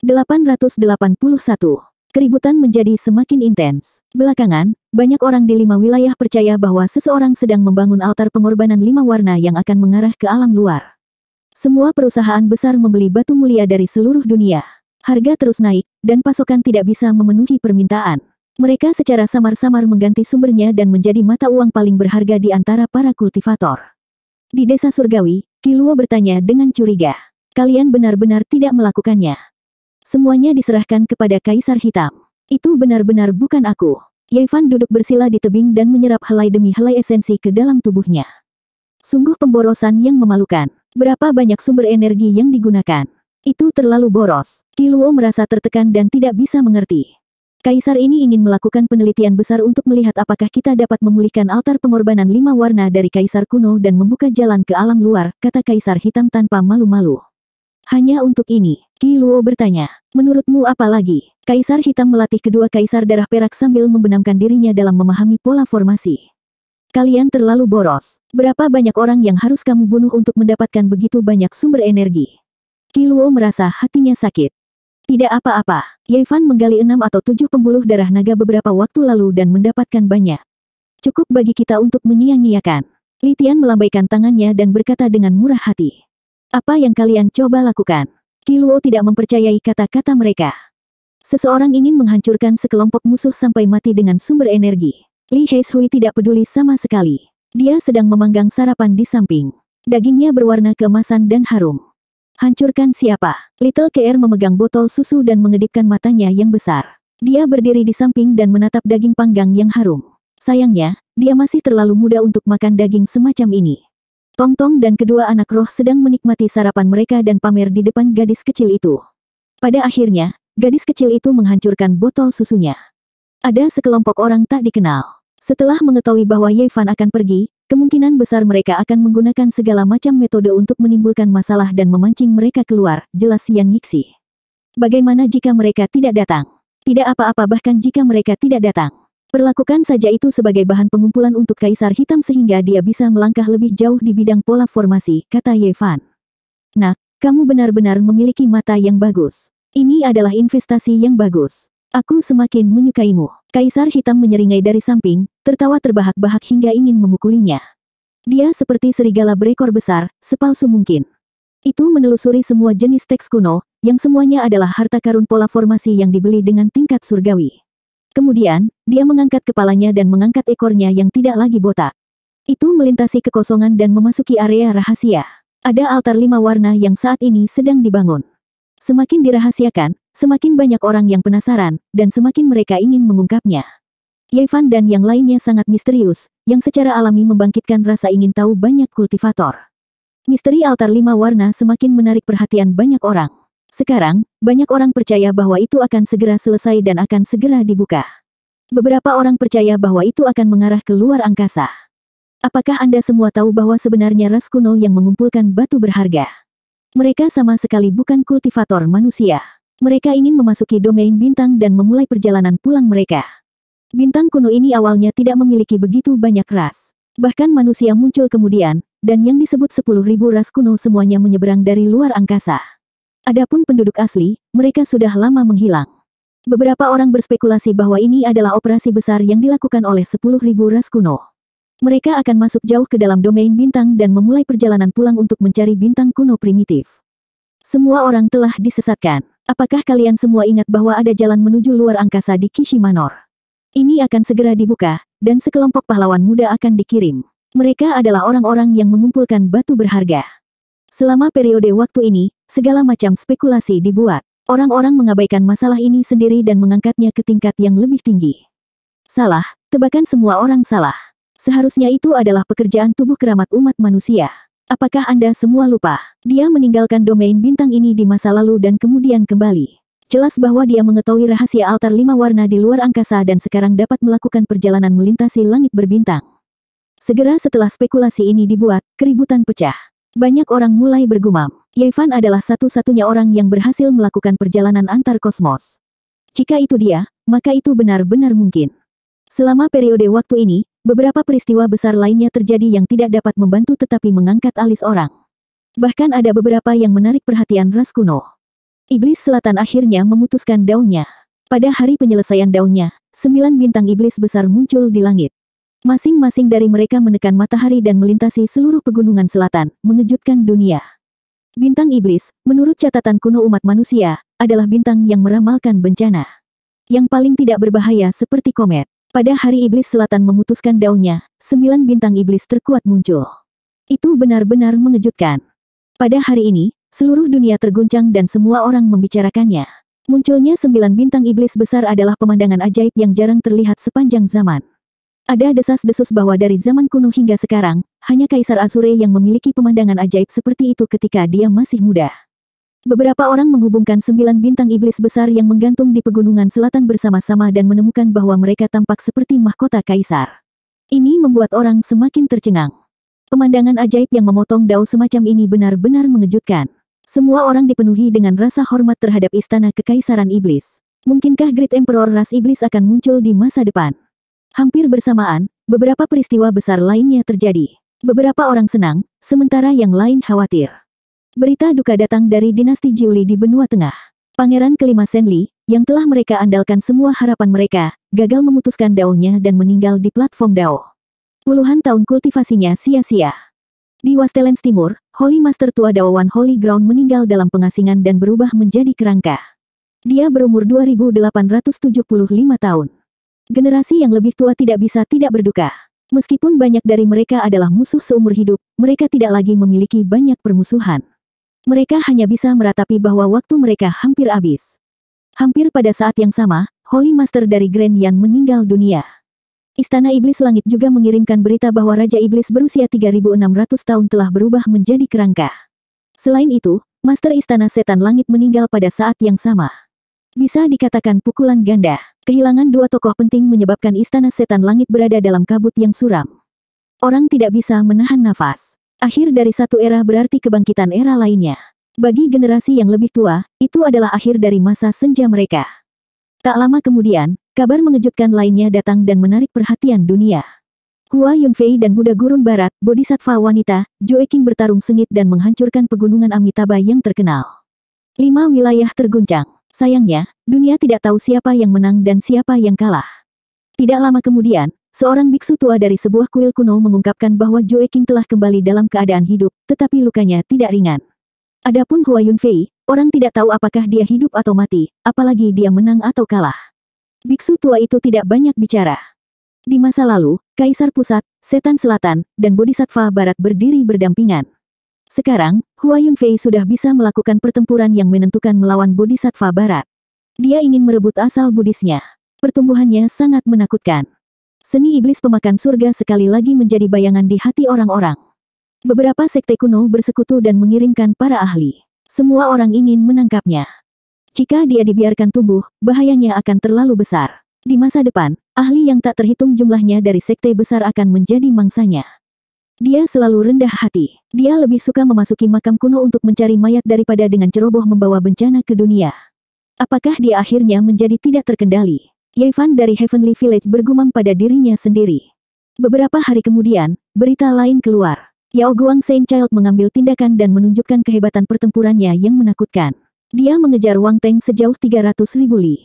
881. Keributan menjadi semakin intens. Belakangan, banyak orang di lima wilayah percaya bahwa seseorang sedang membangun altar pengorbanan lima warna yang akan mengarah ke alam luar. Semua perusahaan besar membeli batu mulia dari seluruh dunia. Harga terus naik, dan pasokan tidak bisa memenuhi permintaan. Mereka secara samar-samar mengganti sumbernya dan menjadi mata uang paling berharga di antara para kultivator. Di desa Surgawi, Kiluo bertanya dengan curiga. Kalian benar-benar tidak melakukannya. Semuanya diserahkan kepada Kaisar Hitam. Itu benar-benar bukan aku. Yevan duduk bersila di tebing dan menyerap helai demi helai esensi ke dalam tubuhnya. Sungguh pemborosan yang memalukan. Berapa banyak sumber energi yang digunakan? Itu terlalu boros. Kiluo merasa tertekan dan tidak bisa mengerti. Kaisar ini ingin melakukan penelitian besar untuk melihat apakah kita dapat memulihkan altar pengorbanan lima warna dari Kaisar kuno dan membuka jalan ke alam luar, kata Kaisar hitam tanpa malu-malu. Hanya untuk ini, Ki Luo bertanya, menurutmu apa lagi? Kaisar hitam melatih kedua kaisar darah perak sambil membenamkan dirinya dalam memahami pola formasi. Kalian terlalu boros. Berapa banyak orang yang harus kamu bunuh untuk mendapatkan begitu banyak sumber energi? Ki Luo merasa hatinya sakit. Tidak apa-apa, Yevan menggali enam atau tujuh pembuluh darah naga beberapa waktu lalu dan mendapatkan banyak. Cukup bagi kita untuk menyia-nyiakan. Litian melambaikan tangannya dan berkata dengan murah hati. Apa yang kalian coba lakukan? Kiluo tidak mempercayai kata-kata mereka. Seseorang ingin menghancurkan sekelompok musuh sampai mati dengan sumber energi. Li Heishui tidak peduli sama sekali. Dia sedang memanggang sarapan di samping. Dagingnya berwarna keemasan dan harum. Hancurkan siapa? Little KR memegang botol susu dan mengedipkan matanya yang besar. Dia berdiri di samping dan menatap daging panggang yang harum. Sayangnya, dia masih terlalu muda untuk makan daging semacam ini. Tong Tong dan kedua anak roh sedang menikmati sarapan mereka dan pamer di depan gadis kecil itu. Pada akhirnya, gadis kecil itu menghancurkan botol susunya. Ada sekelompok orang tak dikenal. Setelah mengetahui bahwa Yevan akan pergi, kemungkinan besar mereka akan menggunakan segala macam metode untuk menimbulkan masalah dan memancing mereka keluar, jelas Yan Yixi. Bagaimana jika mereka tidak datang? Tidak apa-apa bahkan jika mereka tidak datang. Perlakukan saja itu sebagai bahan pengumpulan untuk Kaisar Hitam sehingga dia bisa melangkah lebih jauh di bidang pola formasi, kata Yevan. Nak, kamu benar-benar memiliki mata yang bagus. Ini adalah investasi yang bagus. Aku semakin menyukaimu. Kaisar Hitam menyeringai dari samping, tertawa terbahak-bahak hingga ingin memukulinya. Dia seperti serigala berekor besar, sepalsu mungkin. Itu menelusuri semua jenis teks kuno, yang semuanya adalah harta karun pola formasi yang dibeli dengan tingkat surgawi. Kemudian, dia mengangkat kepalanya dan mengangkat ekornya yang tidak lagi botak. Itu melintasi kekosongan dan memasuki area rahasia. Ada altar lima warna yang saat ini sedang dibangun. Semakin dirahasiakan, semakin banyak orang yang penasaran, dan semakin mereka ingin mengungkapnya. Yevan dan yang lainnya sangat misterius, yang secara alami membangkitkan rasa ingin tahu banyak kultivator. Misteri altar lima warna semakin menarik perhatian banyak orang. Sekarang, banyak orang percaya bahwa itu akan segera selesai dan akan segera dibuka. Beberapa orang percaya bahwa itu akan mengarah ke luar angkasa. Apakah Anda semua tahu bahwa sebenarnya ras kuno yang mengumpulkan batu berharga? Mereka sama sekali bukan kultivator manusia. Mereka ingin memasuki domain bintang dan memulai perjalanan pulang mereka. Bintang kuno ini awalnya tidak memiliki begitu banyak ras. Bahkan manusia muncul kemudian, dan yang disebut 10.000 ras kuno semuanya menyeberang dari luar angkasa. Adapun penduduk asli, mereka sudah lama menghilang. Beberapa orang berspekulasi bahwa ini adalah operasi besar yang dilakukan oleh 10.000 ras kuno. Mereka akan masuk jauh ke dalam domain bintang dan memulai perjalanan pulang untuk mencari bintang kuno primitif. Semua orang telah disesatkan. Apakah kalian semua ingat bahwa ada jalan menuju luar angkasa di Kishimanor? Ini akan segera dibuka, dan sekelompok pahlawan muda akan dikirim. Mereka adalah orang-orang yang mengumpulkan batu berharga. Selama periode waktu ini, Segala macam spekulasi dibuat. Orang-orang mengabaikan masalah ini sendiri dan mengangkatnya ke tingkat yang lebih tinggi. Salah, tebakan semua orang salah. Seharusnya itu adalah pekerjaan tubuh keramat umat manusia. Apakah Anda semua lupa? Dia meninggalkan domain bintang ini di masa lalu dan kemudian kembali. Jelas bahwa dia mengetahui rahasia altar lima warna di luar angkasa dan sekarang dapat melakukan perjalanan melintasi langit berbintang. Segera setelah spekulasi ini dibuat, keributan pecah. Banyak orang mulai bergumam. Yevan adalah satu-satunya orang yang berhasil melakukan perjalanan antar kosmos. Jika itu dia, maka itu benar-benar mungkin. Selama periode waktu ini, beberapa peristiwa besar lainnya terjadi yang tidak dapat membantu tetapi mengangkat alis orang. Bahkan ada beberapa yang menarik perhatian ras kuno. Iblis Selatan akhirnya memutuskan daunnya. Pada hari penyelesaian daunnya, sembilan bintang iblis besar muncul di langit. Masing-masing dari mereka menekan matahari dan melintasi seluruh pegunungan selatan, mengejutkan dunia. Bintang iblis, menurut catatan kuno umat manusia, adalah bintang yang meramalkan bencana. Yang paling tidak berbahaya seperti komet. Pada hari iblis selatan memutuskan daunnya, sembilan bintang iblis terkuat muncul. Itu benar-benar mengejutkan. Pada hari ini, Seluruh dunia terguncang dan semua orang membicarakannya. Munculnya sembilan bintang iblis besar adalah pemandangan ajaib yang jarang terlihat sepanjang zaman. Ada desas-desus bahwa dari zaman kuno hingga sekarang, hanya Kaisar Azure yang memiliki pemandangan ajaib seperti itu ketika dia masih muda. Beberapa orang menghubungkan sembilan bintang iblis besar yang menggantung di pegunungan selatan bersama-sama dan menemukan bahwa mereka tampak seperti mahkota kaisar. Ini membuat orang semakin tercengang. Pemandangan ajaib yang memotong dao semacam ini benar-benar mengejutkan. Semua orang dipenuhi dengan rasa hormat terhadap istana kekaisaran iblis. Mungkinkah Great Emperor ras iblis akan muncul di masa depan? Hampir bersamaan, beberapa peristiwa besar lainnya terjadi. Beberapa orang senang, sementara yang lain khawatir. Berita duka datang dari dinasti Jiuli di benua tengah. Pangeran kelima Senli, yang telah mereka andalkan semua harapan mereka, gagal memutuskan daunnya dan meninggal di platform dao. Puluhan tahun kultivasinya sia-sia. Di Wastelens Timur, Holy Master tua Dawawan Holy Ground meninggal dalam pengasingan dan berubah menjadi kerangka. Dia berumur 2875 tahun. Generasi yang lebih tua tidak bisa tidak berduka. Meskipun banyak dari mereka adalah musuh seumur hidup, mereka tidak lagi memiliki banyak permusuhan. Mereka hanya bisa meratapi bahwa waktu mereka hampir habis. Hampir pada saat yang sama, Holy Master dari Grand Yan meninggal dunia. Istana Iblis Langit juga mengirimkan berita bahwa Raja Iblis berusia 3600 tahun telah berubah menjadi kerangka. Selain itu, Master Istana Setan Langit meninggal pada saat yang sama. Bisa dikatakan pukulan ganda. Kehilangan dua tokoh penting menyebabkan Istana Setan Langit berada dalam kabut yang suram. Orang tidak bisa menahan nafas. Akhir dari satu era berarti kebangkitan era lainnya. Bagi generasi yang lebih tua, itu adalah akhir dari masa senja mereka. Tak lama kemudian, kabar mengejutkan lainnya datang dan menarik perhatian dunia. Hua Yunfei dan Buddha Gurun Barat, Bodhisattva wanita, Joe King bertarung sengit dan menghancurkan pegunungan Amitabha yang terkenal. Lima wilayah terguncang. Sayangnya, dunia tidak tahu siapa yang menang dan siapa yang kalah. Tidak lama kemudian, seorang biksu tua dari sebuah kuil kuno mengungkapkan bahwa Joe King telah kembali dalam keadaan hidup, tetapi lukanya tidak ringan. Adapun Hua Yunfei, Orang tidak tahu apakah dia hidup atau mati, apalagi dia menang atau kalah. Biksu tua itu tidak banyak bicara. Di masa lalu, Kaisar Pusat, Setan Selatan, dan Bodhisattva Barat berdiri berdampingan. Sekarang, Hua Yunfei sudah bisa melakukan pertempuran yang menentukan melawan Bodhisattva Barat. Dia ingin merebut asal Budisnya. Pertumbuhannya sangat menakutkan. Seni iblis pemakan surga sekali lagi menjadi bayangan di hati orang-orang. Beberapa sekte kuno bersekutu dan mengirimkan para ahli. Semua orang ingin menangkapnya. Jika dia dibiarkan tumbuh, bahayanya akan terlalu besar. Di masa depan, ahli yang tak terhitung jumlahnya dari sekte besar akan menjadi mangsanya. Dia selalu rendah hati. Dia lebih suka memasuki makam kuno untuk mencari mayat daripada dengan ceroboh membawa bencana ke dunia. Apakah dia akhirnya menjadi tidak terkendali? Yevan dari Heavenly Village bergumam pada dirinya sendiri. Beberapa hari kemudian, berita lain keluar. Yao Guang Saint Child mengambil tindakan dan menunjukkan kehebatan pertempurannya yang menakutkan. Dia mengejar Wang Teng sejauh 300 ribu li.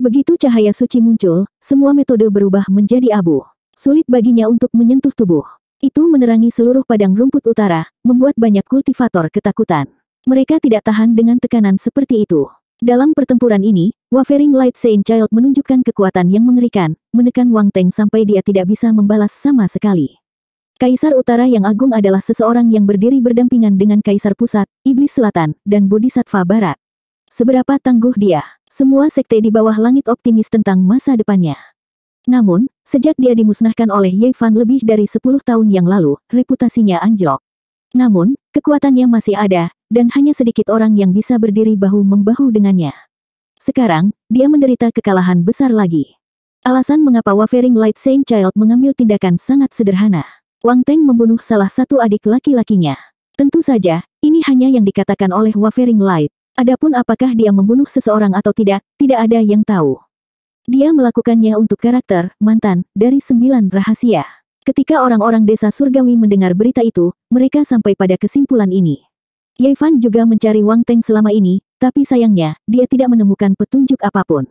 Begitu cahaya suci muncul, semua metode berubah menjadi abu. Sulit baginya untuk menyentuh tubuh. Itu menerangi seluruh padang rumput utara, membuat banyak kultivator ketakutan. Mereka tidak tahan dengan tekanan seperti itu. Dalam pertempuran ini, Wavering Light Saint Child menunjukkan kekuatan yang mengerikan, menekan Wang Teng sampai dia tidak bisa membalas sama sekali. Kaisar Utara yang agung adalah seseorang yang berdiri berdampingan dengan Kaisar Pusat, Iblis Selatan, dan Bodhisattva Barat. Seberapa tangguh dia, semua sekte di bawah langit optimis tentang masa depannya. Namun, sejak dia dimusnahkan oleh Ye Fan lebih dari 10 tahun yang lalu, reputasinya anjlok. Namun, kekuatannya masih ada, dan hanya sedikit orang yang bisa berdiri bahu-membahu dengannya. Sekarang, dia menderita kekalahan besar lagi. Alasan mengapa Wavering Light Saint Child mengambil tindakan sangat sederhana. Wang Teng membunuh salah satu adik laki-lakinya. Tentu saja, ini hanya yang dikatakan oleh Wavering Light. Adapun apakah dia membunuh seseorang atau tidak, tidak ada yang tahu. Dia melakukannya untuk karakter, mantan, dari sembilan rahasia. Ketika orang-orang desa surgawi mendengar berita itu, mereka sampai pada kesimpulan ini. Yevan juga mencari Wang Teng selama ini, tapi sayangnya, dia tidak menemukan petunjuk apa pun.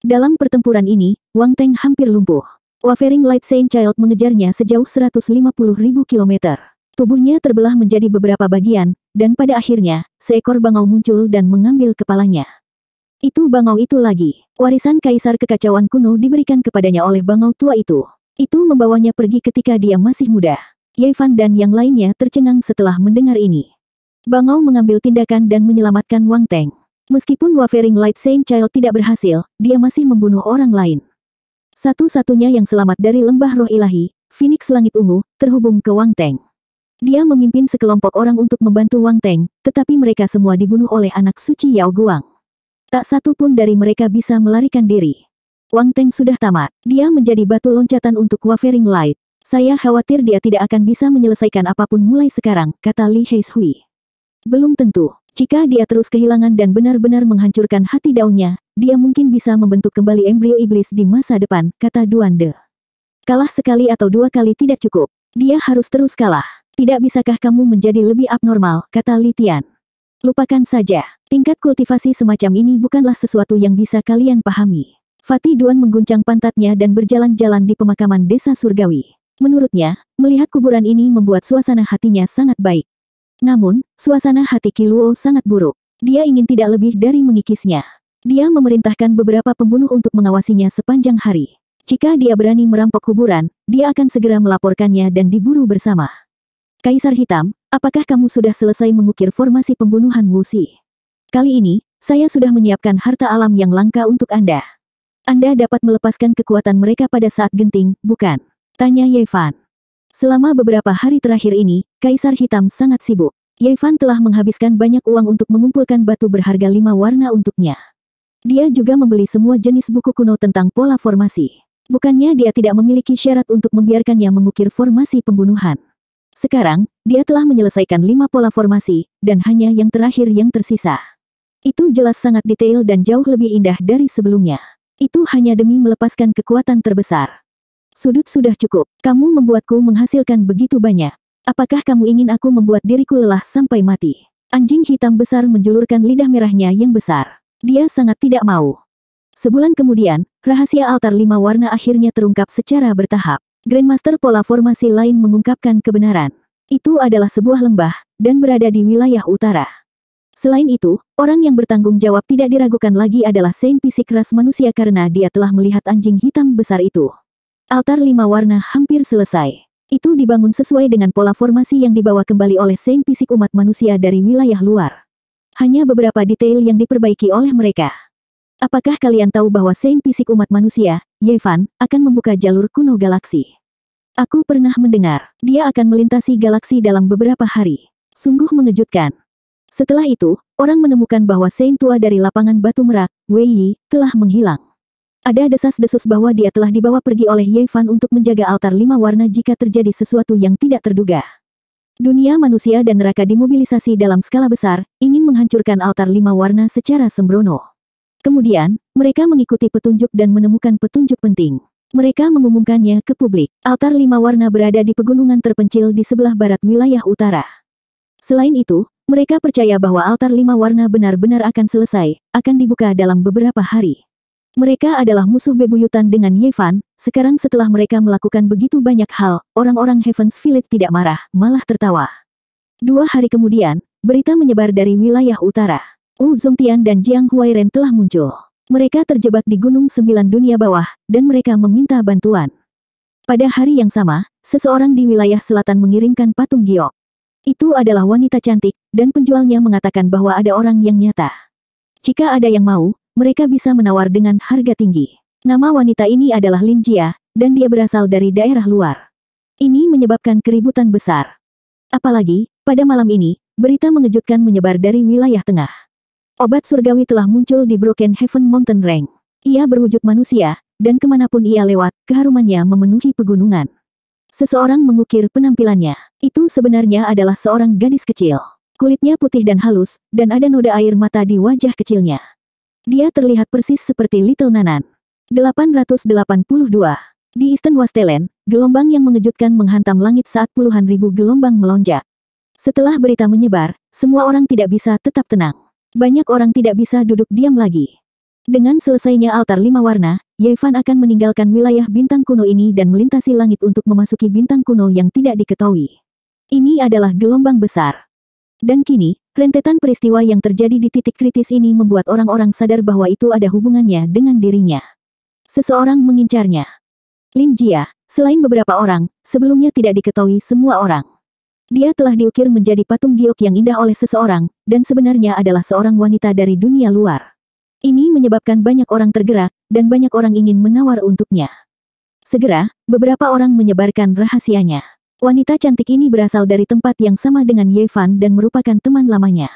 Dalam pertempuran ini, Wang Teng hampir lumpuh. Wavering Light Saint Child mengejarnya sejauh 150.000 kilometer. Tubuhnya terbelah menjadi beberapa bagian, dan pada akhirnya, seekor bangau muncul dan mengambil kepalanya. Itu bangau itu lagi. Warisan kaisar kekacauan kuno diberikan kepadanya oleh bangau tua itu. Itu membawanya pergi ketika dia masih muda. Yevan dan yang lainnya tercengang setelah mendengar ini. Bangau mengambil tindakan dan menyelamatkan Wang Teng. Meskipun Wavering Light Saint Child tidak berhasil, dia masih membunuh orang lain. Satu-satunya yang selamat dari lembah roh ilahi, Phoenix Langit Ungu, terhubung ke Wang Teng. Dia memimpin sekelompok orang untuk membantu Wang Teng, tetapi mereka semua dibunuh oleh anak suci Yao Guang. Tak satu pun dari mereka bisa melarikan diri. Wang Teng sudah tamat. Dia menjadi batu loncatan untuk Wavering Light. Saya khawatir dia tidak akan bisa menyelesaikan apa pun mulai sekarang, kata Li Heishui. Belum tentu. Jika dia terus kehilangan dan benar-benar menghancurkan hati daunnya, dia mungkin bisa membentuk kembali embrio iblis di masa depan, kata Duan De. Kalah sekali atau dua kali tidak cukup. Dia harus terus kalah. Tidak bisakah kamu menjadi lebih abnormal, kata Li Tian. Lupakan saja. Tingkat kultivasi semacam ini bukanlah sesuatu yang bisa kalian pahami. Fatih Duan mengguncang pantatnya dan berjalan-jalan di pemakaman desa surgawi. Menurutnya, melihat kuburan ini membuat suasana hatinya sangat baik. Namun, suasana hati Kiluo sangat buruk. Dia ingin tidak lebih dari mengikisnya. Dia memerintahkan beberapa pembunuh untuk mengawasinya sepanjang hari. Jika dia berani merampok kuburan, dia akan segera melaporkannya dan diburu bersama. Kaisar Hitam, Apakah kamu sudah selesai mengukir formasi pembunuhan Wuxi? Kali ini, saya sudah menyiapkan harta alam yang langka untuk Anda. Anda dapat melepaskan kekuatan mereka pada saat genting, bukan? Tanya Yevan. Selama beberapa hari terakhir ini, Kaisar Hitam sangat sibuk. Yevan telah menghabiskan banyak uang untuk mengumpulkan batu berharga lima warna untuknya. Dia juga membeli semua jenis buku kuno tentang pola formasi. Bukannya dia tidak memiliki syarat untuk membiarkannya mengukir formasi pembunuhan. Sekarang, dia telah menyelesaikan lima pola formasi, dan hanya yang terakhir yang tersisa. Itu jelas sangat detail dan jauh lebih indah dari sebelumnya. Itu hanya demi melepaskan kekuatan terbesar. Sudut sudah cukup, kamu membuatku menghasilkan begitu banyak. Apakah kamu ingin aku membuat diriku lelah sampai mati? Anjing hitam besar menjulurkan lidah merahnya yang besar. Dia sangat tidak mau. Sebulan kemudian, rahasia altar lima warna akhirnya terungkap secara bertahap. Grandmaster pola formasi lain mengungkapkan kebenaran. Itu adalah sebuah lembah, dan berada di wilayah utara. Selain itu, orang yang bertanggung jawab tidak diragukan lagi adalah Saint fisik ras manusia karena dia telah melihat anjing hitam besar itu. Altar lima warna hampir selesai. Itu dibangun sesuai dengan pola formasi yang dibawa kembali oleh Saint fisik umat manusia dari wilayah luar. Hanya beberapa detail yang diperbaiki oleh mereka. Apakah kalian tahu bahwa Saint fisik umat manusia, Yevan, akan membuka jalur kuno galaksi. Aku pernah mendengar, dia akan melintasi galaksi dalam beberapa hari. Sungguh mengejutkan. Setelah itu, orang menemukan bahwa Saint tua dari lapangan batu merak, Wei Yi, telah menghilang. Ada desas-desus bahwa dia telah dibawa pergi oleh Yevan untuk menjaga altar lima warna jika terjadi sesuatu yang tidak terduga. Dunia manusia dan neraka dimobilisasi dalam skala besar, ingin menghancurkan altar lima warna secara sembrono. Kemudian, mereka mengikuti petunjuk dan menemukan petunjuk penting. Mereka mengumumkannya ke publik. Altar lima warna berada di pegunungan terpencil di sebelah barat wilayah utara. Selain itu, mereka percaya bahwa altar lima warna benar-benar akan selesai, akan dibuka dalam beberapa hari. Mereka adalah musuh bebuyutan dengan Yevan, sekarang setelah mereka melakukan begitu banyak hal, orang-orang Heaven's Village tidak marah, malah tertawa. Dua hari kemudian, berita menyebar dari wilayah utara. Wu Zongtian dan Jiang Huairen telah muncul. Mereka terjebak di Gunung Sembilan Dunia Bawah, dan mereka meminta bantuan. Pada hari yang sama, seseorang di wilayah selatan mengirimkan patung giok. Itu adalah wanita cantik, dan penjualnya mengatakan bahwa ada orang yang nyata. Jika ada yang mau, mereka bisa menawar dengan harga tinggi. Nama wanita ini adalah Lin Jia, dan dia berasal dari daerah luar. Ini menyebabkan keributan besar. Apalagi, pada malam ini, berita mengejutkan menyebar dari wilayah tengah. Obat surgawi telah muncul di Broken Heaven Mountain Range. Ia berwujud manusia, dan ke mana pun ia lewat, keharumannya memenuhi pegunungan. Seseorang mengukir penampilannya. Itu sebenarnya adalah seorang gadis kecil. Kulitnya putih dan halus, dan ada noda air mata di wajah kecilnya. Dia terlihat persis seperti Little Nanan. 882. Di Eastern Wastelen, gelombang yang mengejutkan menghantam langit saat puluhan ribu gelombang melonjak. Setelah berita menyebar, semua orang tidak bisa tetap tenang. Banyak orang tidak bisa duduk diam lagi. Dengan selesainya altar lima warna, Yevan akan meninggalkan wilayah bintang kuno ini dan melintasi langit untuk memasuki bintang kuno yang tidak diketahui. Ini adalah gelombang besar. Dan kini, rentetan peristiwa yang terjadi di titik kritis ini membuat orang-orang sadar bahwa itu ada hubungannya dengan dirinya. Seseorang mengincarnya. Lin Jia, selain beberapa orang, sebelumnya tidak diketahui semua orang. Dia telah diukir menjadi patung giok yang indah oleh seseorang, dan sebenarnya adalah seorang wanita dari dunia luar. Ini menyebabkan banyak orang tergerak, dan banyak orang ingin menawar untuknya. Segera, beberapa orang menyebarkan rahasianya. Wanita cantik ini berasal dari tempat yang sama dengan Yevan dan merupakan teman lamanya.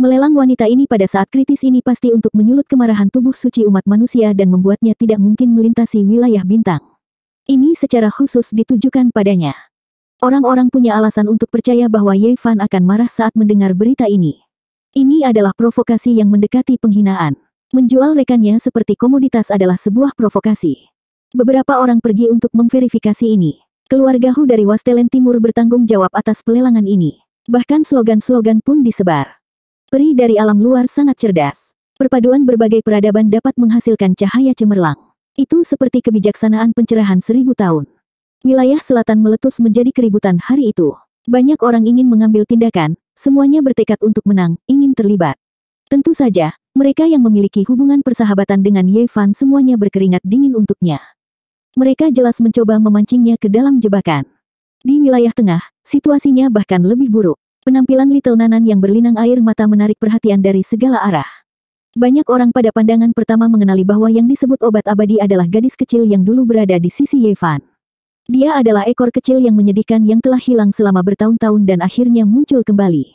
Melelang wanita ini pada saat kritis ini pasti untuk menyulut kemarahan tubuh suci umat manusia dan membuatnya tidak mungkin melintasi wilayah bintang. Ini secara khusus ditujukan padanya. Orang-orang punya alasan untuk percaya bahwa Ye Fan akan marah saat mendengar berita ini. Ini adalah provokasi yang mendekati penghinaan. Menjual rekannya seperti komoditas adalah sebuah provokasi. Beberapa orang pergi untuk memverifikasi ini. Keluarga Hu dari Wastelen Timur bertanggung jawab atas pelelangan ini. Bahkan slogan-slogan pun disebar. Peri dari alam luar sangat cerdas. Perpaduan berbagai peradaban dapat menghasilkan cahaya cemerlang. Itu seperti kebijaksanaan pencerahan seribu tahun. Wilayah selatan meletus menjadi keributan hari itu. Banyak orang ingin mengambil tindakan, semuanya bertekad untuk menang, ingin terlibat. Tentu saja, mereka yang memiliki hubungan persahabatan dengan Ye Fan semuanya berkeringat dingin untuknya. Mereka jelas mencoba memancingnya ke dalam jebakan. Di wilayah tengah, situasinya bahkan lebih buruk. Penampilan Little Nanan yang berlinang air mata menarik perhatian dari segala arah. Banyak orang pada pandangan pertama mengenali bahwa yang disebut obat abadi adalah gadis kecil yang dulu berada di sisi Yevan. Dia adalah ekor kecil yang menyedihkan yang telah hilang selama bertahun-tahun dan akhirnya muncul kembali.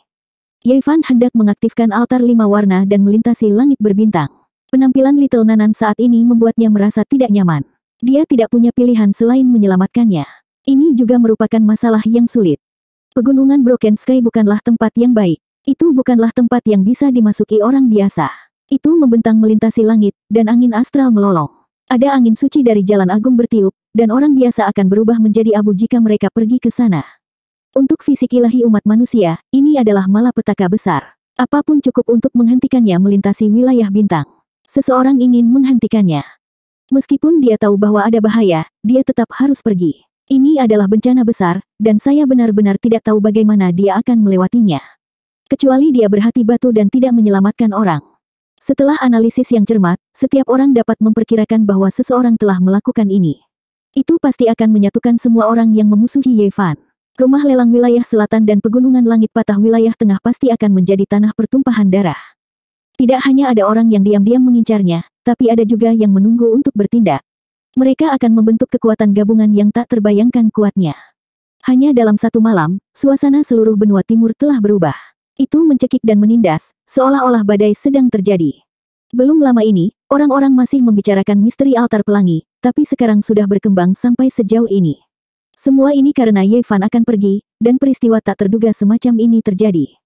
Yevan hendak mengaktifkan altar lima warna dan melintasi langit berbintang. Penampilan Little Nanan saat ini membuatnya merasa tidak nyaman. Dia tidak punya pilihan selain menyelamatkannya. Ini juga merupakan masalah yang sulit. Pegunungan Broken Sky bukanlah tempat yang baik. Itu bukanlah tempat yang bisa dimasuki orang biasa. Itu membentang melintasi langit, dan angin astral melolong. Ada angin suci dari Jalan Agung bertiup, dan orang biasa akan berubah menjadi abu jika mereka pergi ke sana. Untuk fisik ilahi umat manusia, ini adalah malapetaka besar. Apa pun cukup untuk menghentikannya melintasi wilayah bintang. Seseorang ingin menghentikannya. Meskipun dia tahu bahwa ada bahaya, dia tetap harus pergi. Ini adalah bencana besar, dan saya benar-benar tidak tahu bagaimana dia akan melewatinya. Kecuali dia berhati batu dan tidak menyelamatkan orang. Setelah analisis yang cermat, setiap orang dapat memperkirakan bahwa seseorang telah melakukan ini. Itu pasti akan menyatukan semua orang yang memusuhi Yevan. Rumah lelang wilayah selatan dan pegunungan langit patah wilayah tengah pasti akan menjadi tanah pertumpahan darah. Tidak hanya ada orang yang diam-diam mengincarnya, tapi ada juga yang menunggu untuk bertindak. Mereka akan membentuk kekuatan gabungan yang tak terbayangkan kuatnya. Hanya dalam satu malam, suasana seluruh benua timur telah berubah. Itu mencekik dan menindas, seolah-olah badai sedang terjadi. Belum lama ini, orang-orang masih membicarakan misteri altar pelangi, tapi sekarang sudah berkembang sampai sejauh ini. Semua ini karena Yevan akan pergi, dan peristiwa tak terduga semacam ini terjadi.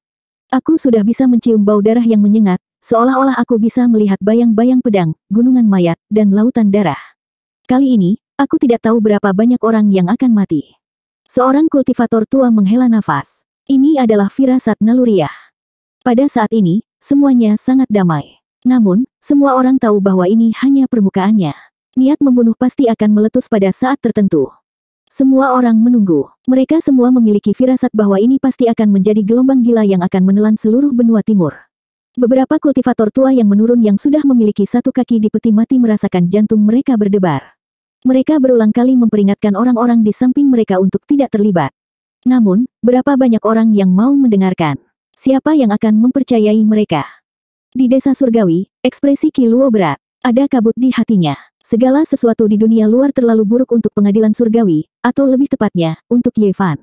Aku sudah bisa mencium bau darah yang menyengat, seolah-olah aku bisa melihat bayang-bayang pedang, gunungan mayat, dan lautan darah. Kali ini, aku tidak tahu berapa banyak orang yang akan mati. Seorang kultivator tua menghela nafas. Ini adalah firasat naluriah. Pada saat ini, semuanya sangat damai. Namun, semua orang tahu bahwa ini hanya permukaannya. Niat membunuh pasti akan meletus pada saat tertentu. Semua orang menunggu. Mereka semua memiliki firasat bahwa ini pasti akan menjadi gelombang gila yang akan menelan seluruh benua timur. Beberapa kultivator tua yang menurun yang sudah memiliki satu kaki di peti mati merasakan jantung mereka berdebar. Mereka berulang kali memperingatkan orang-orang di samping mereka untuk tidak terlibat. Namun, berapa banyak orang yang mau mendengarkan? Siapa yang akan mempercayai mereka? Di desa surgawi, ekspresi Kiluo berat. Ada kabut di hatinya. Segala sesuatu di dunia luar terlalu buruk untuk pengadilan surgawi, atau lebih tepatnya, untuk Yevan.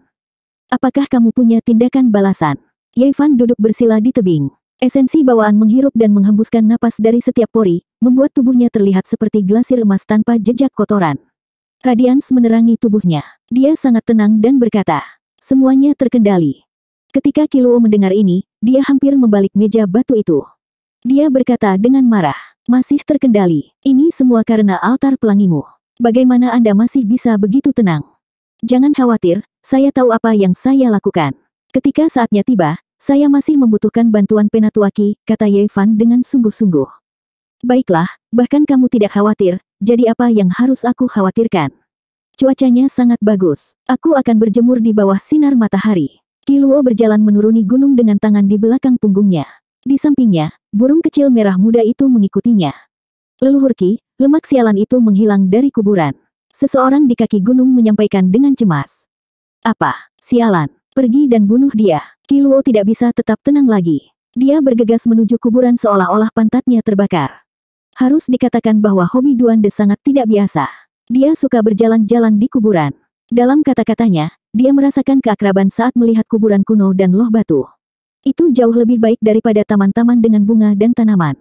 Apakah kamu punya tindakan balasan? Yevan duduk bersila di tebing. Esensi bawaan menghirup dan menghembuskan napas dari setiap pori, membuat tubuhnya terlihat seperti glasir emas tanpa jejak kotoran. Radians menerangi tubuhnya. Dia sangat tenang dan berkata, semuanya terkendali. Ketika Kiluo mendengar ini, dia hampir membalik meja batu itu. Dia berkata dengan marah, masih terkendali. Ini semua karena altar pelangimu. Bagaimana Anda masih bisa begitu tenang? Jangan khawatir, saya tahu apa yang saya lakukan. Ketika saatnya tiba, Saya masih membutuhkan bantuan Penatuaki, kata Ye Fan dengan sungguh-sungguh. Baiklah, bahkan kamu tidak khawatir, jadi apa yang harus aku khawatirkan? Cuacanya sangat bagus. Aku akan berjemur di bawah sinar matahari. Kiluo berjalan menuruni gunung dengan tangan di belakang punggungnya. Di sampingnya, burung kecil merah muda itu mengikutinya. Leluhur Ki, lemak sialan itu menghilang dari kuburan. Seseorang di kaki gunung menyampaikan dengan cemas. Apa? Sialan. Pergi dan bunuh dia. Kiluo tidak bisa tetap tenang lagi. Dia bergegas menuju kuburan seolah-olah pantatnya terbakar. Harus dikatakan bahwa hobi Duande sangat tidak biasa. Dia suka berjalan-jalan di kuburan. Dalam kata-katanya, dia merasakan keakraban saat melihat kuburan kuno dan loh batu. Itu jauh lebih baik daripada taman-taman dengan bunga dan tanaman.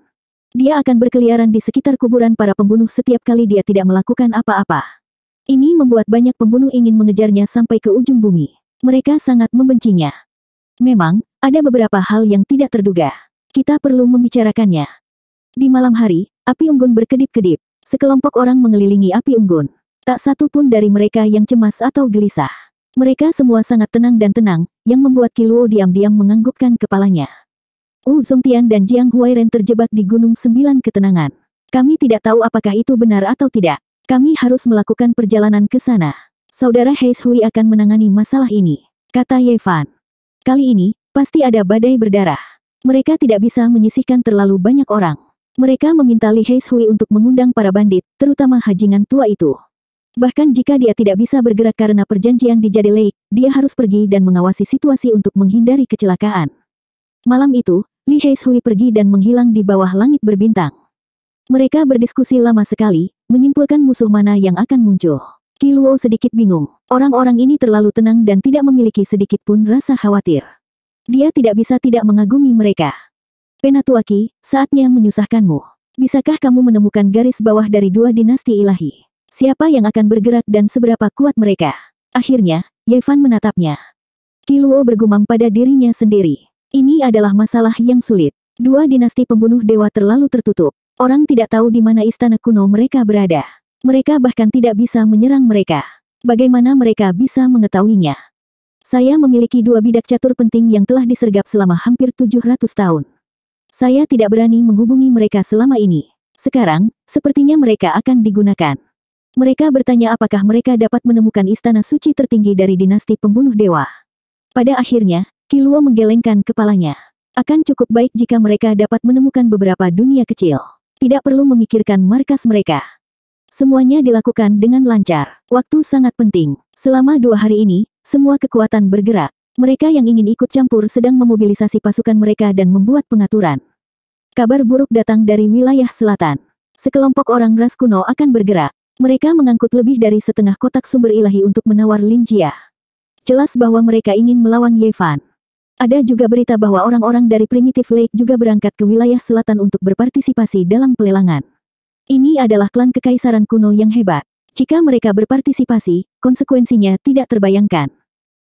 Dia akan berkeliaran di sekitar kuburan para pembunuh setiap kali dia tidak melakukan apa-apa. Ini membuat banyak pembunuh ingin mengejarnya sampai ke ujung bumi. Mereka sangat membencinya. Memang, ada beberapa hal yang tidak terduga. Kita perlu membicarakannya. Di malam hari, api unggun berkedip-kedip. Sekelompok orang mengelilingi api unggun. Tak satu pun dari mereka yang cemas atau gelisah. Mereka semua sangat tenang dan tenang, yang membuat Kiluo diam-diam menganggukkan kepalanya. Wu Zongtian dan Jiang Huairen terjebak di Gunung Sembilan Ketenangan. Kami tidak tahu apakah itu benar atau tidak. Kami harus melakukan perjalanan ke sana. Saudara Heis Hui akan menangani masalah ini, kata Ye Fan. Kali ini, pasti ada badai berdarah. Mereka tidak bisa menyisihkan terlalu banyak orang. Mereka meminta Li Heis Hui untuk mengundang para bandit, terutama hajingan tua itu. Bahkan jika dia tidak bisa bergerak karena perjanjian di Jade Lake, dia harus pergi dan mengawasi situasi untuk menghindari kecelakaan. Malam itu, Li Heis Hui pergi dan menghilang di bawah langit berbintang. Mereka berdiskusi lama sekali, menyimpulkan musuh mana yang akan muncul. Kiluo sedikit bingung. Orang-orang ini terlalu tenang dan tidak memiliki sedikit pun rasa khawatir. Dia tidak bisa tidak mengagumi mereka. Penatuaki, saatnya menyusahkanmu. Bisakah kamu menemukan garis bawah dari dua dinasti ilahi? Siapa yang akan bergerak dan seberapa kuat mereka? Akhirnya, Yevan menatapnya. Kiluo bergumam pada dirinya sendiri. Ini adalah masalah yang sulit. Dua dinasti pembunuh dewa terlalu tertutup. Orang tidak tahu di mana istana kuno mereka berada. Mereka bahkan tidak bisa menyerang mereka. Bagaimana mereka bisa mengetahuinya? Saya memiliki dua bidak catur penting yang telah disergap selama hampir 700 tahun. Saya tidak berani menghubungi mereka selama ini. Sekarang, sepertinya mereka akan digunakan. Mereka bertanya apakah mereka dapat menemukan istana suci tertinggi dari dinasti pembunuh dewa. Pada akhirnya, Kiluo menggelengkan kepalanya. Akan cukup baik jika mereka dapat menemukan beberapa dunia kecil. Tidak perlu memikirkan markas mereka. Semuanya dilakukan dengan lancar. Waktu sangat penting. Selama dua hari ini, semua kekuatan bergerak. Mereka yang ingin ikut campur sedang memobilisasi pasukan mereka dan membuat pengaturan. Kabar buruk datang dari wilayah selatan. Sekelompok orang ras kuno akan bergerak. Mereka mengangkut lebih dari setengah kotak sumber ilahi untuk menawar Lin Jia. Jelas bahwa mereka ingin melawan Ye Fan. Ada juga berita bahwa orang-orang dari Primitive Lake juga berangkat ke wilayah selatan untuk berpartisipasi dalam pelelangan. Ini adalah klan kekaisaran kuno yang hebat. Jika mereka berpartisipasi, konsekuensinya tidak terbayangkan.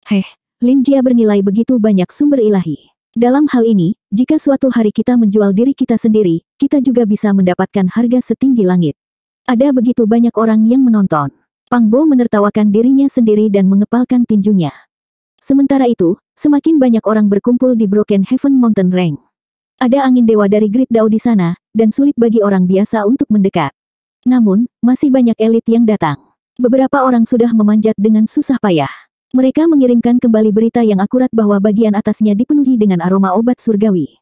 Heh, Lin Jia bernilai begitu banyak sumber ilahi. Dalam hal ini, jika suatu hari kita menjual diri kita sendiri, kita juga bisa mendapatkan harga setinggi langit. Ada begitu banyak orang yang menonton. Pang Bo menertawakan dirinya sendiri dan mengepalkan tinjunya. Sementara itu, semakin banyak orang berkumpul di Broken Heaven Mountain Range. Ada angin dewa dari Grid Dao di sana, dan sulit bagi orang biasa untuk mendekat. Namun, masih banyak elit yang datang. Beberapa orang sudah memanjat dengan susah payah. Mereka mengirimkan kembali berita yang akurat bahwa bagian atasnya dipenuhi dengan aroma obat surgawi.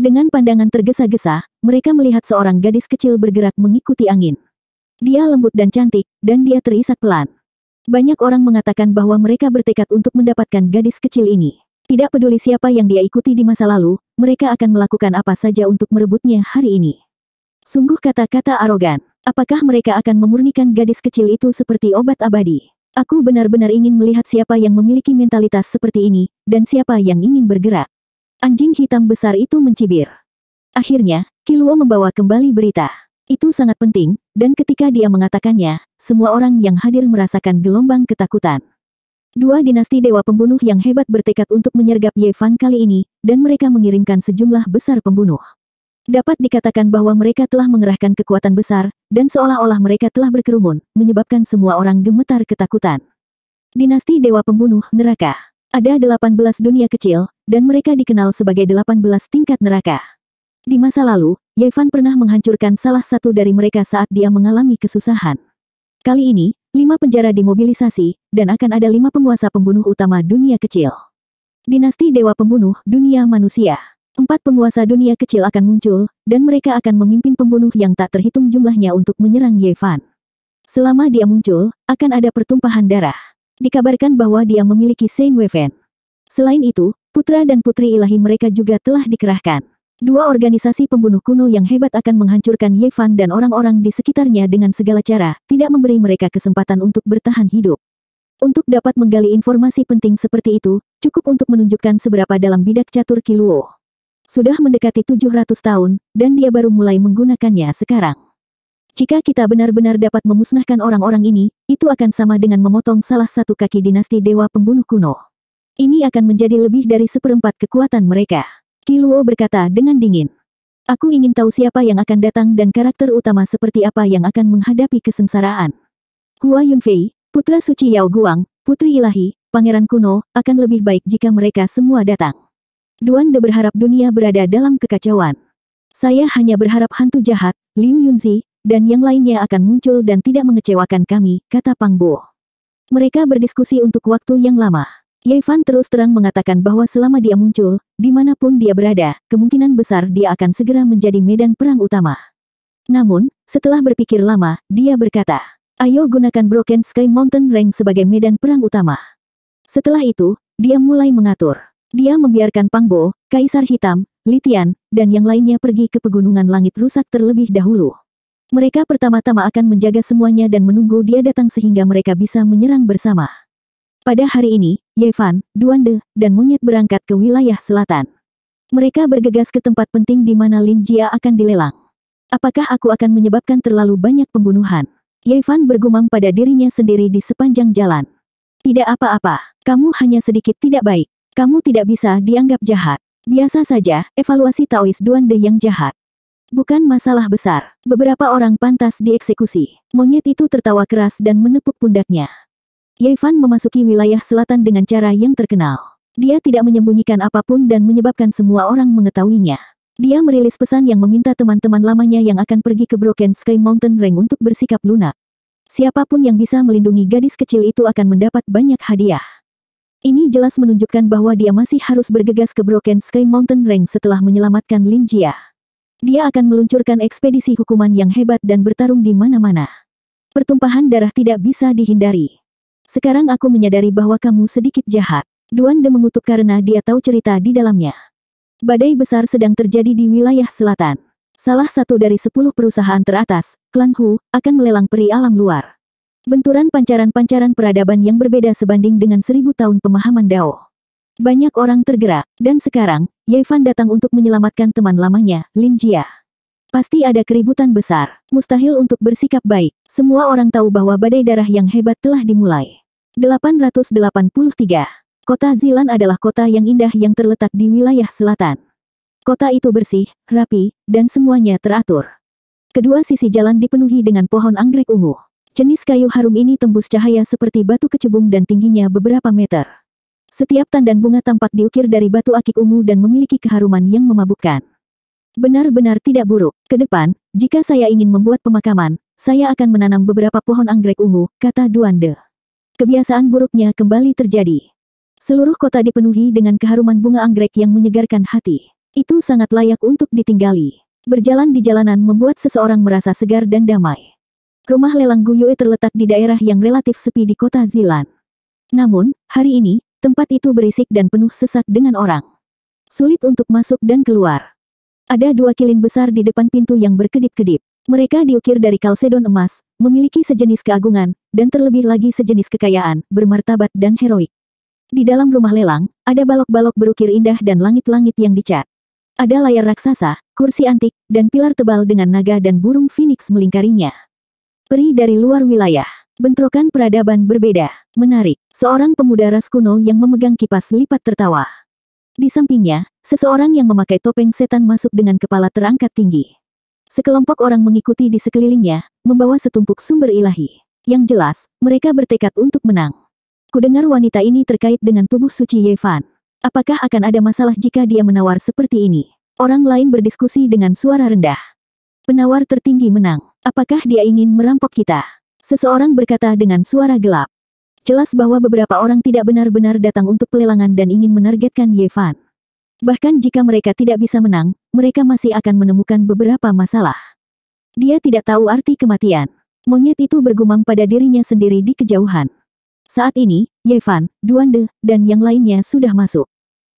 Dengan pandangan tergesa-gesa, mereka melihat seorang gadis kecil bergerak mengikuti angin. Dia lembut dan cantik, dan dia terisak pelan. Banyak orang mengatakan bahwa mereka bertekad untuk mendapatkan gadis kecil ini. Tidak peduli siapa yang dia ikuti di masa lalu, mereka akan melakukan apa saja untuk merebutnya hari ini. Sungguh kata-kata arogan. Apakah mereka akan memurnikan gadis kecil itu seperti obat abadi? Aku benar-benar ingin melihat siapa yang memiliki mentalitas seperti ini, dan siapa yang ingin bergerak. Anjing hitam besar itu mencibir. Akhirnya, Kiluo membawa kembali berita. Itu sangat penting, dan ketika dia mengatakannya, semua orang yang hadir merasakan gelombang ketakutan. Dua dinasti dewa pembunuh yang hebat bertekad untuk menyergap Yevan kali ini, dan mereka mengirimkan sejumlah besar pembunuh. Dapat dikatakan bahwa mereka telah mengerahkan kekuatan besar, dan seolah-olah mereka telah berkerumun, menyebabkan semua orang gemetar ketakutan. Dinasti Dewa Pembunuh Neraka Ada 18 dunia kecil, dan mereka dikenal sebagai 18 tingkat neraka. Di masa lalu, Yevan pernah menghancurkan salah satu dari mereka saat dia mengalami kesusahan. Kali ini, lima penjara dimobilisasi, dan akan ada lima penguasa pembunuh utama dunia kecil. Dinasti Dewa Pembunuh Dunia Manusia Empat penguasa dunia kecil akan muncul, dan mereka akan memimpin pembunuh yang tak terhitung jumlahnya untuk menyerang Yevan. Selama dia muncul, akan ada pertumpahan darah. Dikabarkan bahwa dia memiliki Saint Weven. Selain itu, putra dan putri ilahi mereka juga telah dikerahkan. Dua organisasi pembunuh kuno yang hebat akan menghancurkan Yevan dan orang-orang di sekitarnya dengan segala cara, tidak memberi mereka kesempatan untuk bertahan hidup. Untuk dapat menggali informasi penting seperti itu, cukup untuk menunjukkan seberapa dalam bidak catur Kiluo. Sudah mendekati 700 tahun, dan dia baru mulai menggunakannya sekarang. Jika kita benar-benar dapat memusnahkan orang-orang ini, itu akan sama dengan memotong salah satu kaki dinasti dewa pembunuh kuno. Ini akan menjadi lebih dari seperempat kekuatan mereka. Kiluo berkata dengan dingin. Aku ingin tahu siapa yang akan datang dan karakter utama seperti apa yang akan menghadapi kesengsaraan. Hua Yunfei, putra suci Yao Guang, putri ilahi, pangeran kuno, akan lebih baik jika mereka semua datang. Duan De berharap dunia berada dalam kekacauan. Saya hanya berharap hantu jahat, Liu Yunzi, dan yang lainnya akan muncul dan tidak mengecewakan kami, kata Pang Bo. Mereka berdiskusi untuk waktu yang lama. Yevan terus terang mengatakan bahwa selama dia muncul, di mana pun dia berada, kemungkinan besar dia akan segera menjadi medan perang utama. Namun, setelah berpikir lama, dia berkata, ayo gunakan Broken Sky Mountain Range sebagai medan perang utama. Setelah itu, dia mulai mengatur. Dia membiarkan Pang Bo, Kaisar Hitam, Litian, dan yang lainnya pergi ke pegunungan langit rusak terlebih dahulu. Mereka pertama-tama akan menjaga semuanya dan menunggu dia datang sehingga mereka bisa menyerang bersama. Pada hari ini, Yevan, Duande, dan Monyet berangkat ke wilayah selatan. Mereka bergegas ke tempat penting di mana Lin Jia akan dilelang. Apakah aku akan menyebabkan terlalu banyak pembunuhan? Yevan bergumam pada dirinya sendiri di sepanjang jalan. Tidak apa-apa, kamu hanya sedikit tidak baik. Kamu tidak bisa dianggap jahat. Biasa saja, evaluasi Taois Duande yang jahat. Bukan masalah besar. Beberapa orang pantas dieksekusi. Monyet itu tertawa keras dan menepuk pundaknya. Yevan memasuki wilayah selatan dengan cara yang terkenal. Dia tidak menyembunyikan apa pun dan menyebabkan semua orang mengetahuinya. Dia merilis pesan yang meminta teman-teman lamanya yang akan pergi ke Broken Sky Mountain Range untuk bersikap lunak. Siapa pun yang bisa melindungi gadis kecil itu akan mendapat banyak hadiah. Ini jelas menunjukkan bahwa dia masih harus bergegas ke Broken Sky Mountain Range setelah menyelamatkan Lin Jia. Dia akan meluncurkan ekspedisi hukuman yang hebat dan bertarung di mana-mana. Pertumpahan darah tidak bisa dihindari. Sekarang aku menyadari bahwa kamu sedikit jahat. Duan De mengutuk karena dia tahu cerita di dalamnya. Badai besar sedang terjadi di wilayah selatan. Salah satu dari sepuluh perusahaan teratas, Klan Hu, akan melelang peri alam luar. Benturan pancaran-pancaran peradaban yang berbeda sebanding dengan seribu tahun pemahaman Dao. Banyak orang tergerak, dan sekarang, Yevan datang untuk menyelamatkan teman lamanya, Lin Jia. Pasti ada keributan besar, mustahil untuk bersikap baik. Semua orang tahu bahwa badai darah yang hebat telah dimulai. 883. Kota Zilan adalah kota yang indah yang terletak di wilayah selatan. Kota itu bersih, rapi, dan semuanya teratur. Kedua sisi jalan dipenuhi dengan pohon anggrek ungu. Jenis kayu harum ini tembus cahaya seperti batu kecubung dan tingginya beberapa meter. Setiap tandan bunga tampak diukir dari batu akik ungu dan memiliki keharuman yang memabukkan. Benar-benar tidak buruk. Ke depan, jika saya ingin membuat pemakaman, saya akan menanam beberapa pohon anggrek ungu, kata Duande. Kebiasaan buruknya kembali terjadi. Seluruh kota dipenuhi dengan keharuman bunga anggrek yang menyegarkan hati. Itu sangat layak untuk ditinggali. Berjalan di jalanan membuat seseorang merasa segar dan damai. Rumah lelang Guyue terletak di daerah yang relatif sepi di kota Zilan. Namun, hari ini, Tempat itu berisik dan penuh sesak dengan orang. Sulit untuk masuk dan keluar. Ada dua kilin besar di depan pintu yang berkedip-kedip. Mereka diukir dari kalsedon emas, memiliki sejenis keagungan, dan terlebih lagi sejenis kekayaan, bermartabat dan heroik. Di dalam rumah lelang, ada balok-balok berukir indah dan langit-langit yang dicat. Ada layar raksasa, kursi antik, dan pilar tebal dengan naga dan burung phoenix melingkarinya. Peri dari luar wilayah. Bentrokan peradaban berbeda. Menarik. Seorang pemuda ras kuno yang memegang kipas lipat tertawa. Di sampingnya, seseorang yang memakai topeng setan masuk dengan kepala terangkat tinggi. Sekelompok orang mengikuti di sekelilingnya, membawa setumpuk sumber ilahi. Yang jelas, mereka bertekad untuk menang. Kudengar wanita ini terkait dengan tubuh suci Yevan. Apakah akan ada masalah jika dia menawar seperti ini? Orang lain berdiskusi dengan suara rendah. Penawar tertinggi menang. Apakah dia ingin merampok kita? Seseorang berkata dengan suara gelap. Jelas bahwa beberapa orang tidak benar-benar datang untuk pelelangan dan ingin menargetkan Yevan. Bahkan jika mereka tidak bisa menang, mereka masih akan menemukan beberapa masalah. Dia tidak tahu arti kematian. Monyet itu bergumam pada dirinya sendiri di kejauhan. Saat ini, Yevan, Duande, dan yang lainnya sudah masuk.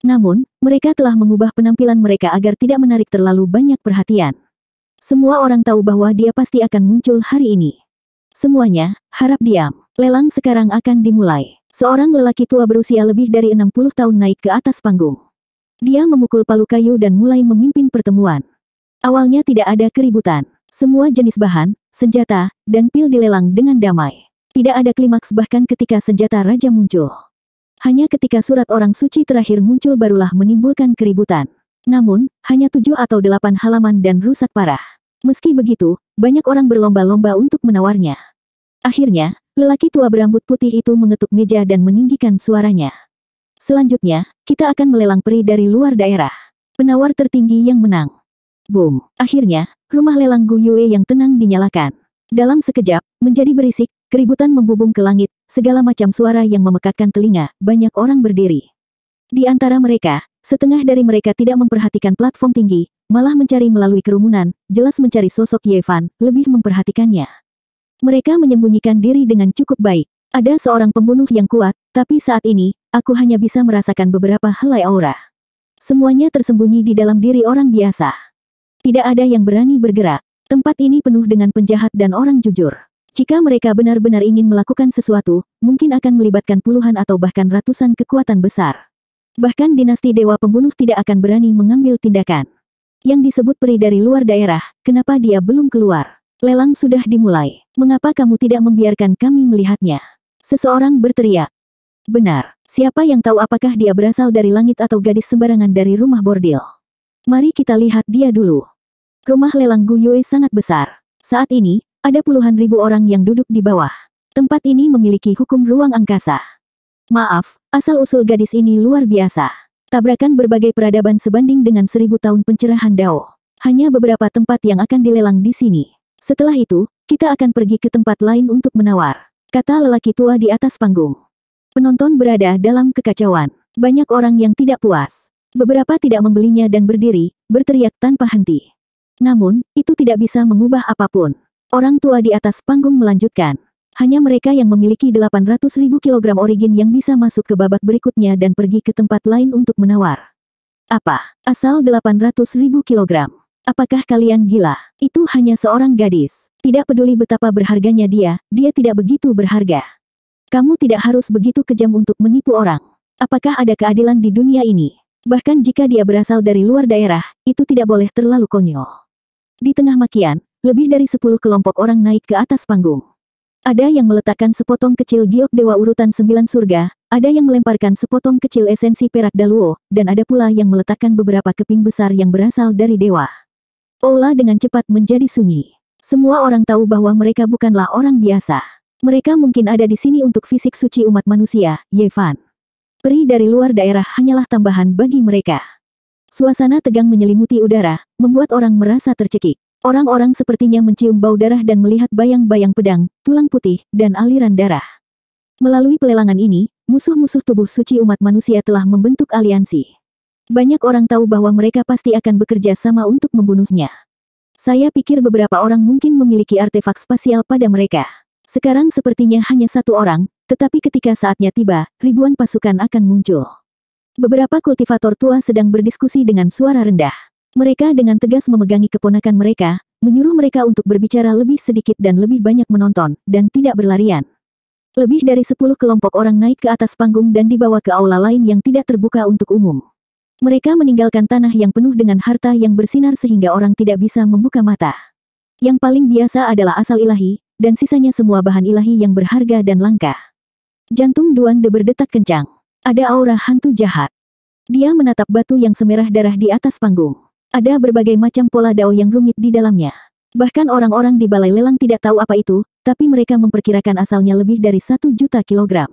Namun, mereka telah mengubah penampilan mereka agar tidak menarik terlalu banyak perhatian. Semua orang tahu bahwa dia pasti akan muncul hari ini. Semuanya, harap diam. Lelang sekarang akan dimulai. Seorang lelaki tua berusia lebih dari 60 tahun naik ke atas panggung. Dia memukul palu kayu dan mulai memimpin pertemuan. Awalnya tidak ada keributan. Semua jenis bahan, senjata, dan pil dilelang dengan damai. Tidak ada klimaks bahkan ketika senjata raja muncul. Hanya ketika surat orang suci terakhir muncul barulah menimbulkan keributan. Namun, hanya tujuh atau delapan halaman dan rusak parah. Meski begitu, banyak orang berlomba-lomba untuk menawarnya. Akhirnya, lelaki tua berambut putih itu mengetuk meja dan meninggikan suaranya. Selanjutnya, kita akan melelang peri dari luar daerah. Penawar tertinggi yang menang. Boom. Akhirnya, rumah lelang Gu Yue yang tenang dinyalakan. Dalam sekejap, menjadi berisik, Keributan membubung ke langit, segala macam suara yang memekakkan telinga, banyak orang berdiri. Di antara mereka, setengah dari mereka tidak memperhatikan platform tinggi, malah mencari melalui kerumunan, jelas mencari sosok Yevan, lebih memperhatikannya. Mereka menyembunyikan diri dengan cukup baik. Ada seorang pembunuh yang kuat, tapi saat ini, aku hanya bisa merasakan beberapa helai aura. Semuanya tersembunyi di dalam diri orang biasa. Tidak ada yang berani bergerak. Tempat ini penuh dengan penjahat dan orang jujur. Jika mereka benar-benar ingin melakukan sesuatu, mungkin akan melibatkan puluhan atau bahkan ratusan kekuatan besar. Bahkan dinasti Dewa Pembunuh tidak akan berani mengambil tindakan. Yang disebut peri dari luar daerah, kenapa dia belum keluar? Lelang sudah dimulai. Mengapa kamu tidak membiarkan kami melihatnya? Seseorang berteriak. Benar. Siapa yang tahu apakah dia berasal dari langit atau gadis sembarangan dari rumah bordil? Mari kita lihat dia dulu. Rumah lelang Gu Yue sangat besar. Saat ini, ada puluhan ribu orang yang duduk di bawah. Tempat ini memiliki hukum ruang angkasa. Maaf, asal-usul gadis ini luar biasa. Tabrakan berbagai peradaban sebanding dengan seribu tahun pencerahan Dao. Hanya beberapa tempat yang akan dilelang di sini. Setelah itu, kita akan pergi ke tempat lain untuk menawar. Kata lelaki tua di atas panggung. Penonton berada dalam kekacauan. Banyak orang yang tidak puas. Beberapa tidak membelinya dan berdiri, berteriak tanpa henti. Namun, itu tidak bisa mengubah apa pun. Orang tua di atas panggung melanjutkan. Hanya mereka yang memiliki 800 ribu kilogram origin yang bisa masuk ke babak berikutnya dan pergi ke tempat lain untuk menawar. Apa? Asal 800 ribu kilogram. Apakah kalian gila? Itu hanya seorang gadis. Tidak peduli betapa berharganya dia, dia tidak begitu berharga. Kamu tidak harus begitu kejam untuk menipu orang. Apakah ada keadilan di dunia ini? Bahkan jika dia berasal dari luar daerah, itu tidak boleh terlalu konyol. Di tengah makian, lebih dari sepuluh kelompok orang naik ke atas panggung. Ada yang meletakkan sepotong kecil giok dewa urutan sembilan surga, ada yang melemparkan sepotong kecil esensi perak daluo, dan ada pula yang meletakkan beberapa keping besar yang berasal dari dewa. Ola dengan cepat menjadi sunyi. Semua orang tahu bahwa mereka bukanlah orang biasa. Mereka mungkin ada di sini untuk fisik suci umat manusia, Yevan. Peri dari luar daerah hanyalah tambahan bagi mereka. Suasana tegang menyelimuti udara, membuat orang merasa tercekik. Orang-orang sepertinya mencium bau darah dan melihat bayang-bayang pedang, tulang putih, dan aliran darah. Melalui pelelangan ini, musuh-musuh tubuh suci umat manusia telah membentuk aliansi. Banyak orang tahu bahwa mereka pasti akan bekerja sama untuk membunuhnya. Saya pikir beberapa orang mungkin memiliki artefak spasial pada mereka. Sekarang sepertinya hanya satu orang, tetapi ketika saatnya tiba, ribuan pasukan akan muncul. Beberapa kultivator tua sedang berdiskusi dengan suara rendah. Mereka dengan tegas memegangi keponakan mereka, menyuruh mereka untuk berbicara lebih sedikit dan lebih banyak menonton, dan tidak berlarian. Lebih dari sepuluh kelompok orang naik ke atas panggung dan dibawa ke aula lain yang tidak terbuka untuk umum. Mereka meninggalkan tanah yang penuh dengan harta yang bersinar sehingga orang tidak bisa membuka mata. Yang paling biasa adalah asal ilahi, dan sisanya semua bahan ilahi yang berharga dan langka. Jantung Duan De berdetak kencang. Ada aura hantu jahat. Dia menatap batu yang semerah darah di atas panggung. Ada berbagai macam pola dao yang rumit di dalamnya. Bahkan orang-orang di balai lelang tidak tahu apa itu, tapi mereka memperkirakan asalnya lebih dari satu juta kilogram.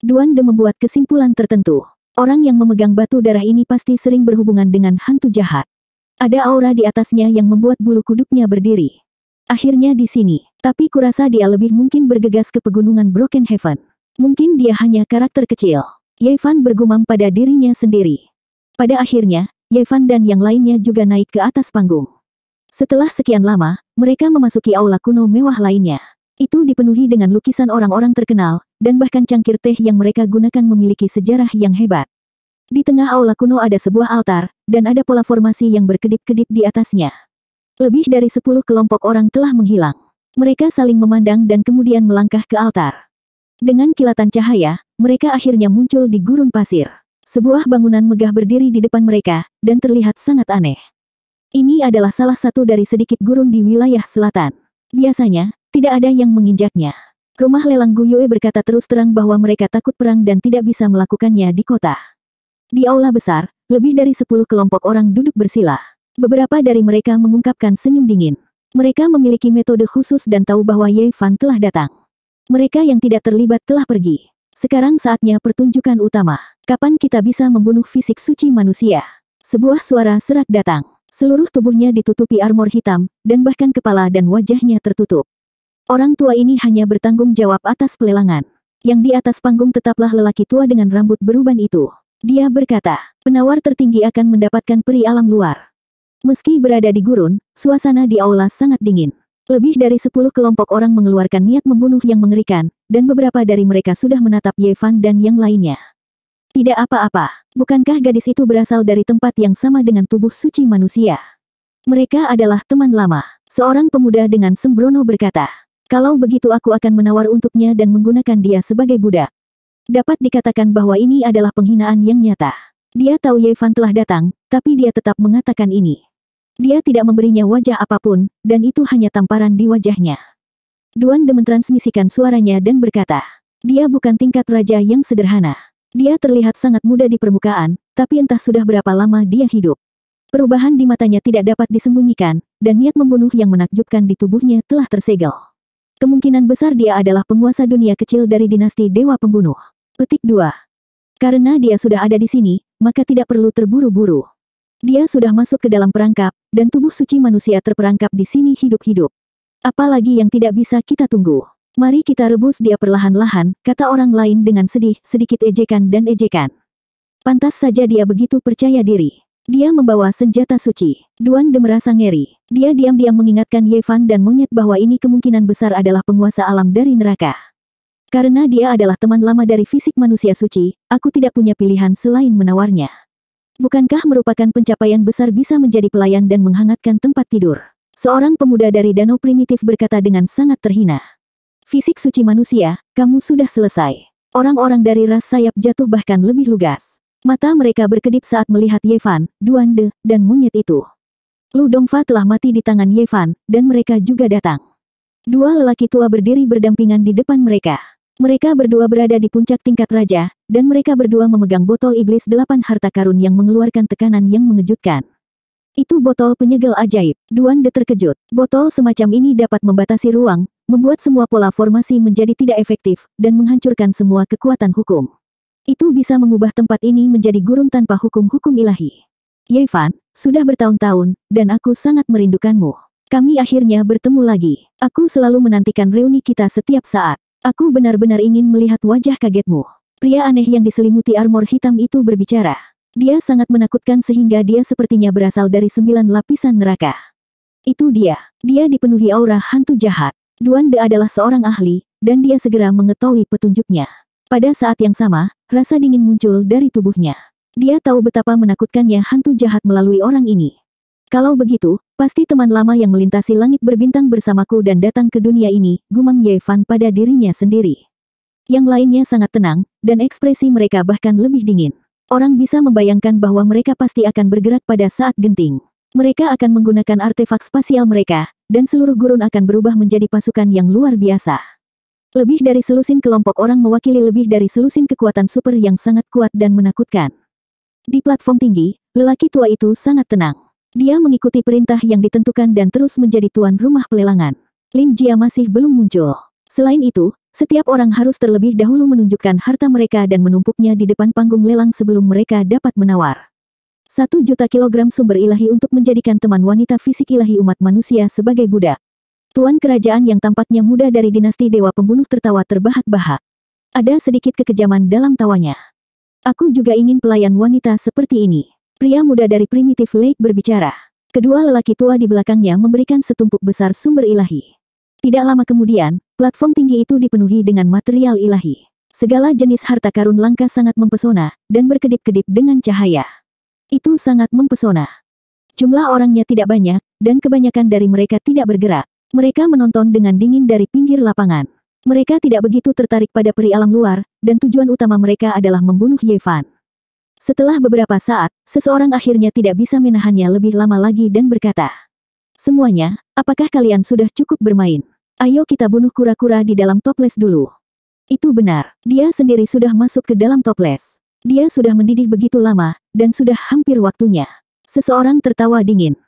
Duan De membuat kesimpulan tertentu. Orang yang memegang batu darah ini pasti sering berhubungan dengan hantu jahat. Ada aura di atasnya yang membuat bulu kuduknya berdiri. Akhirnya di sini, tapi kurasa dia lebih mungkin bergegas ke pegunungan Broken Heaven. Mungkin dia hanya karakter kecil. Yevan bergumam pada dirinya sendiri. Pada akhirnya, Yevan dan yang lainnya juga naik ke atas panggung. Setelah sekian lama, mereka memasuki aula kuno mewah lainnya. Itu dipenuhi dengan lukisan orang-orang terkenal, dan bahkan cangkir teh yang mereka gunakan memiliki sejarah yang hebat. Di tengah aula kuno ada sebuah altar, dan ada pola formasi yang berkedip-kedip di atasnya. Lebih dari sepuluh kelompok orang telah menghilang. Mereka saling memandang dan kemudian melangkah ke altar. Dengan kilatan cahaya, mereka akhirnya muncul di gurun pasir. Sebuah bangunan megah berdiri di depan mereka, dan terlihat sangat aneh. Ini adalah salah satu dari sedikit gurun di wilayah selatan. Biasanya, tidak ada yang menginjaknya. Rumah lelang Guyue berkata terus terang bahwa mereka takut perang dan tidak bisa melakukannya di kota. Di aula besar, lebih dari sepuluh kelompok orang duduk bersila. Beberapa dari mereka mengungkapkan senyum dingin. Mereka memiliki metode khusus dan tahu bahwa Ye Fan telah datang. Mereka yang tidak terlibat telah pergi. Sekarang saatnya pertunjukan utama. Kapan kita bisa membunuh fisik suci manusia? Sebuah suara serak datang. Seluruh tubuhnya ditutupi armor hitam, dan bahkan kepala dan wajahnya tertutup. Orang tua ini hanya bertanggung jawab atas pelelangan. Yang di atas panggung tetaplah lelaki tua dengan rambut beruban itu. Dia berkata, penawar tertinggi akan mendapatkan peri alam luar. Meski berada di gurun, suasana di aula sangat dingin. Lebih dari sepuluh kelompok orang mengeluarkan niat membunuh yang mengerikan, dan beberapa dari mereka sudah menatap Yevan dan yang lainnya. Tidak apa-apa, bukankah gadis itu berasal dari tempat yang sama dengan tubuh suci manusia? Mereka adalah teman lama. Seorang pemuda dengan sembrono berkata, kalau begitu aku akan menawar untuknya dan menggunakan dia sebagai budak. Dapat dikatakan bahwa ini adalah penghinaan yang nyata. Dia tahu Yevan telah datang, tapi dia tetap mengatakan ini. Dia tidak memberinya wajah apa pun, dan itu hanya tamparan di wajahnya. Duan De mentransmisikan suaranya dan berkata, dia bukan tingkat raja yang sederhana. Dia terlihat sangat muda di permukaan, tapi entah sudah berapa lama dia hidup. Perubahan di matanya tidak dapat disembunyikan, dan niat membunuh yang menakjubkan di tubuhnya telah tersegel. Kemungkinan besar dia adalah penguasa dunia kecil dari dinasti Dewa Pembunuh. Petik 2. Karena dia sudah ada di sini, maka tidak perlu terburu-buru. Dia sudah masuk ke dalam perangkap, dan tubuh suci manusia terperangkap di sini hidup-hidup. Apalagi yang tidak bisa kita tunggu. Mari kita rebus dia perlahan-lahan, kata orang lain dengan sedih, sedikit ejekan dan ejekan. Pantas saja dia begitu percaya diri. Dia membawa senjata suci. Duan De merasa ngeri. Dia diam-diam mengingatkan Yevan dan monyet bahwa ini kemungkinan besar adalah penguasa alam dari neraka. Karena dia adalah teman lama dari fisik manusia suci, aku tidak punya pilihan selain menawarnya. Bukankah merupakan pencapaian besar bisa menjadi pelayan dan menghangatkan tempat tidur? Seorang pemuda dari danau primitif berkata dengan sangat terhina. Fisik suci manusia, kamu sudah selesai. Orang-orang dari ras sayap jatuh bahkan lebih lugas. Mata mereka berkedip saat melihat Yevan, Duan De, dan monyet itu. Lu Dongfa telah mati di tangan Yevan, dan mereka juga datang. Dua lelaki tua berdiri berdampingan di depan mereka. Mereka berdua berada di puncak tingkat raja, dan mereka berdua memegang botol iblis delapan harta karun yang mengeluarkan tekanan yang mengejutkan. Itu botol penyegel ajaib. Duan De terkejut. Botol semacam ini dapat membatasi ruang, membuat semua pola formasi menjadi tidak efektif, dan menghancurkan semua kekuatan hukum. Itu bisa mengubah tempat ini menjadi gurun tanpa hukum-hukum ilahi. Yevan, sudah bertahun-tahun, dan aku sangat merindukanmu. Kami akhirnya bertemu lagi. Aku selalu menantikan reuni kita setiap saat. Aku benar-benar ingin melihat wajah kagetmu. Pria aneh yang diselimuti armor hitam itu berbicara. Dia sangat menakutkan sehingga dia sepertinya berasal dari sembilan lapisan neraka. Itu dia. Dia dipenuhi aura hantu jahat. Duan De adalah seorang ahli, dan dia segera mengetahui petunjuknya. Pada saat yang sama, rasa dingin muncul dari tubuhnya. Dia tahu betapa menakutkannya hantu jahat melalui orang ini. Kalau begitu, pasti teman lama yang melintasi langit berbintang bersamaku dan datang ke dunia ini, gumam Ye Fan pada dirinya sendiri. Yang lainnya sangat tenang, dan ekspresi mereka bahkan lebih dingin. Orang bisa membayangkan bahwa mereka pasti akan bergerak pada saat genting. Mereka akan menggunakan artefak spasial mereka, dan seluruh gurun akan berubah menjadi pasukan yang luar biasa. Lebih dari selusin kelompok orang mewakili lebih dari selusin kekuatan super yang sangat kuat dan menakutkan. Di platform tinggi, lelaki tua itu sangat tenang. Dia mengikuti perintah yang ditentukan dan terus menjadi tuan rumah pelelangan. Lim Jia masih belum muncul. Selain itu, Setiap orang harus terlebih dahulu menunjukkan harta mereka dan menumpuknya di depan panggung lelang sebelum mereka dapat menawar. Satu juta kilogram sumber ilahi untuk menjadikan teman wanita fisik ilahi umat manusia sebagai budak. Tuan kerajaan yang tampaknya muda dari dinasti dewa pembunuh tertawa terbahak-bahak. Ada sedikit kekejaman dalam tawanya. Aku juga ingin pelayan wanita seperti ini. Pria muda dari primitif Lake berbicara. Kedua lelaki tua di belakangnya memberikan setumpuk besar sumber ilahi. Tidak lama kemudian, platform tinggi itu dipenuhi dengan material ilahi. Segala jenis harta karun langka sangat mempesona, dan berkedip-kedip dengan cahaya. Itu sangat mempesona. Jumlah orangnya tidak banyak, dan kebanyakan dari mereka tidak bergerak. Mereka menonton dengan dingin dari pinggir lapangan. Mereka tidak begitu tertarik pada peri alam luar, dan tujuan utama mereka adalah membunuh Yevan. Setelah beberapa saat, seseorang akhirnya tidak bisa menahannya lebih lama lagi dan berkata, Semuanya, apakah kalian sudah cukup bermain? Ayo kita bunuh kura-kura di dalam toples dulu. Itu benar, dia sendiri sudah masuk ke dalam toples. Dia sudah mendidih begitu lama, dan sudah hampir waktunya. Seseorang tertawa dingin.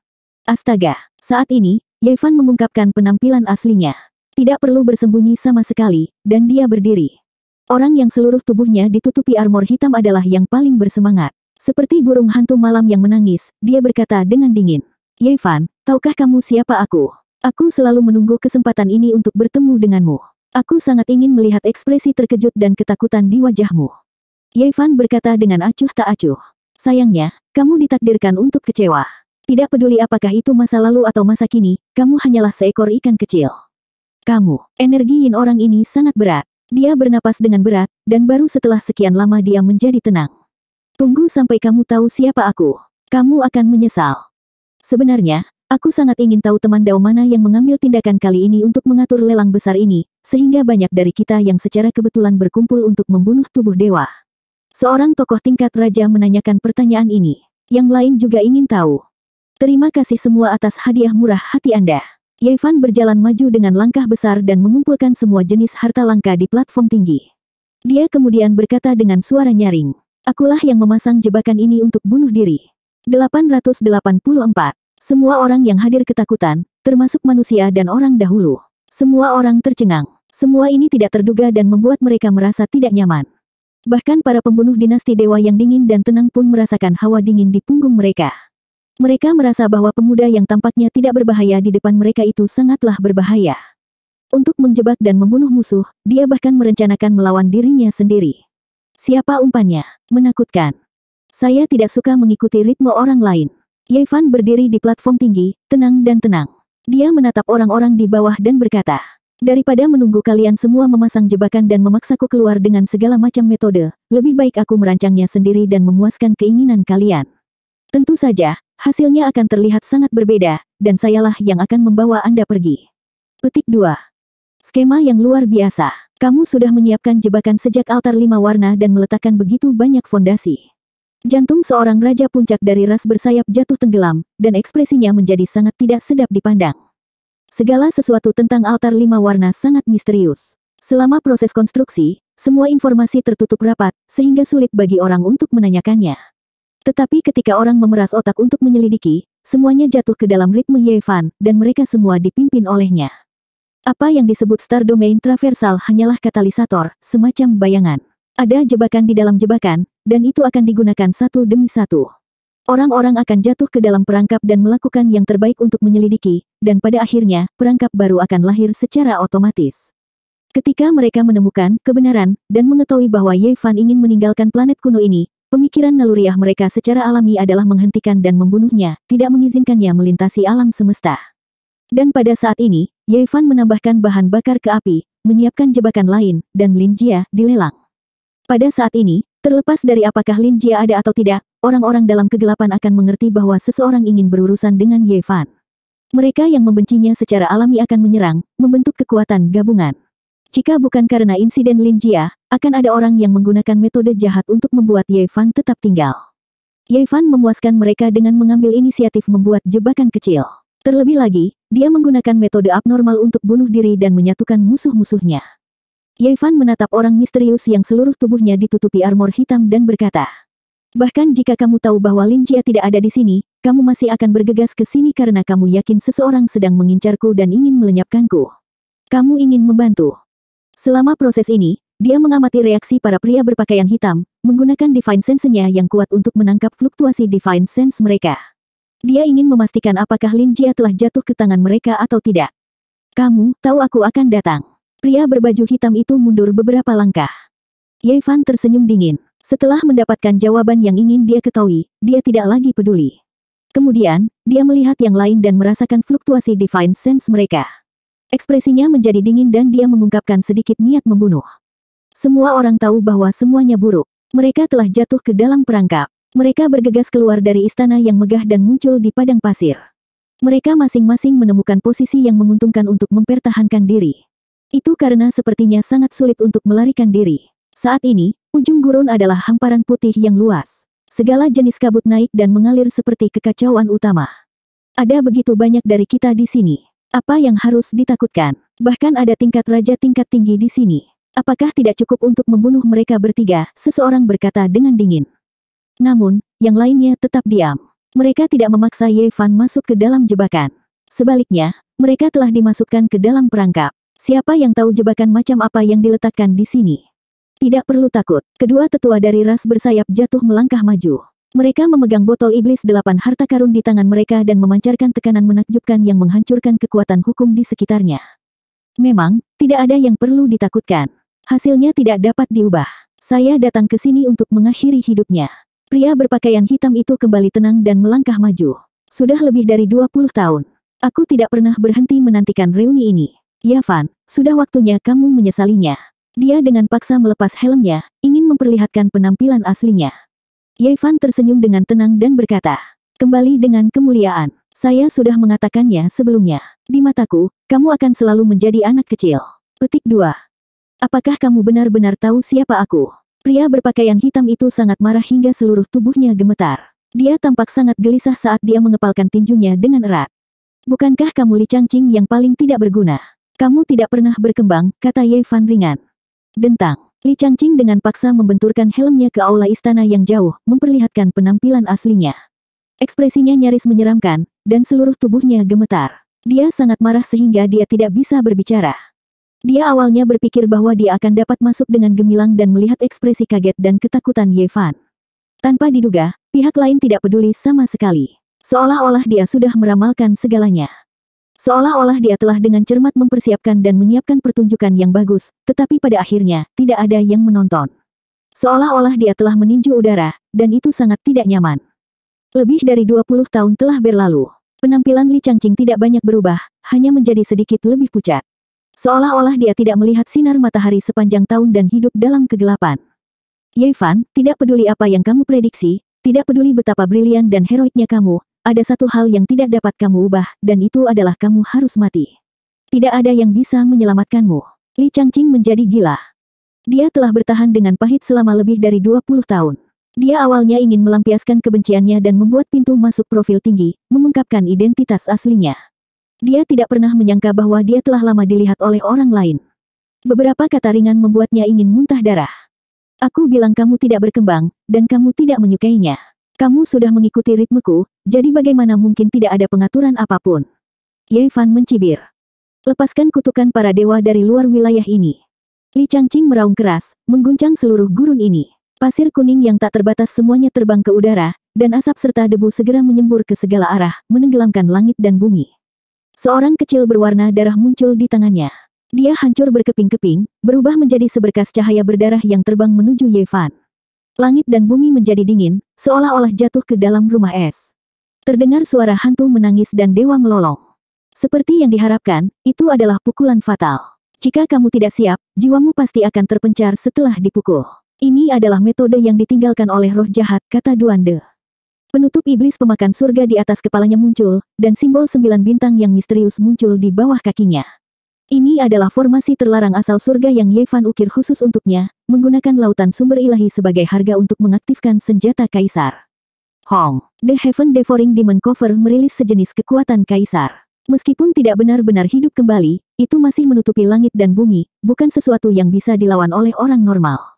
Astaga, saat ini, Yevan mengungkapkan penampilan aslinya. Tidak perlu bersembunyi sama sekali, dan dia berdiri. Orang yang seluruh tubuhnya ditutupi armor hitam adalah yang paling bersemangat. Seperti burung hantu malam yang menangis, dia berkata dengan dingin. Yevan, tahukah kamu siapa aku? Aku selalu menunggu kesempatan ini untuk bertemu denganmu. Aku sangat ingin melihat ekspresi terkejut dan ketakutan di wajahmu. Yevan berkata dengan acuh tak acuh. Sayangnya, kamu ditakdirkan untuk kecewa. Tidak peduli apakah itu masa lalu atau masa kini, kamu hanyalah seekor ikan kecil. Kamu, energi yin orang ini sangat berat. Dia bernapas dengan berat, dan baru setelah sekian lama dia menjadi tenang. Tunggu sampai kamu tahu siapa aku. Kamu akan menyesal. Sebenarnya, aku sangat ingin tahu teman Dao mana yang mengambil tindakan kali ini untuk mengatur lelang besar ini, sehingga banyak dari kita yang secara kebetulan berkumpul untuk membunuh tubuh dewa. Seorang tokoh tingkat raja menanyakan pertanyaan ini. Yang lain juga ingin tahu. Terima kasih semua atas hadiah murah hati Anda. Yevan berjalan maju dengan langkah besar dan mengumpulkan semua jenis harta langka di platform tinggi. Dia kemudian berkata dengan suara nyaring. Akulah yang memasang jebakan ini untuk bunuh diri. 884. Semua orang yang hadir ketakutan, termasuk manusia dan orang dahulu. Semua orang tercengang. Semua ini tidak terduga dan membuat mereka merasa tidak nyaman. Bahkan para pembunuh dinasti dewa yang dingin dan tenang pun merasakan hawa dingin di punggung mereka. Mereka merasa bahwa pemuda yang tampaknya tidak berbahaya di depan mereka itu sangatlah berbahaya. Untuk menjebak dan membunuh musuh, dia bahkan merencanakan melawan dirinya sendiri. Siapa umpannya? Menakutkan. Saya tidak suka mengikuti ritme orang lain. Yevan berdiri di platform tinggi, tenang dan tenang. Dia menatap orang-orang di bawah dan berkata, Daripada menunggu kalian semua memasang jebakan dan memaksaku keluar dengan segala macam metode, lebih baik aku merancangnya sendiri dan memuaskan keinginan kalian. Tentu saja, hasilnya akan terlihat sangat berbeda, dan sayalah yang akan membawa Anda pergi. Petik 2. Skema yang luar biasa. Kamu sudah menyiapkan jebakan sejak altar lima warna dan meletakkan begitu banyak fondasi. Jantung seorang raja puncak dari ras bersayap jatuh tenggelam, dan ekspresinya menjadi sangat tidak sedap dipandang. Segala sesuatu tentang altar lima warna sangat misterius. Selama proses konstruksi, semua informasi tertutup rapat, sehingga sulit bagi orang untuk menanyakannya. Tetapi ketika orang memeras otak untuk menyelidiki, semuanya jatuh ke dalam ritme Yevan, dan mereka semua dipimpin olehnya. Apa yang disebut Star Domain Traversal hanyalah katalisator, semacam bayangan. Ada jebakan di dalam jebakan, dan itu akan digunakan satu demi satu. Orang-orang akan jatuh ke dalam perangkap dan melakukan yang terbaik untuk menyelidiki, dan pada akhirnya, perangkap baru akan lahir secara otomatis. Ketika mereka menemukan kebenaran dan mengetahui bahwa Yevan ingin meninggalkan planet kuno ini, pemikiran naluriah mereka secara alami adalah menghentikan dan membunuhnya, tidak mengizinkannya melintasi alam semesta. Dan pada saat ini, Yevan menambahkan bahan bakar ke api, menyiapkan jebakan lain, dan Lin Jia dilelang. Pada saat ini, terlepas dari apakah Lin Jia ada atau tidak, orang-orang dalam kegelapan akan mengerti bahwa seseorang ingin berurusan dengan Ye Fan. Mereka yang membencinya secara alami akan menyerang, membentuk kekuatan gabungan. Jika bukan karena insiden Lin Jia, akan ada orang yang menggunakan metode jahat untuk membuat Ye Fan tetap tinggal. Ye Fan memuaskan mereka dengan mengambil inisiatif membuat jebakan kecil. Terlebih lagi, dia menggunakan metode abnormal untuk bunuh diri dan menyatukan musuh-musuhnya. Ye Fan menatap orang misterius yang seluruh tubuhnya ditutupi armor hitam dan berkata, Bahkan jika kamu tahu bahwa Lin Jia tidak ada di sini, kamu masih akan bergegas ke sini karena kamu yakin seseorang sedang mengincarku dan ingin melenyapkanku. Kamu ingin membantu. Selama proses ini, dia mengamati reaksi para pria berpakaian hitam, menggunakan Divine Sense-nya yang kuat untuk menangkap fluktuasi Divine Sense mereka. Dia ingin memastikan apakah Lin Jia telah jatuh ke tangan mereka atau tidak. Kamu tahu aku akan datang. Pria berbaju hitam itu mundur beberapa langkah. Ye Fan tersenyum dingin. Setelah mendapatkan jawaban yang ingin dia ketahui, dia tidak lagi peduli. Kemudian, dia melihat yang lain dan merasakan fluktuasi Divine Sense mereka. Ekspresinya menjadi dingin dan dia mengungkapkan sedikit niat membunuh. Semua orang tahu bahwa semuanya buruk. Mereka telah jatuh ke dalam perangkap. Mereka bergegas keluar dari istana yang megah dan muncul di padang pasir. Mereka masing-masing menemukan posisi yang menguntungkan untuk mempertahankan diri. Itu karena sepertinya sangat sulit untuk melarikan diri. Saat ini, ujung gurun adalah hamparan putih yang luas. Segala jenis kabut naik dan mengalir seperti kekacauan utama. Ada begitu banyak dari kita di sini. Apa yang harus ditakutkan? Bahkan ada tingkat raja tingkat tinggi di sini. Apakah tidak cukup untuk membunuh mereka bertiga? Seseorang berkata dengan dingin. Namun, yang lainnya tetap diam. Mereka tidak memaksa Ye Fan masuk ke dalam jebakan. Sebaliknya, mereka telah dimasukkan ke dalam perangkap. Siapa yang tahu jebakan macam apa yang diletakkan di sini? Tidak perlu takut. Kedua tetua dari ras bersayap jatuh melangkah maju. Mereka memegang botol iblis delapan harta karun di tangan mereka dan memancarkan tekanan menakjubkan yang menghancurkan kekuatan hukum di sekitarnya. Memang, tidak ada yang perlu ditakutkan. Hasilnya tidak dapat diubah. Saya datang ke sini untuk mengakhiri hidupnya. Pria berpakaian hitam itu kembali tenang dan melangkah maju. Sudah lebih dari 20 tahun. Aku tidak pernah berhenti menantikan reuni ini. Yavan, sudah waktunya kamu menyesalinya. Dia dengan paksa melepas helmnya, ingin memperlihatkan penampilan aslinya. Yevan tersenyum dengan tenang dan berkata, kembali dengan kemuliaan. Saya sudah mengatakannya sebelumnya. Di mataku, kamu akan selalu menjadi anak kecil. Petik 2. Apakah kamu benar-benar tahu siapa aku? Pria berpakaian hitam itu sangat marah hingga seluruh tubuhnya gemetar. Dia tampak sangat gelisah saat dia mengepalkan tinjunya dengan erat. Bukankah kamu Li Changqing yang paling tidak berguna? Kamu tidak pernah berkembang, kata Ye Fan ringan. Dentang. Li Changqing dengan paksa membenturkan helmnya ke aula istana yang jauh, memperlihatkan penampilan aslinya. Ekspresinya nyaris menyeramkan, dan seluruh tubuhnya gemetar. Dia sangat marah sehingga dia tidak bisa berbicara. Dia awalnya berpikir bahwa dia akan dapat masuk dengan gemilang dan melihat ekspresi kaget dan ketakutan Ye Fan. Tanpa diduga, pihak lain tidak peduli sama sekali. Seolah-olah dia sudah meramalkan segalanya. Seolah-olah dia telah dengan cermat mempersiapkan dan menyiapkan pertunjukan yang bagus, tetapi pada akhirnya, tidak ada yang menonton. Seolah-olah dia telah meninju udara, dan itu sangat tidak nyaman. Lebih dari 20 tahun telah berlalu. Penampilan Li Changqing tidak banyak berubah, hanya menjadi sedikit lebih pucat. Seolah-olah dia tidak melihat sinar matahari sepanjang tahun dan hidup dalam kegelapan. Ye Fan, tidak peduli apa yang kamu prediksi, tidak peduli betapa brilian dan heroiknya kamu, ada satu hal yang tidak dapat kamu ubah, dan itu adalah kamu harus mati. Tidak ada yang bisa menyelamatkanmu. Li Changqing menjadi gila. Dia telah bertahan dengan pahit selama lebih dari 20 tahun. Dia awalnya ingin melampiaskan kebenciannya dan membuat pintu masuk profil tinggi, mengungkapkan identitas aslinya. Dia tidak pernah menyangka bahwa dia telah lama dilihat oleh orang lain. Beberapa kata ringan membuatnya ingin muntah darah. Aku bilang kamu tidak berkembang, dan kamu tidak menyukainya. Kamu sudah mengikuti ritmeku, jadi bagaimana mungkin tidak ada pengaturan apa pun? Ye Fan mencibir. Lepaskan kutukan para dewa dari luar wilayah ini. Li Changqing meraung keras, mengguncang seluruh gurun ini. Pasir kuning yang tak terbatas semuanya terbang ke udara, dan asap serta debu segera menyembur ke segala arah, menenggelamkan langit dan bumi. Seorang kecil berwarna darah muncul di tangannya. Dia hancur berkeping-keping, berubah menjadi seberkas cahaya berdarah yang terbang menuju Ye Fan. Langit dan bumi menjadi dingin, seolah-olah jatuh ke dalam rumah es. Terdengar suara hantu menangis dan dewa melolong. Seperti yang diharapkan, itu adalah pukulan fatal. Jika kamu tidak siap, jiwamu pasti akan terpencar setelah dipukul. Ini adalah metode yang ditinggalkan oleh roh jahat, kata Duande. Penutup iblis pemakan surga di atas kepalanya muncul, dan simbol sembilan bintang yang misterius muncul di bawah kakinya. Ini adalah formasi terlarang asal surga yang Yevan ukir khusus untuknya, menggunakan lautan sumber ilahi sebagai harga untuk mengaktifkan senjata kaisar. Hong, The Heaven Devouring Demon Cover merilis sejenis kekuatan kaisar. Meskipun tidak benar-benar hidup kembali, itu masih menutupi langit dan bumi, bukan sesuatu yang bisa dilawan oleh orang normal.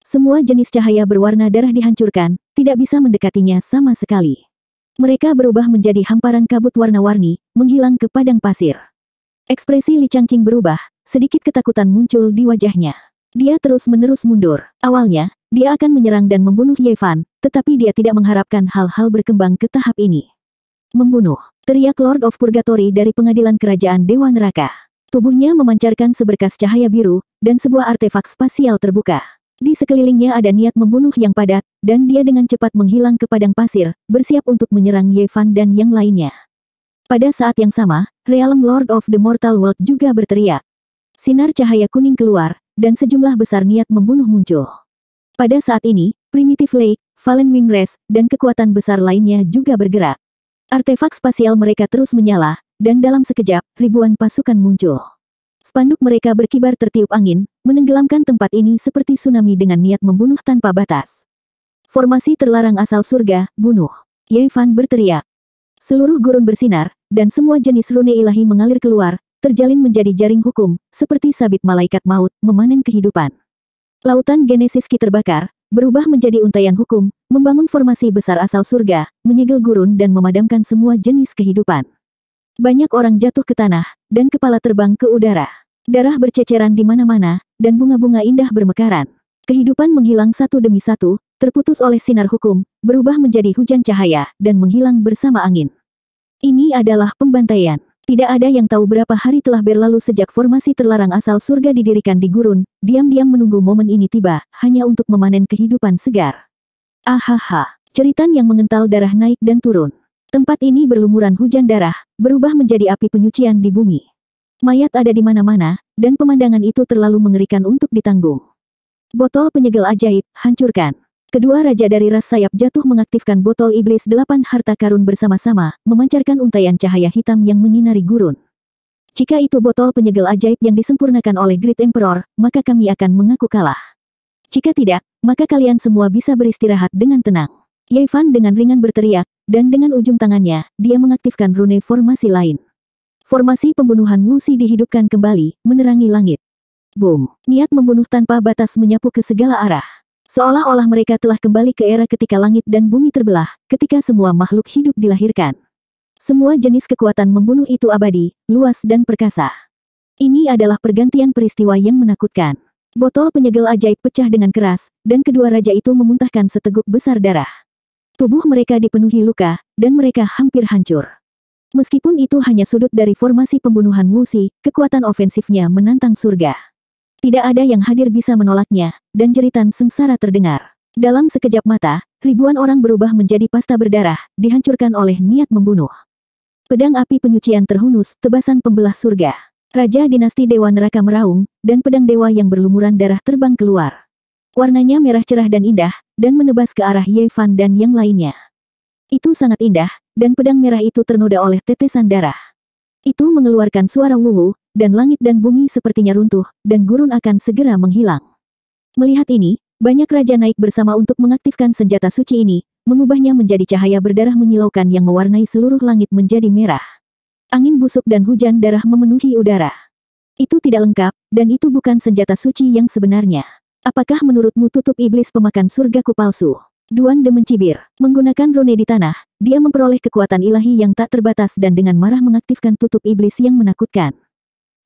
Semua jenis cahaya berwarna darah dihancurkan, tidak bisa mendekatinya sama sekali. Mereka berubah menjadi hamparan kabut warna-warni, menghilang ke padang pasir. Ekspresi Li Changqing berubah, sedikit ketakutan muncul di wajahnya. Dia terus-menerus mundur. Awalnya, dia akan menyerang dan membunuh Yevan, tetapi dia tidak mengharapkan hal-hal berkembang ke tahap ini. Membunuh, teriak Lord of Purgatory dari pengadilan kerajaan Dewa Neraka. Tubuhnya memancarkan seberkas cahaya biru, dan sebuah artefak spasial terbuka. Di sekelilingnya ada niat membunuh yang padat, dan dia dengan cepat menghilang ke padang pasir, bersiap untuk menyerang Yevan dan yang lainnya. Pada saat yang sama, Realm Lord of the Mortal World juga berteriak. Sinar cahaya kuning keluar, dan sejumlah besar niat membunuh muncul. Pada saat ini, Primitive Lake, Fallen Wing Race, dan kekuatan besar lainnya juga bergerak. Artefak spasial mereka terus menyala, dan dalam sekejap, ribuan pasukan muncul. Spanduk mereka berkibar tertiup angin, menenggelamkan tempat ini seperti tsunami dengan niat membunuh tanpa batas. Formasi terlarang asal surga, bunuh. Yevan berteriak. Seluruh gurun bersinar, dan semua jenis rune ilahi mengalir keluar, terjalin menjadi jaring hukum, seperti sabit malaikat maut, memanen kehidupan. Lautan Genesis Ki terbakar, berubah menjadi untayan hukum, membangun formasi besar asal surga, menyegel gurun dan memadamkan semua jenis kehidupan. Banyak orang jatuh ke tanah, dan kepala terbang ke udara. Darah berceceran di mana-mana, dan bunga-bunga indah bermekaran. Kehidupan menghilang satu demi satu, terputus oleh sinar hukum, berubah menjadi hujan cahaya, dan menghilang bersama angin. Ini adalah pembantaian. Tidak ada yang tahu berapa hari telah berlalu sejak formasi terlarang asal surga didirikan di gurun, diam-diam menunggu momen ini tiba, hanya untuk memanen kehidupan segar. Ahaha, ceritan yang mengental darah naik dan turun. Tempat ini berlumuran hujan darah, berubah menjadi api penyucian di bumi. Mayat ada di mana-mana, dan pemandangan itu terlalu mengerikan untuk ditanggung. Botol penyegel ajaib, hancurkan. Kedua raja dari ras sayap jatuh mengaktifkan botol iblis delapan harta karun bersama-sama, memancarkan untayan cahaya hitam yang menyinari gurun. Jika itu botol penyegel ajaib yang disempurnakan oleh Great Emperor, maka kami akan mengaku kalah. Jika tidak, maka kalian semua bisa beristirahat dengan tenang. Yevan dengan ringan berteriak, dan dengan ujung tangannya, dia mengaktifkan rune formasi lain. Formasi pembunuhan Wuxi dihidupkan kembali, menerangi langit. Boom! Niat membunuh tanpa batas menyapu ke segala arah. Seolah-olah mereka telah kembali ke era ketika langit dan bumi terbelah, ketika semua makhluk hidup dilahirkan. Semua jenis kekuatan membunuh itu abadi, luas dan perkasa. Ini adalah pergantian peristiwa yang menakutkan. Botol penyegel ajaib pecah dengan keras, dan kedua raja itu memuntahkan seteguk besar darah. Tubuh mereka dipenuhi luka, dan mereka hampir hancur. Meskipun itu hanya sudut dari formasi pembunuhan Wuxi, kekuatan ofensifnya menantang surga. Tidak ada yang hadir bisa menolaknya, dan jeritan sengsara terdengar. Dalam sekejap mata, ribuan orang berubah menjadi pasta berdarah, dihancurkan oleh niat membunuh. Pedang api penyucian terhunus, tebasan pembelah surga. Raja dinasti Dewa Neraka meraung, dan pedang dewa yang berlumuran darah terbang keluar. Warnanya merah cerah dan indah, dan menebas ke arah Yevan dan yang lainnya. Itu sangat indah, dan pedang merah itu ternoda oleh tetesan darah. Itu mengeluarkan suara wuwu, dan langit dan bumi sepertinya runtuh, dan gurun akan segera menghilang. Melihat ini, banyak raja naik bersama untuk mengaktifkan senjata suci ini, mengubahnya menjadi cahaya berdarah menyilaukan yang mewarnai seluruh langit menjadi merah. Angin busuk dan hujan darah memenuhi udara. Itu tidak lengkap, dan itu bukan senjata suci yang sebenarnya. Apakah menurutmu tutup iblis pemakan surgaku palsu? Duan De mencibir. Menggunakan rune di tanah, dia memperoleh kekuatan ilahi yang tak terbatas dan dengan marah mengaktifkan tutup iblis yang menakutkan.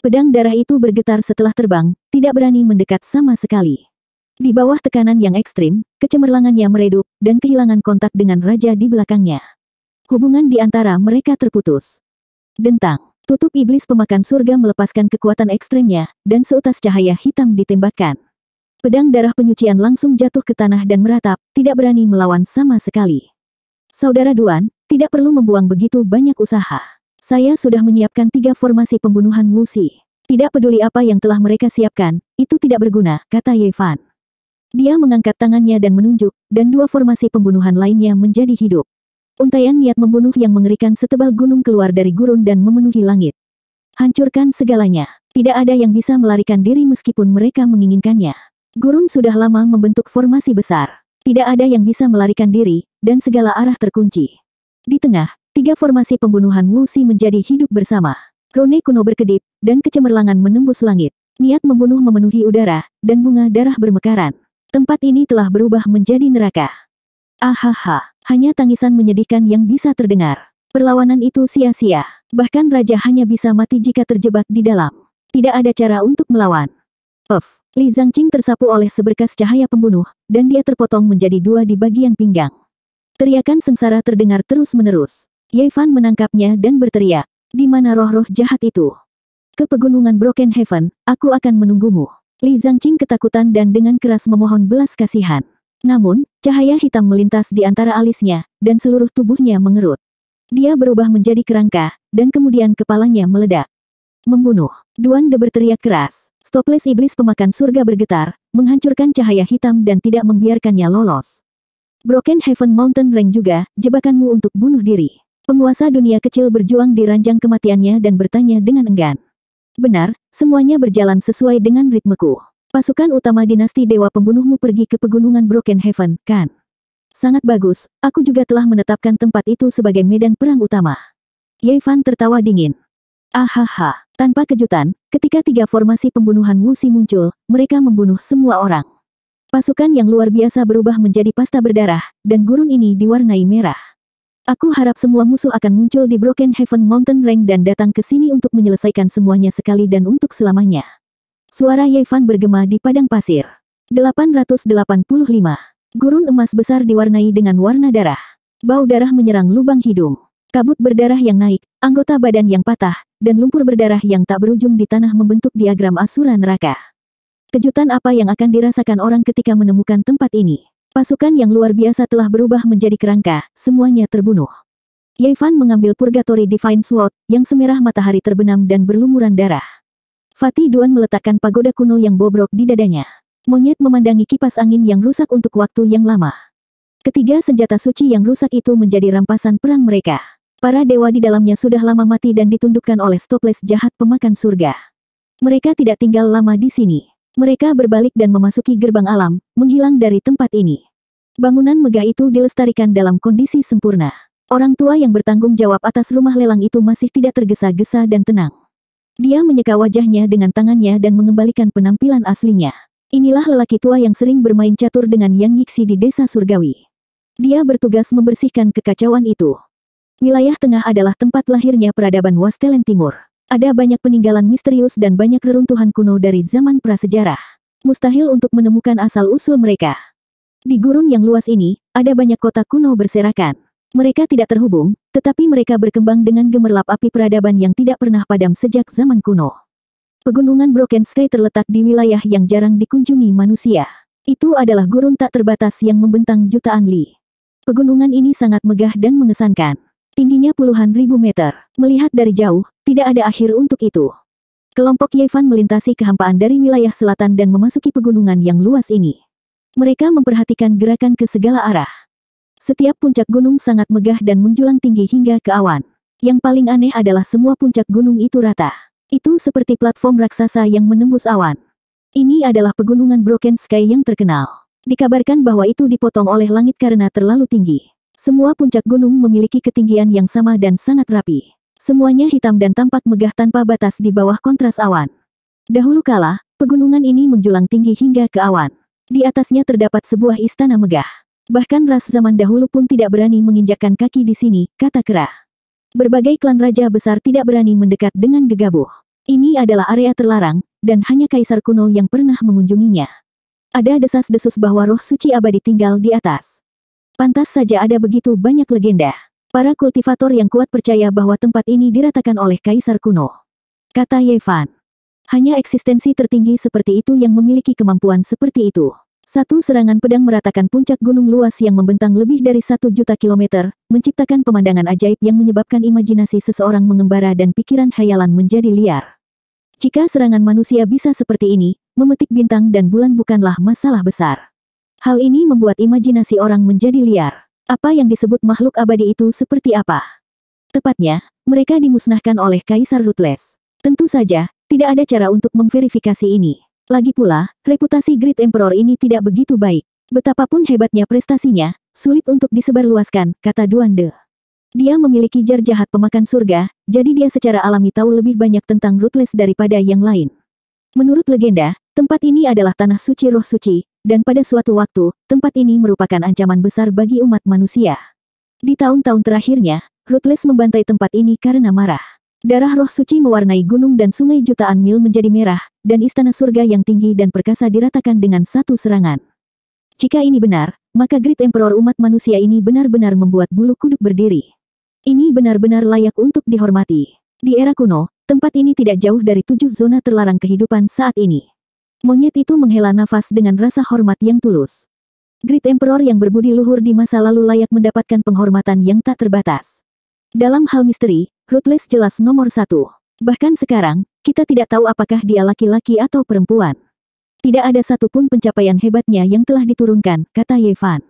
Pedang darah itu bergetar setelah terbang, tidak berani mendekat sama sekali. Di bawah tekanan yang ekstrim, kecemerlangannya meredup, dan kehilangan kontak dengan raja di belakangnya. Hubungan di antara mereka terputus. Dentang, tutup iblis pemakan surga melepaskan kekuatan ekstrimnya, dan seutas cahaya hitam ditembakkan. Pedang darah penyucian langsung jatuh ke tanah dan meratap, tidak berani melawan sama sekali. Saudara Duan, tidak perlu membuang begitu banyak usaha. Saya sudah menyiapkan tiga formasi pembunuhan Wuxi. Tidak peduli apa yang telah mereka siapkan, itu tidak berguna, kata Ye Fan. Dia mengangkat tangannya dan menunjuk, dan dua formasi pembunuhan lainnya menjadi hidup. Untayan niat membunuh yang mengerikan setebal gunung keluar dari gurun dan memenuhi langit. Hancurkan segalanya. Tidak ada yang bisa melarikan diri meskipun mereka menginginkannya. Gurun sudah lama membentuk formasi besar. Tidak ada yang bisa melarikan diri, dan segala arah terkunci. Di tengah, Tiga formasi pembunuhan Wuxi menjadi hidup bersama. Rune kuno berkedip, dan kecemerlangan menembus langit. Niat membunuh memenuhi udara, dan bunga darah bermekaran. Tempat ini telah berubah menjadi neraka. Ahaha, hanya tangisan menyedihkan yang bisa terdengar. Perlawanan itu sia-sia. Bahkan raja hanya bisa mati jika terjebak di dalam. Tidak ada cara untuk melawan. Puff. Li Zhangqing tersapu oleh seberkas cahaya pembunuh, dan dia terpotong menjadi dua di bagian pinggang. Teriakan sengsara terdengar terus-menerus. Ye Fan menangkapnya dan berteriak, di mana roh-roh jahat itu? Ke pegunungan Broken Heaven, aku akan menunggumu. Li Zhangqing ketakutan dan dengan keras memohon belas kasihan. Namun, cahaya hitam melintas di antara alisnya, dan seluruh tubuhnya mengerut. Dia berubah menjadi kerangka, dan kemudian kepalanya meledak. Membunuh. Duan De berteriak keras. Stoples iblis pemakan surga bergetar, menghancurkan cahaya hitam dan tidak membiarkannya lolos. Broken Heaven Mountain Range juga, jebakanmu untuk bunuh diri. Penguasa dunia kecil berjuang di ranjang kematiannya dan bertanya dengan enggan. Benar, semuanya berjalan sesuai dengan ritmeku. Pasukan utama dinasti Dewa Pembunuhmu pergi ke pegunungan Broken Heaven, kan? Sangat bagus, aku juga telah menetapkan tempat itu sebagai medan perang utama. Ye Fan tertawa dingin. Ahaha, tanpa kejutan, ketika tiga formasi pembunuhan Wuxi muncul, mereka membunuh semua orang. Pasukan yang luar biasa berubah menjadi pasta berdarah, dan gurun ini diwarnai merah. Aku harap semua musuh akan muncul di Broken Heaven Mountain Range dan datang ke sini untuk menyelesaikan semuanya sekali dan untuk selamanya. Suara Yevan bergema di padang pasir. 885. Gurun emas besar diwarnai dengan warna darah. Bau darah menyerang lubang hidung. Kabut berdarah yang naik, anggota badan yang patah, dan lumpur berdarah yang tak berujung di tanah membentuk diagram asura neraka. Kejutan apa yang akan dirasakan orang ketika menemukan tempat ini? Pasukan yang luar biasa telah berubah menjadi kerangka, semuanya terbunuh. Yevan mengambil Purgatory Divine Sword, yang semerah matahari terbenam dan berlumuran darah. Fatih Duan meletakkan pagoda kuno yang bobrok di dadanya. Monyet memandangi kipas angin yang rusak untuk waktu yang lama. Ketiga senjata suci yang rusak itu menjadi rampasan perang mereka. Para dewa di dalamnya sudah lama mati dan ditundukkan oleh Stoples jahat pemakan surga. Mereka tidak tinggal lama di sini. Mereka berbalik dan memasuki gerbang alam, menghilang dari tempat ini. Bangunan megah itu dilestarikan dalam kondisi sempurna. Orang tua yang bertanggung jawab atas rumah lelang itu masih tidak tergesa-gesa dan tenang. Dia menyeka wajahnya dengan tangannya dan mengembalikan penampilan aslinya. Inilah lelaki tua yang sering bermain catur dengan Yang Yixi di desa surgawi. Dia bertugas membersihkan kekacauan itu. Wilayah tengah adalah tempat lahirnya peradaban Wastelen Timur. Ada banyak peninggalan misterius dan banyak reruntuhan kuno dari zaman prasejarah. Mustahil untuk menemukan asal-usul mereka. Di gurun yang luas ini, ada banyak kota kuno berserakan. Mereka tidak terhubung, tetapi mereka berkembang dengan gemerlap api peradaban yang tidak pernah padam sejak zaman kuno. Pegunungan Broken Sky terletak di wilayah yang jarang dikunjungi manusia. Itu adalah gurun tak terbatas yang membentang jutaan li. Pegunungan ini sangat megah dan mengesankan. Tingginya puluhan ribu meter. Melihat dari jauh, tidak ada akhir untuk itu. Kelompok Yevan melintasi kehampaan dari wilayah selatan dan memasuki pegunungan yang luas ini. Mereka memperhatikan gerakan ke segala arah. Setiap puncak gunung sangat megah dan menjulang tinggi hingga ke awan. Yang paling aneh adalah semua puncak gunung itu rata. Itu seperti platform raksasa yang menembus awan. Ini adalah pegunungan Broken Sky yang terkenal. Dikabarkan bahwa itu dipotong oleh langit karena terlalu tinggi. Semua puncak gunung memiliki ketinggian yang sama dan sangat rapi. Semuanya hitam dan tampak megah tanpa batas di bawah kontras awan. Dahulu kala, pegunungan ini menjulang tinggi hingga ke awan. Di atasnya terdapat sebuah istana megah. Bahkan ras zaman dahulu pun tidak berani menginjakkan kaki di sini, kata Kera. Berbagai klan raja besar tidak berani mendekat dengan gegabah. Ini adalah area terlarang, dan hanya kaisar kuno yang pernah mengunjunginya. Ada desas-desus bahwa roh suci abadi tinggal di atas. Pantas saja ada begitu banyak legenda. Para kultivator yang kuat percaya bahwa tempat ini diratakan oleh kaisar kuno. Kata Yevan. Hanya eksistensi tertinggi seperti itu yang memiliki kemampuan seperti itu. Satu serangan pedang meratakan puncak gunung luas yang membentang lebih dari satu juta kilometer, menciptakan pemandangan ajaib yang menyebabkan imajinasi seseorang mengembara dan pikiran khayalan menjadi liar. Jika serangan manusia bisa seperti ini, memetik bintang dan bulan bukanlah masalah besar. Hal ini membuat imajinasi orang menjadi liar. Apa yang disebut makhluk abadi itu seperti apa? Tepatnya, mereka dimusnahkan oleh Kaisar Ruthless. Tentu saja, tidak ada cara untuk memverifikasi ini. Lagi pula, reputasi Great Emperor ini tidak begitu baik. Betapapun hebatnya prestasinya, sulit untuk disebarluaskan, kata Duande. Dia memiliki jar jahat pemakan surga, jadi dia secara alami tahu lebih banyak tentang Ruthless daripada yang lain. Menurut legenda, tempat ini adalah tanah suci roh suci, dan pada suatu waktu, tempat ini merupakan ancaman besar bagi umat manusia. Di tahun-tahun terakhirnya, Ruthless membantai tempat ini karena marah. Darah roh suci mewarnai gunung dan sungai jutaan mil menjadi merah, dan istana surga yang tinggi dan perkasa diratakan dengan satu serangan. Jika ini benar, maka Great Emperor umat manusia ini benar-benar membuat bulu kuduk berdiri. Ini benar-benar layak untuk dihormati. Di era kuno, tempat ini tidak jauh dari tujuh zona terlarang kehidupan saat ini. Monyet itu menghela nafas dengan rasa hormat yang tulus. Great Emperor yang berbudi luhur di masa lalu layak mendapatkan penghormatan yang tak terbatas. Dalam hal misteri, Ruthless jelas nomor satu. Bahkan sekarang, kita tidak tahu apakah dia laki-laki atau perempuan. Tidak ada satupun pencapaian hebatnya yang telah diturunkan, kata Yevan.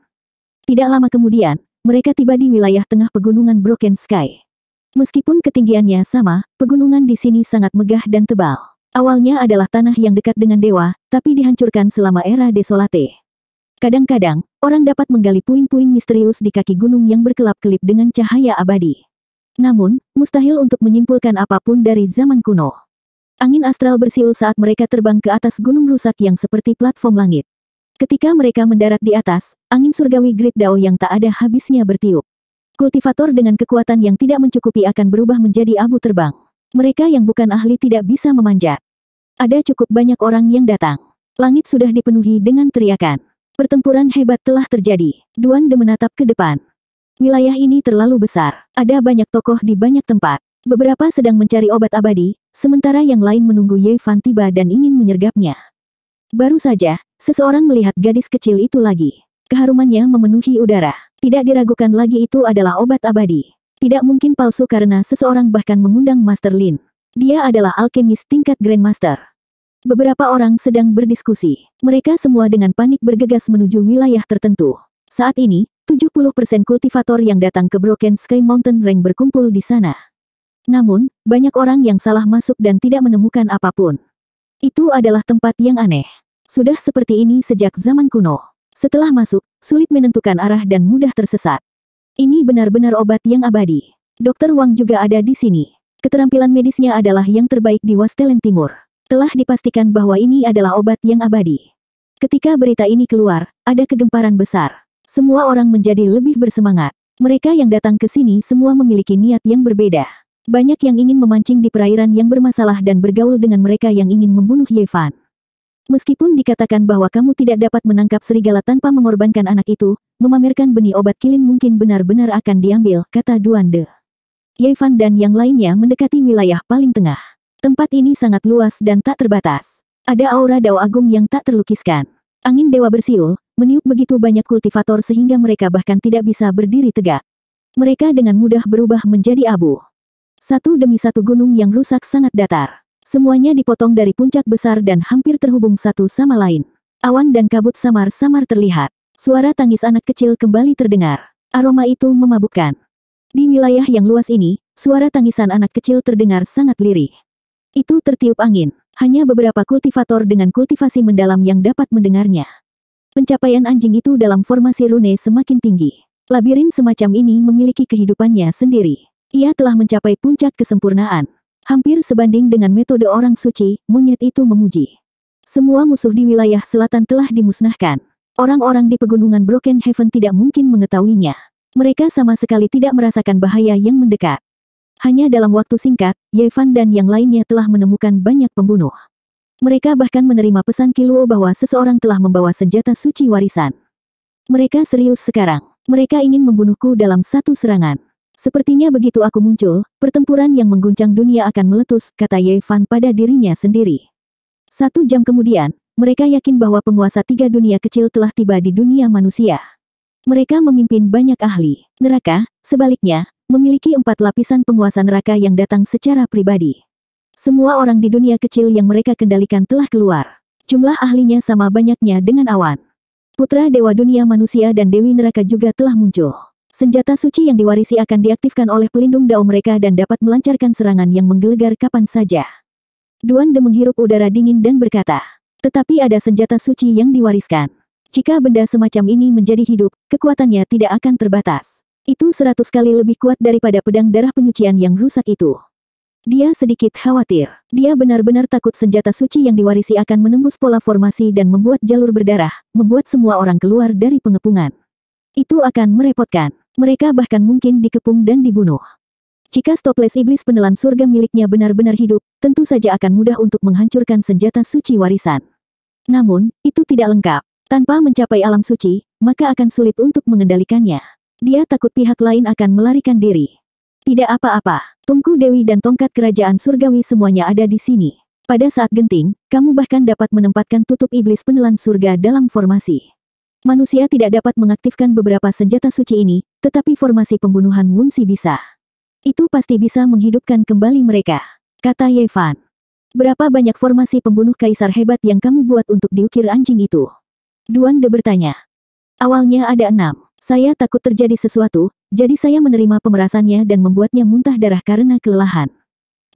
Tidak lama kemudian, mereka tiba di wilayah tengah pegunungan Broken Sky. Meskipun ketinggiannya sama, pegunungan di sini sangat megah dan tebal. Awalnya adalah tanah yang dekat dengan dewa, tapi dihancurkan selama era desolate. Kadang-kadang, orang dapat menggali puing-puing misterius di kaki gunung yang berkelap-kelip dengan cahaya abadi. Namun, mustahil untuk menyimpulkan apa pun dari zaman kuno. Angin astral bersiul saat mereka terbang ke atas gunung rusak yang seperti platform langit. Ketika mereka mendarat di atas, angin surgawi Great Dao yang tak ada habisnya bertiup. Kultivator dengan kekuatan yang tidak mencukupi akan berubah menjadi abu terbang. Mereka yang bukan ahli tidak bisa memanjat. Ada cukup banyak orang yang datang. Langit sudah dipenuhi dengan teriakan. Pertempuran hebat telah terjadi. Duan De menatap ke depan. Wilayah ini terlalu besar. Ada banyak tokoh di banyak tempat. Beberapa sedang mencari obat abadi, sementara yang lain menunggu Ye Fan tiba dan ingin menyergapnya. Baru saja, Seseorang melihat gadis kecil itu lagi. Keharumannya memenuhi udara. Tidak diragukan lagi itu adalah obat abadi. Tidak mungkin palsu karena seseorang bahkan mengundang Master Lin. Dia adalah alkemis tingkat Grandmaster. Beberapa orang sedang berdiskusi. Mereka semua dengan panik bergegas menuju wilayah tertentu. Saat ini, 70% kultivator yang datang ke Broken Sky Mountain Range berkumpul di sana. Namun, banyak orang yang salah masuk dan tidak menemukan apa pun. Itu adalah tempat yang aneh. Sudah seperti ini sejak zaman kuno. Setelah masuk, sulit menentukan arah dan mudah tersesat. Ini benar-benar obat yang abadi. Dokter Wang juga ada di sini. Keterampilan medisnya adalah yang terbaik di Wastelen Timur. Telah dipastikan bahwa ini adalah obat yang abadi. Ketika berita ini keluar, ada kegemparan besar. Semua orang menjadi lebih bersemangat. Mereka yang datang ke sini semua memiliki niat yang berbeda. Banyak yang ingin memancing di perairan yang bermasalah dan bergaul dengan mereka yang ingin membunuh Yevan. Meskipun dikatakan bahwa kamu tidak dapat menangkap serigala tanpa mengorbankan anak itu, memamerkan benih obat kilin mungkin benar-benar akan diambil, kata Duan De. Yevan dan yang lainnya mendekati wilayah paling tengah. Tempat ini sangat luas dan tak terbatas. Ada aura dao agung yang tak terlukiskan. Angin dewa bersiul, meniup begitu banyak kultivator sehingga mereka bahkan tidak bisa berdiri tegak. Mereka dengan mudah berubah menjadi abu. Satu demi satu gunung yang rusak sangat datar. Semuanya dipotong dari puncak besar dan hampir terhubung satu sama lain. Awan dan kabut samar-samar terlihat. Suara tangis anak kecil kembali terdengar. Aroma itu memabukkan. Di wilayah yang luas ini, suara tangisan anak kecil terdengar sangat lirih. Itu tertiup angin. Hanya beberapa kultivator dengan kultivasi mendalam yang dapat mendengarnya. Pencapaian anjing itu dalam formasi rune semakin tinggi. Labirin semacam ini memiliki kehidupannya sendiri. Ia telah mencapai puncak kesempurnaan. Hampir sebanding dengan metode orang suci, monyet itu memuji. Semua musuh di wilayah selatan telah dimusnahkan. Orang-orang di pegunungan Broken Heaven tidak mungkin mengetahuinya. Mereka sama sekali tidak merasakan bahaya yang mendekat. Hanya dalam waktu singkat, Yevan dan yang lainnya telah menemukan banyak pembunuh. Mereka bahkan menerima pesan Kiluo bahwa seseorang telah membawa senjata suci warisan. Mereka serius sekarang. Mereka ingin membunuhku dalam satu serangan. Sepertinya begitu aku muncul, pertempuran yang mengguncang dunia akan meletus, kata Ye Fan pada dirinya sendiri. Satu jam kemudian, mereka yakin bahwa penguasa tiga dunia kecil telah tiba di dunia manusia. Mereka memimpin banyak ahli. Neraka, sebaliknya, memiliki empat lapisan penguasa neraka yang datang secara pribadi. Semua orang di dunia kecil yang mereka kendalikan telah keluar. Jumlah ahlinya sama banyaknya dengan awan. Putra Dewa Dunia Manusia dan Dewi Neraka juga telah muncul. Senjata suci yang diwarisi akan diaktifkan oleh pelindung dao mereka dan dapat melancarkan serangan yang menggelegar kapan saja. Duan De menghirup udara dingin dan berkata, tetapi ada senjata suci yang diwariskan. Jika benda semacam ini menjadi hidup, kekuatannya tidak akan terbatas. Itu seratus kali lebih kuat daripada pedang darah penyucian yang rusak itu. Dia sedikit khawatir. Dia benar-benar takut senjata suci yang diwarisi akan menembus pola formasi dan membuat jalur berdarah, membuat semua orang keluar dari pengepungan. Itu akan merepotkan. Mereka bahkan mungkin dikepung dan dibunuh. Jika stoples iblis penelan surga miliknya benar-benar hidup, tentu saja akan mudah untuk menghancurkan senjata suci warisan. Namun, itu tidak lengkap. Tanpa mencapai alam suci, maka akan sulit untuk mengendalikannya. Dia takut pihak lain akan melarikan diri. Tidak apa-apa, Tungku Dewi dan tongkat kerajaan surgawi semuanya ada di sini. Pada saat genting, kamu bahkan dapat menempatkan tutup iblis penelan surga dalam formasi. Manusia tidak dapat mengaktifkan beberapa senjata suci ini, tetapi formasi pembunuhan Wunsi bisa. Itu pasti bisa menghidupkan kembali mereka, kata Yevan. Berapa banyak formasi pembunuh kaisar hebat yang kamu buat untuk diukir anjing itu? Duan De bertanya. Awalnya ada enam. Saya takut terjadi sesuatu, jadi saya menerima pemerasannya dan membuatnya muntah darah karena kelelahan.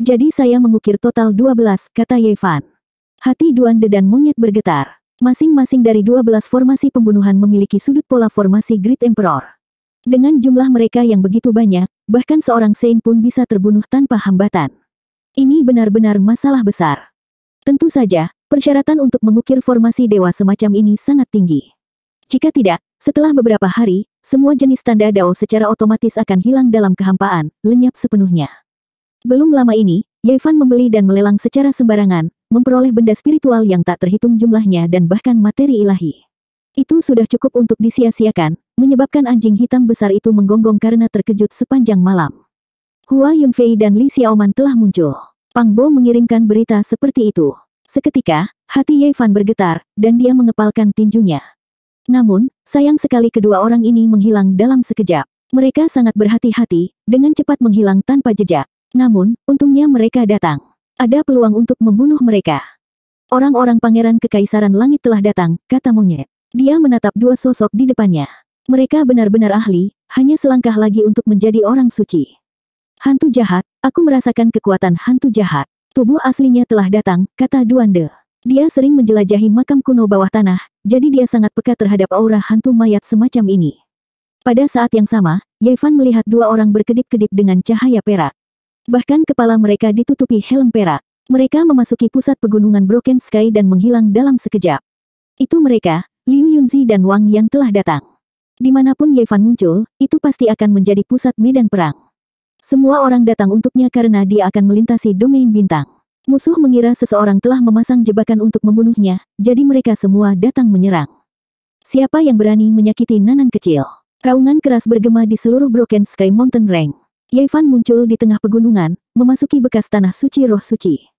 Jadi saya mengukir total 12, kata Yevan. Hati Duan De dan monyet bergetar. Masing-masing dari 12 formasi pembunuhan memiliki sudut pola formasi Great Emperor. Dengan jumlah mereka yang begitu banyak, bahkan seorang Saint pun bisa terbunuh tanpa hambatan. Ini benar-benar masalah besar. Tentu saja, persyaratan untuk mengukir formasi dewa semacam ini sangat tinggi. Jika tidak, setelah beberapa hari, semua jenis tanda Dao secara otomatis akan hilang dalam kehampaan, lenyap sepenuhnya. Belum lama ini, Yevan membeli dan melelang secara sembarangan, memperoleh benda spiritual yang tak terhitung jumlahnya dan bahkan materi ilahi. Itu sudah cukup untuk disia-siakan, menyebabkan anjing hitam besar itu menggonggong karena terkejut sepanjang malam. Hua Yunfei dan Li Xiaoman telah muncul. Pang Bo mengirimkan berita seperti itu. Seketika, hati Ye Fan bergetar, dan dia mengepalkan tinjunya. Namun, sayang sekali kedua orang ini menghilang dalam sekejap. Mereka sangat berhati-hati, dengan cepat menghilang tanpa jejak. Namun, untungnya mereka datang. Ada peluang untuk membunuh mereka. Orang-orang pangeran kekaisaran langit telah datang, kata monyet. Dia menatap dua sosok di depannya. Mereka benar-benar ahli, hanya selangkah lagi untuk menjadi orang suci. Hantu jahat, aku merasakan kekuatan hantu jahat. Tubuh aslinya telah datang, kata Duande. Dia sering menjelajahi makam kuno bawah tanah, jadi dia sangat peka terhadap aura hantu mayat semacam ini. Pada saat yang sama, Yevan melihat dua orang berkedip-kedip dengan cahaya perak. Bahkan kepala mereka ditutupi helm perak. Mereka memasuki pusat pegunungan Broken Sky dan menghilang dalam sekejap. Itu mereka, Liu Yunzi dan Wang Yan telah datang. Di mana pun Yevan muncul, itu pasti akan menjadi pusat medan perang. Semua orang datang untuknya karena dia akan melintasi domain bintang. Musuh mengira seseorang telah memasang jebakan untuk membunuhnya, jadi mereka semua datang menyerang. Siapa yang berani menyakiti nanan kecil? Raungan keras bergema di seluruh Broken Sky Mountain Range. Yevan muncul di tengah pegunungan, memasuki bekas tanah suci roh suci.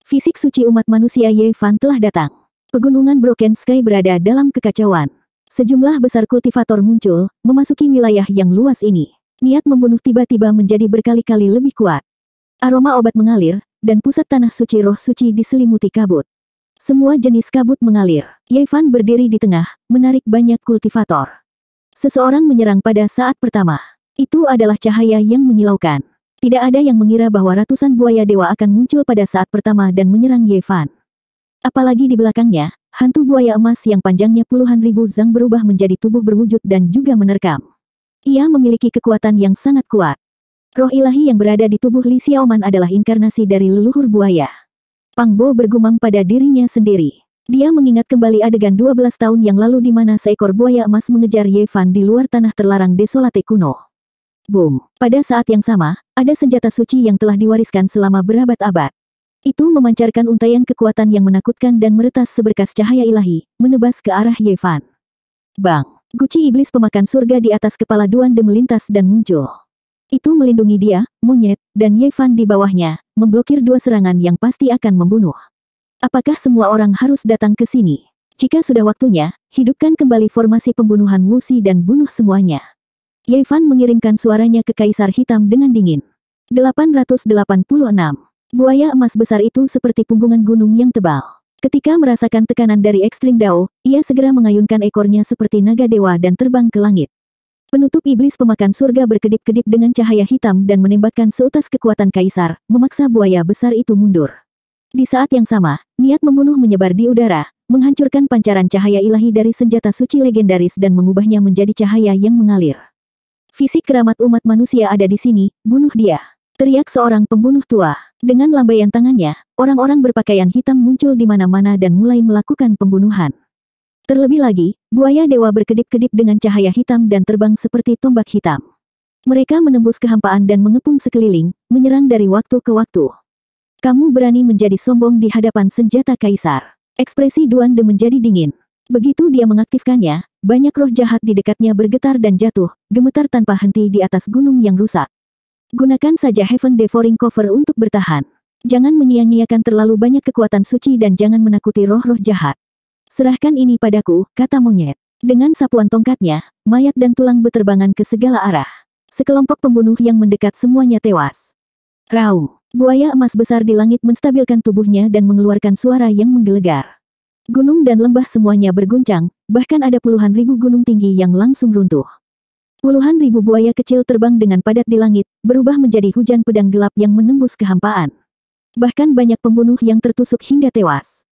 Fisik suci umat manusia Yevan telah datang. Pegunungan Broken Sky berada dalam kekacauan. Sejumlah besar kultivator muncul, memasuki wilayah yang luas ini. Niat membunuh tiba-tiba menjadi berkali-kali lebih kuat. Aroma obat mengalir, dan pusat tanah suci roh suci diselimuti kabut. Semua jenis kabut mengalir. Yevan berdiri di tengah, menarik banyak kultivator. Seseorang menyerang pada saat pertama. Itu adalah cahaya yang menyilaukan. Tidak ada yang mengira bahwa ratusan buaya dewa akan muncul pada saat pertama dan menyerang Yevan. Apalagi di belakangnya, hantu buaya emas yang panjangnya puluhan ribu zang berubah menjadi tubuh berwujud dan juga menerkam. Ia memiliki kekuatan yang sangat kuat. Roh ilahi yang berada di tubuh Li Xiaoman adalah inkarnasi dari leluhur buaya. Pang Bo bergumam pada dirinya sendiri. Dia mengingat kembali adegan 12 tahun yang lalu di mana seekor buaya emas mengejar Ye Fan di luar tanah terlarang desolate kuno. Boom! Pada saat yang sama, ada senjata suci yang telah diwariskan selama berabad-abad. Itu memancarkan untayan kekuatan yang menakutkan dan meretas seberkas cahaya ilahi, menebas ke arah Yevan. Bang! Guci iblis pemakan surga di atas kepala Duan De melintas dan muncul. Itu melindungi dia, monyet, dan Yevan di bawahnya, memblokir dua serangan yang pasti akan membunuh. Apakah semua orang harus datang ke sini? Jika sudah waktunya, hidupkan kembali formasi pembunuhan Wusi dan bunuh semuanya. Yevan mengirimkan suaranya ke Kaisar Hitam dengan dingin. 886 Buaya emas besar itu seperti punggungan gunung yang tebal. Ketika merasakan tekanan dari ekstrim Dao, ia segera mengayunkan ekornya seperti naga dewa dan terbang ke langit. Penutup iblis pemakan surga berkedip-kedip dengan cahaya hitam dan menembakkan seutas kekuatan kaisar, memaksa buaya besar itu mundur. Di saat yang sama, niat membunuh menyebar di udara, menghancurkan pancaran cahaya ilahi dari senjata suci legendaris dan mengubahnya menjadi cahaya yang mengalir. Fisik keramat umat manusia ada di sini, bunuh dia. Teriak seorang pembunuh tua. Dengan lambaian tangannya, orang-orang berpakaian hitam muncul di mana-mana dan mulai melakukan pembunuhan. Terlebih lagi, buaya dewa berkedip-kedip dengan cahaya hitam dan terbang seperti tombak hitam. Mereka menembus kehampaan dan mengepung sekeliling, menyerang dari waktu ke waktu. Kamu berani menjadi sombong di hadapan senjata kaisar. Ekspresi Duan De menjadi dingin. Begitu dia mengaktifkannya, banyak roh jahat di dekatnya bergetar dan jatuh, gemetar tanpa henti di atas gunung yang rusak. Gunakan saja Heaven Devouring Cover untuk bertahan. Jangan menyia-nyiakan terlalu banyak kekuatan suci dan jangan menakuti roh-roh jahat. Serahkan ini padaku, kata monyet. Dengan sapuan tongkatnya, mayat dan tulang beterbangan ke segala arah. Sekelompok pembunuh yang mendekat semuanya tewas. Raung. Buaya emas besar di langit menstabilkan tubuhnya dan mengeluarkan suara yang menggelegar. Gunung dan lembah semuanya berguncang, bahkan ada puluhan ribu gunung tinggi yang langsung runtuh. Puluhan ribu buaya kecil terbang dengan padat di langit, berubah menjadi hujan pedang gelap yang menembus kehampaan. Bahkan banyak pembunuh yang tertusuk hingga tewas.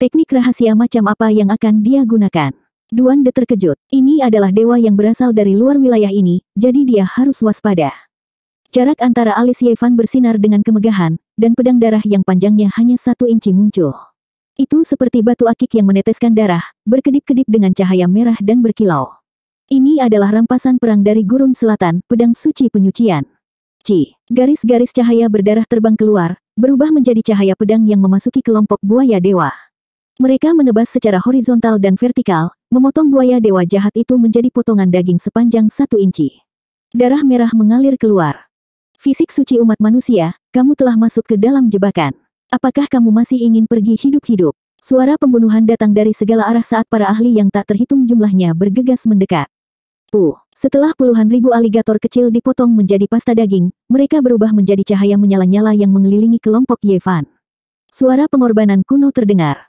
Teknik rahasia macam apa yang akan dia gunakan? Duan De terkejut. Ini adalah dewa yang berasal dari luar wilayah ini, jadi dia harus waspada. Jarak antara alis Yevan bersinar dengan kemegahan, dan pedang darah yang panjangnya hanya satu inci muncul. Itu seperti batu akik yang meneteskan darah, berkedip-kedip dengan cahaya merah dan berkilau. Ini adalah rampasan perang dari gurun selatan, pedang suci penyucian. Ci, garis-garis cahaya berdarah terbang keluar, berubah menjadi cahaya pedang yang memasuki kelompok buaya dewa. Mereka menebas secara horizontal dan vertikal, memotong buaya dewa jahat itu menjadi potongan daging sepanjang satu inci. Darah merah mengalir keluar. Fisik suci umat manusia, kamu telah masuk ke dalam jebakan. Apakah kamu masih ingin pergi hidup-hidup? Suara pembunuhan datang dari segala arah saat para ahli yang tak terhitung jumlahnya bergegas mendekat. Puh, setelah puluhan ribu aligator kecil dipotong menjadi pasta daging, mereka berubah menjadi cahaya menyala-nyala yang mengelilingi kelompok Yevan. Suara pengorbanan kuno terdengar.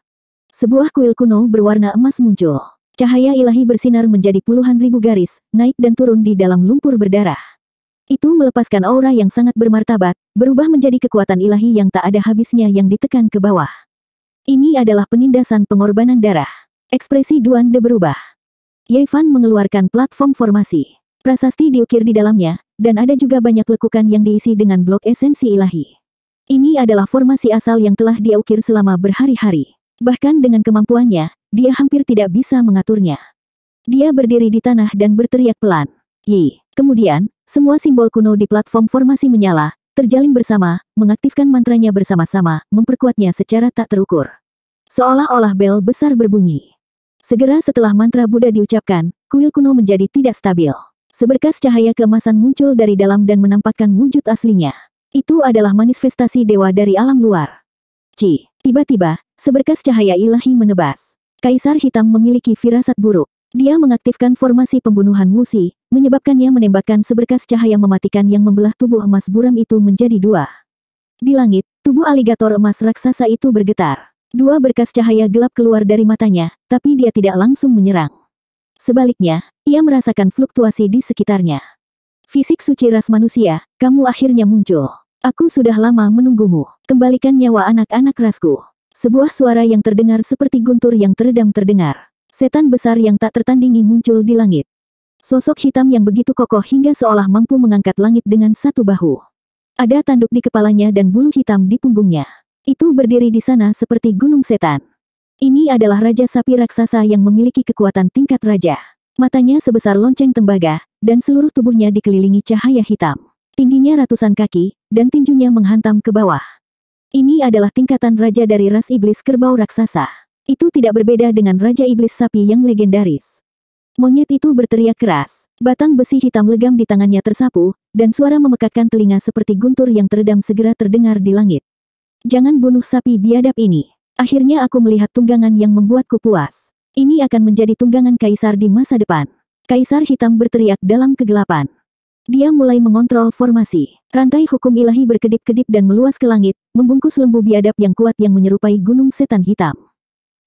Sebuah kuil kuno berwarna emas muncul. Cahaya ilahi bersinar menjadi puluhan ribu garis, naik dan turun di dalam lumpur berdarah. Itu melepaskan aura yang sangat bermartabat, berubah menjadi kekuatan ilahi yang tak ada habisnya yang ditekan ke bawah. Ini adalah penindasan pengorbanan darah. Ekspresi Duan De berubah. Yevan mengeluarkan platform formasi. Prasasti diukir di dalamnya, dan ada juga banyak lekukan yang diisi dengan blok esensi ilahi. Ini adalah formasi asal yang telah dia ukir selama berhari-hari. Bahkan dengan kemampuannya, dia hampir tidak bisa mengaturnya. Dia berdiri di tanah dan berteriak pelan. Yi. Kemudian, semua simbol kuno di platform formasi menyala, terjalin bersama, mengaktifkan mantranya bersama-sama, memperkuatnya secara tak terukur. Seolah-olah bel besar berbunyi. Segera setelah mantra Buddha diucapkan, kuil kuno menjadi tidak stabil. Seberkas cahaya keemasan muncul dari dalam dan menampakkan wujud aslinya. Itu adalah manifestasi dewa dari alam luar. Ci, tiba-tiba, Seberkas cahaya ilahi menebas. Kaisar Hitam memiliki firasat buruk. Dia mengaktifkan formasi pembunuhan Wusi, menyebabkannya menembakkan seberkas cahaya mematikan yang membelah tubuh emas buram itu menjadi dua. Di langit, tubuh aligator emas raksasa itu bergetar. Dua berkas cahaya gelap keluar dari matanya, tapi dia tidak langsung menyerang. Sebaliknya, ia merasakan fluktuasi di sekitarnya. Fisik suci ras manusia, kamu akhirnya muncul. Aku sudah lama menunggumu. Kembalikan nyawa anak-anak rasku. Sebuah suara yang terdengar seperti guntur yang teredam terdengar. Setan besar yang tak tertandingi muncul di langit. Sosok hitam yang begitu kokoh hingga seolah mampu mengangkat langit dengan satu bahu. Ada tanduk di kepalanya dan bulu hitam di punggungnya. Itu berdiri di sana seperti gunung setan. Ini adalah Raja Sapi Raksasa yang memiliki kekuatan tingkat raja. Matanya sebesar lonceng tembaga, dan seluruh tubuhnya dikelilingi cahaya hitam. Tingginya ratusan kaki, dan tinjunya menghantam ke bawah. Ini adalah tingkatan raja dari ras iblis kerbau raksasa. Itu tidak berbeda dengan raja iblis sapi yang legendaris. Monyet itu berteriak keras. Batang besi hitam legam di tangannya tersapu, dan suara memekakkan telinga seperti guntur yang teredam segera terdengar di langit. Jangan bunuh sapi biadab ini. Akhirnya aku melihat tunggangan yang membuatku puas. Ini akan menjadi tunggangan kaisar di masa depan. Kaisar hitam berteriak dalam kegelapan. Dia mulai mengontrol formasi. Rantai hukum ilahi berkedip-kedip dan meluas ke langit, membungkus lembu biadab yang kuat yang menyerupai gunung setan hitam.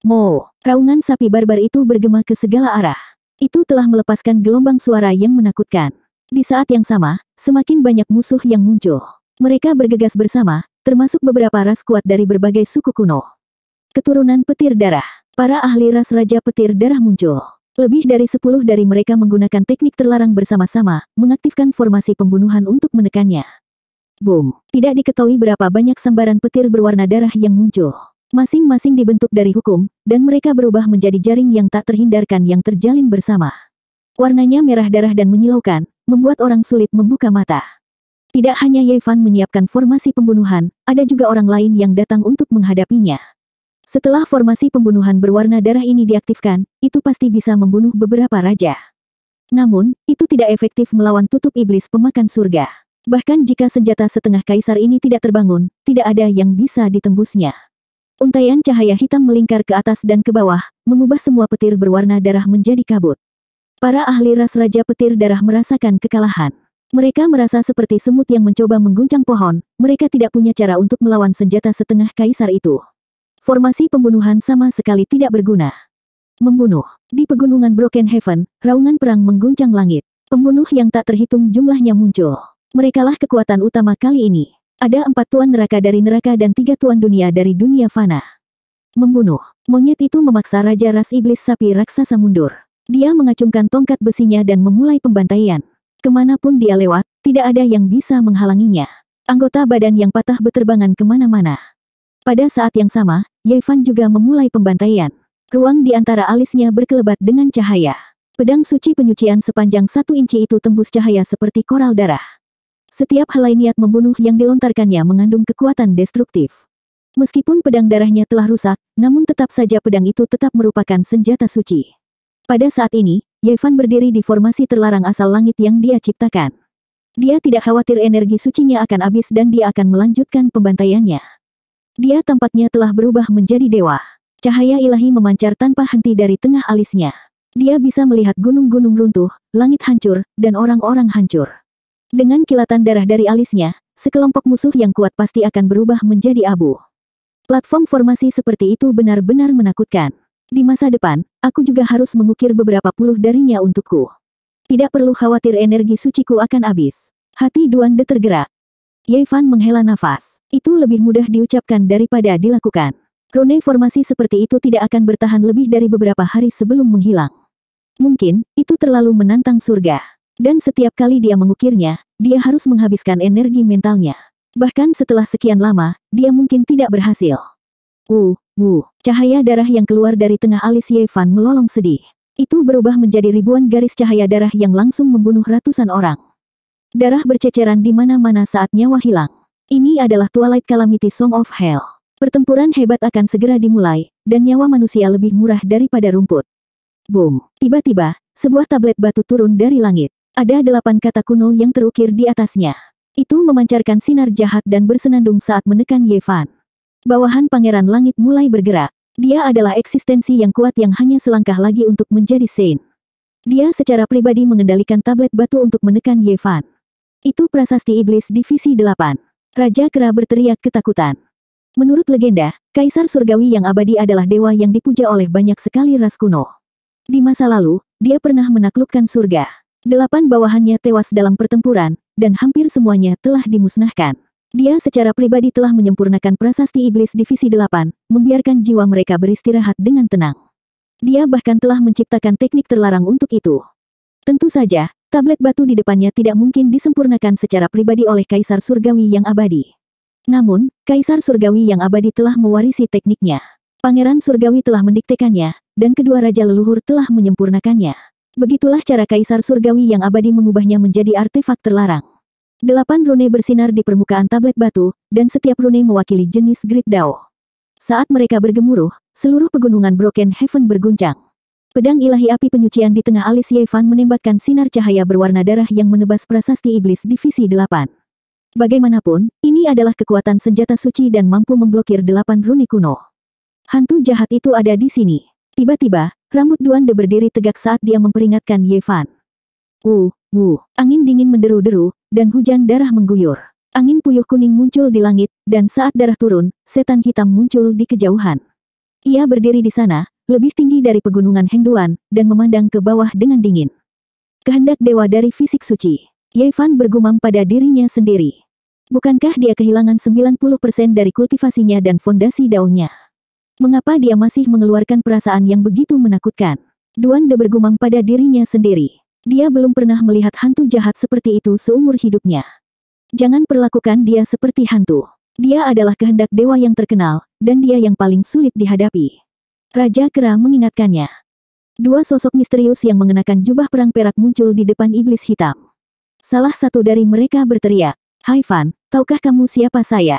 Mo, raungan sapi barbar itu bergema ke segala arah. Itu telah melepaskan gelombang suara yang menakutkan. Di saat yang sama, semakin banyak musuh yang muncul. Mereka bergegas bersama, termasuk beberapa ras kuat dari berbagai suku kuno. Keturunan petir darah. Para ahli ras Raja Petir Darah muncul. Lebih dari sepuluh dari mereka menggunakan teknik terlarang bersama-sama, mengaktifkan formasi pembunuhan untuk menekannya. Boom! Tidak diketahui berapa banyak sambaran petir berwarna darah yang muncul. Masing-masing dibentuk dari hukum, dan mereka berubah menjadi jaring yang tak terhindarkan yang terjalin bersama. Warnanya merah darah dan menyilaukan, membuat orang sulit membuka mata. Tidak hanya Yevan menyiapkan formasi pembunuhan, ada juga orang lain yang datang untuk menghadapinya. Setelah formasi pembunuhan berwarna darah ini diaktifkan, itu pasti bisa membunuh beberapa raja. Namun, itu tidak efektif melawan tutup iblis pemakan surga. Bahkan jika senjata setengah kaisar ini tidak terbangun, tidak ada yang bisa ditembusnya. Untaian cahaya hitam melingkar ke atas dan ke bawah, mengubah semua petir berwarna darah menjadi kabut. Para ahli ras Raja Petir Darah merasakan kekalahan. Mereka merasa seperti semut yang mencoba mengguncang pohon, mereka tidak punya cara untuk melawan senjata setengah kaisar itu. Formasi pembunuhan sama sekali tidak berguna. Membunuh. Di pegunungan Broken Heaven, raungan perang mengguncang langit. Pembunuh yang tak terhitung jumlahnya muncul. Merekalah kekuatan utama kali ini. Ada empat tuan neraka dari neraka dan tiga tuan dunia dari dunia fana. Membunuh. Monyet itu memaksa Raja Ras Iblis Sapi Raksasa mundur. Dia mengacungkan tongkat besinya dan memulai pembantaian. Ke mana pun dia lewat, tidak ada yang bisa menghalanginya. Anggota badan yang patah beterbangan ke mana-mana. Pada saat yang sama, Yevan juga memulai pembantaian. Ruang di antara alisnya berkelebat dengan cahaya. Pedang suci penyucian sepanjang satu inci itu tembus cahaya seperti koral darah. Setiap helai niat membunuh yang dilontarkannya mengandung kekuatan destruktif. Meskipun pedang darahnya telah rusak, namun tetap saja pedang itu tetap merupakan senjata suci. Pada saat ini, Yevan berdiri di formasi terlarang asal langit yang dia ciptakan. Dia tidak khawatir energi sucinya akan habis dan dia akan melanjutkan pembantaiannya. Dia tampaknya telah berubah menjadi dewa. Cahaya ilahi memancar tanpa henti dari tengah alisnya. Dia bisa melihat gunung-gunung runtuh, langit hancur, dan orang-orang hancur. Dengan kilatan darah dari alisnya, sekelompok musuh yang kuat pasti akan berubah menjadi abu. Platform formasi seperti itu benar-benar menakutkan. Di masa depan, aku juga harus mengukir beberapa puluh darinya untukku. Tidak perlu khawatir energi suciku akan habis. Hati Duan De tergerak. Yevan menghela nafas. Itu lebih mudah diucapkan daripada dilakukan. Rune formasi seperti itu tidak akan bertahan lebih dari beberapa hari sebelum menghilang. Mungkin, itu terlalu menantang surga. Dan setiap kali dia mengukirnya, dia harus menghabiskan energi mentalnya. Bahkan setelah sekian lama, dia mungkin tidak berhasil. Uh, uh, cahaya darah yang keluar dari tengah alis Yevan melolong sedih. Itu berubah menjadi ribuan garis cahaya darah yang langsung membunuh ratusan orang. Darah berceceran di mana-mana saat nyawa hilang. Ini adalah Twilight Calamity Song of Hell. Pertempuran hebat akan segera dimulai, dan nyawa manusia lebih murah daripada rumput. Boom! Tiba-tiba, sebuah tablet batu turun dari langit. Ada delapan kata kuno yang terukir di atasnya. Itu memancarkan sinar jahat dan bersenandung saat menekan Yevan. Bawahan Pangeran Langit mulai bergerak. Dia adalah eksistensi yang kuat yang hanya selangkah lagi untuk menjadi Saint. Dia secara pribadi mengendalikan tablet batu untuk menekan Yevan. Itu prasasti iblis divisi 8. Raja Kera berteriak ketakutan. Menurut legenda, Kaisar Surgawi yang abadi adalah dewa yang dipuja oleh banyak sekali ras kuno. Di masa lalu, dia pernah menaklukkan surga. Delapan bawahannya tewas dalam pertempuran, dan hampir semuanya telah dimusnahkan. Dia secara pribadi telah menyempurnakan prasasti iblis divisi 8, membiarkan jiwa mereka beristirahat dengan tenang. Dia bahkan telah menciptakan teknik terlarang untuk itu. Tentu saja, Tablet batu di depannya tidak mungkin disempurnakan secara pribadi oleh Kaisar Surgawi yang abadi. Namun, Kaisar Surgawi yang abadi telah mewarisi tekniknya. Pangeran Surgawi telah mendiktekannya, dan kedua raja leluhur telah menyempurnakannya. Begitulah cara Kaisar Surgawi yang abadi mengubahnya menjadi artefak terlarang. Delapan rune bersinar di permukaan tablet batu, dan setiap rune mewakili jenis Great Dao. Saat mereka bergemuruh, seluruh pegunungan Broken Heaven berguncang. Pedang ilahi api penyucian di tengah alis Yevan menembakkan sinar cahaya berwarna darah yang menebas prasasti iblis divisi 8. Bagaimanapun, ini adalah kekuatan senjata suci dan mampu memblokir delapan runi kuno. Hantu jahat itu ada di sini. Tiba-tiba, rambut Duande berdiri tegak saat dia memperingatkan Yevan. Uh, uh, angin dingin menderu-deru, dan hujan darah mengguyur. Angin puyuh kuning muncul di langit, dan saat darah turun, setan hitam muncul di kejauhan. Ia berdiri di sana, lebih tinggi dari pegunungan Hengduan, dan memandang ke bawah dengan dingin. Kehendak dewa dari fisik suci. Yevan bergumam pada dirinya sendiri. Bukankah dia kehilangan 90% dari kultivasinya dan fondasi daunnya? Mengapa dia masih mengeluarkan perasaan yang begitu menakutkan? Duan De bergumam pada dirinya sendiri. Dia belum pernah melihat hantu jahat seperti itu seumur hidupnya. Jangan perlakukan dia seperti hantu. Dia adalah kehendak dewa yang terkenal, dan dia yang paling sulit dihadapi. Raja Kera mengingatkannya. Dua sosok misterius yang mengenakan jubah perang perak muncul di depan iblis hitam. Salah satu dari mereka berteriak, Hai Fan, tahukah kamu siapa saya?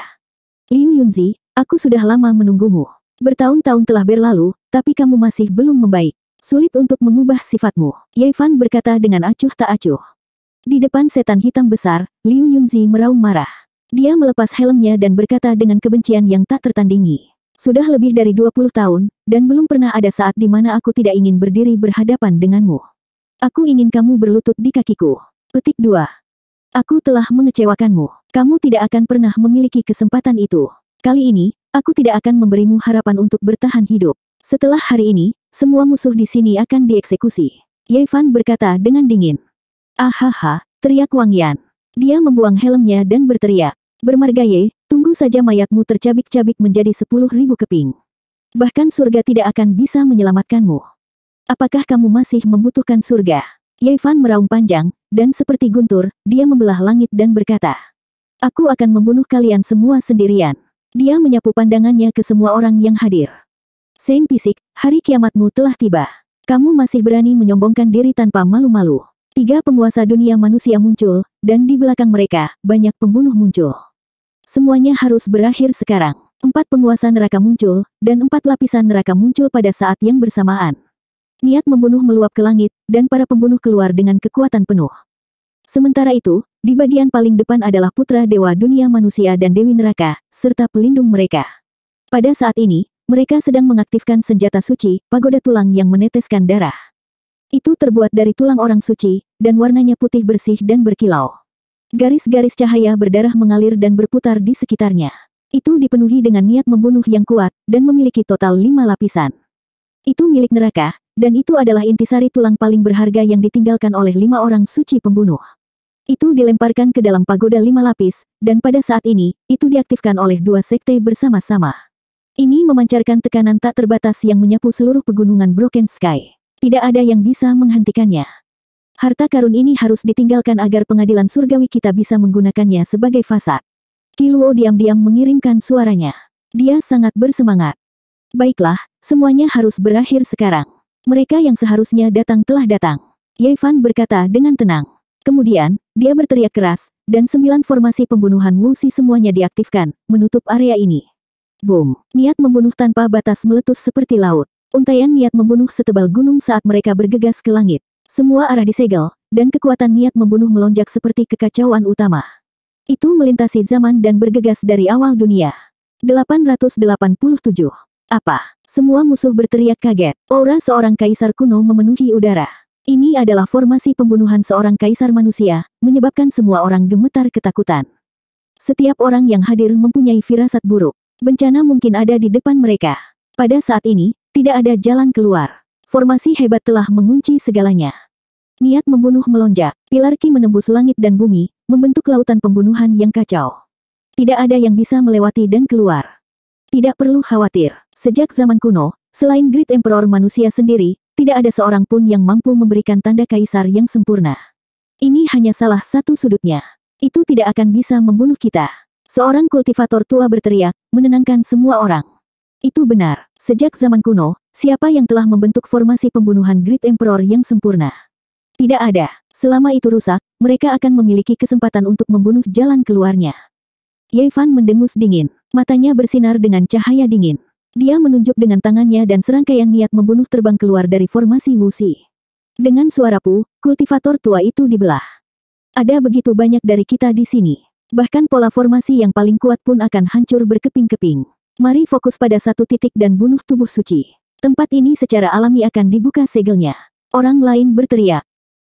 Liu Yunzi, aku sudah lama menunggumu. Bertahun-tahun telah berlalu, tapi kamu masih belum membaik. Sulit untuk mengubah sifatmu. Ye Fan berkata dengan acuh tak acuh. Di depan setan hitam besar, Liu Yunzi meraung marah. Dia melepas helmnya dan berkata dengan kebencian yang tak tertandingi. Sudah lebih dari 20 tahun, dan belum pernah ada saat di mana aku tidak ingin berdiri berhadapan denganmu. Aku ingin kamu berlutut di kakiku. Petik 2. Aku telah mengecewakanmu. Kamu tidak akan pernah memiliki kesempatan itu. Kali ini, aku tidak akan memberimu harapan untuk bertahan hidup. Setelah hari ini, semua musuh di sini akan dieksekusi. Ye Fan berkata dengan dingin. Ahaha, teriak Wang Yan. Dia membuang helmnya dan berteriak. Bermarga Ye, Tunggu saja mayatmu tercabik-cabik menjadi sepuluh ribu keping. Bahkan surga tidak akan bisa menyelamatkanmu. Apakah kamu masih membutuhkan surga? Yevan meraung panjang, dan seperti guntur, dia membelah langit dan berkata, Aku akan membunuh kalian semua sendirian. Dia menyapu pandangannya ke semua orang yang hadir. Saint Pisik, hari kiamatmu telah tiba. Kamu masih berani menyombongkan diri tanpa malu-malu. Tiga penguasa dunia manusia muncul, dan di belakang mereka, banyak pembunuh muncul. Semuanya harus berakhir sekarang. Empat penguasa neraka muncul, dan empat lapisan neraka muncul pada saat yang bersamaan. Niat membunuh meluap ke langit, dan para pembunuh keluar dengan kekuatan penuh. Sementara itu, di bagian paling depan adalah putra dewa dunia manusia dan dewi neraka, serta pelindung mereka. Pada saat ini, mereka sedang mengaktifkan senjata suci, pagoda tulang yang meneteskan darah. Itu terbuat dari tulang orang suci, dan warnanya putih bersih dan berkilau. Garis-garis cahaya berdarah mengalir dan berputar di sekitarnya. Itu dipenuhi dengan niat membunuh yang kuat, dan memiliki total lima lapisan. Itu milik neraka, dan itu adalah intisari tulang paling berharga yang ditinggalkan oleh lima orang suci pembunuh. Itu dilemparkan ke dalam pagoda lima lapis, dan pada saat ini, itu diaktifkan oleh dua sekte bersama-sama. Ini memancarkan tekanan tak terbatas yang menyapu seluruh pegunungan Broken Sky. Tidak ada yang bisa menghentikannya. Harta karun ini harus ditinggalkan agar pengadilan surgawi kita bisa menggunakannya sebagai fasad. Kiluo diam-diam mengirimkan suaranya. Dia sangat bersemangat. Baiklah, semuanya harus berakhir sekarang. Mereka yang seharusnya datang telah datang. Yevan berkata dengan tenang. Kemudian, dia berteriak keras, dan sembilan formasi pembunuhan Wuxi semuanya diaktifkan, menutup area ini. Boom! Niat membunuh tanpa batas meletus seperti laut. Untaian niat membunuh setebal gunung saat mereka bergegas ke langit. Semua arah disegel, dan kekuatan niat membunuh melonjak seperti kekacauan utama. Itu melintasi zaman dan bergegas dari awal dunia. 887. Apa? Semua musuh berteriak kaget. Aura seorang kaisar kuno memenuhi udara. Ini adalah formasi pembunuhan seorang kaisar manusia, menyebabkan semua orang gemetar ketakutan. Setiap orang yang hadir mempunyai firasat buruk. Bencana mungkin ada di depan mereka. Pada saat ini, tidak ada jalan keluar. Formasi hebat telah mengunci segalanya. Niat membunuh melonjak, pilar Ki menembus langit dan bumi, membentuk lautan pembunuhan yang kacau. Tidak ada yang bisa melewati dan keluar. Tidak perlu khawatir, sejak zaman kuno, selain Great Emperor manusia sendiri, tidak ada seorang pun yang mampu memberikan tanda kaisar yang sempurna. Ini hanya salah satu sudutnya. Itu tidak akan bisa membunuh kita. Seorang kultivator tua berteriak, menenangkan semua orang. Itu benar, sejak zaman kuno, siapa yang telah membentuk formasi pembunuhan Great Emperor yang sempurna? Tidak ada. Selama itu rusak, mereka akan memiliki kesempatan untuk membunuh jalan keluarnya. Yevan mendengus dingin. Matanya bersinar dengan cahaya dingin. Dia menunjuk dengan tangannya dan serangkaian niat membunuh terbang keluar dari formasi Wuxi. Dengan suara pu, kultivator tua itu dibelah. Ada begitu banyak dari kita di sini. Bahkan pola formasi yang paling kuat pun akan hancur berkeping-keping. Mari fokus pada satu titik dan bunuh tubuh suci. Tempat ini secara alami akan dibuka segelnya. Orang lain berteriak.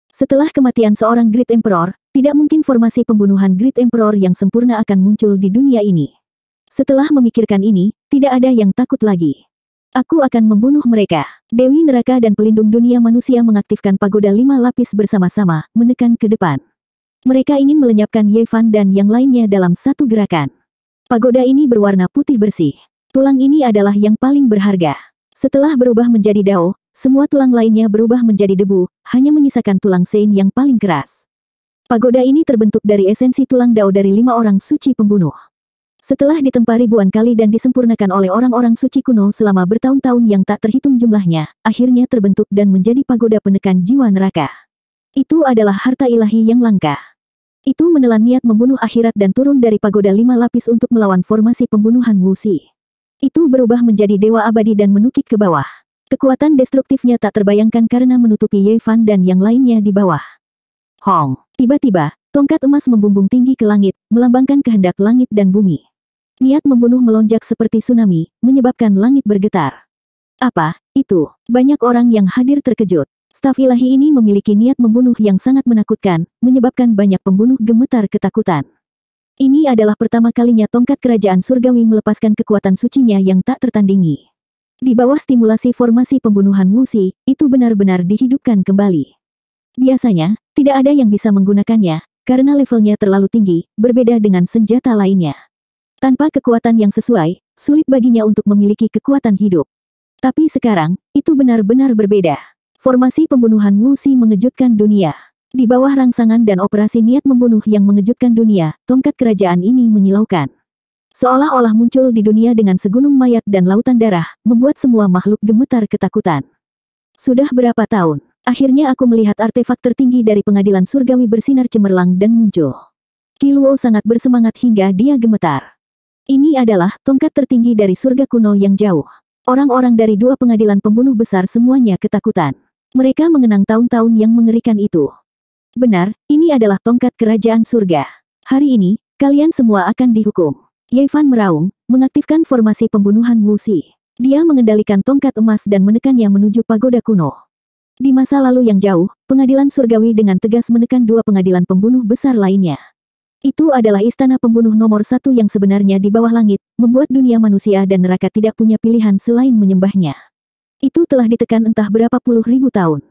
Setelah kematian seorang Great Emperor, tidak mungkin formasi pembunuhan Great Emperor yang sempurna akan muncul di dunia ini. Setelah memikirkan ini, tidak ada yang takut lagi. Aku akan membunuh mereka. Dewi Neraka dan pelindung dunia manusia mengaktifkan pagoda lima lapis bersama-sama, menekan ke depan. Mereka ingin melenyapkan Yevan dan yang lainnya dalam satu gerakan. Pagoda ini berwarna putih bersih. Tulang ini adalah yang paling berharga. Setelah berubah menjadi dao, semua tulang lainnya berubah menjadi debu, hanya menyisakan tulang Sein yang paling keras. Pagoda ini terbentuk dari esensi tulang Dao dari lima orang suci pembunuh. Setelah ditempa ribuan kali dan disempurnakan oleh orang-orang suci kuno selama bertahun-tahun yang tak terhitung jumlahnya, akhirnya terbentuk dan menjadi pagoda penekan jiwa neraka. Itu adalah harta ilahi yang langka. Itu menelan niat membunuh akhirat dan turun dari pagoda lima lapis untuk melawan formasi pembunuhan Wuxi. Itu berubah menjadi dewa abadi dan menukik ke bawah. Kekuatan destruktifnya tak terbayangkan karena menutupi Ye Fan dan yang lainnya di bawah. Hong! Tiba-tiba, tongkat emas membumbung tinggi ke langit, melambangkan kehendak langit dan bumi. Niat membunuh melonjak seperti tsunami, menyebabkan langit bergetar. Apa, itu? Banyak orang yang hadir terkejut. Staf ilahi ini memiliki niat membunuh yang sangat menakutkan, menyebabkan banyak pembunuh gemetar ketakutan. Ini adalah pertama kalinya tongkat kerajaan surgawi melepaskan kekuatan sucinya yang tak tertandingi. Di bawah stimulasi formasi pembunuhan Wuxi, itu benar-benar dihidupkan kembali. Biasanya, tidak ada yang bisa menggunakannya, karena levelnya terlalu tinggi, berbeda dengan senjata lainnya. Tanpa kekuatan yang sesuai, sulit baginya untuk memiliki kekuatan hidup. Tapi sekarang, itu benar-benar berbeda. Formasi pembunuhan Wuxi mengejutkan dunia. Di bawah rangsangan dan operasi niat membunuh yang mengejutkan dunia, tongkat kerajaan ini menyilaukan. Seolah-olah muncul di dunia dengan segunung mayat dan lautan darah, membuat semua makhluk gemetar ketakutan. Sudah berapa tahun, akhirnya aku melihat artefak tertinggi dari pengadilan surgawi bersinar cemerlang dan muncul. Kiluo sangat bersemangat hingga dia gemetar. Ini adalah tongkat tertinggi dari surga kuno yang jauh. Orang-orang dari dua pengadilan pembunuh besar semuanya ketakutan. Mereka mengenang tahun-tahun yang mengerikan itu. Benar, ini adalah tongkat kerajaan surga. Hari ini, kalian semua akan dihukum. Yevan meraung, mengaktifkan formasi pembunuhan Wuxi. Dia mengendalikan tongkat emas dan menekannya menuju pagoda kuno. Di masa lalu yang jauh, pengadilan surgawi dengan tegas menekan dua pengadilan pembunuh besar lainnya. Itu adalah istana pembunuh nomor satu yang sebenarnya di bawah langit, membuat dunia manusia dan neraka tidak punya pilihan selain menyembahnya. Itu telah ditekan entah berapa puluh ribu tahun.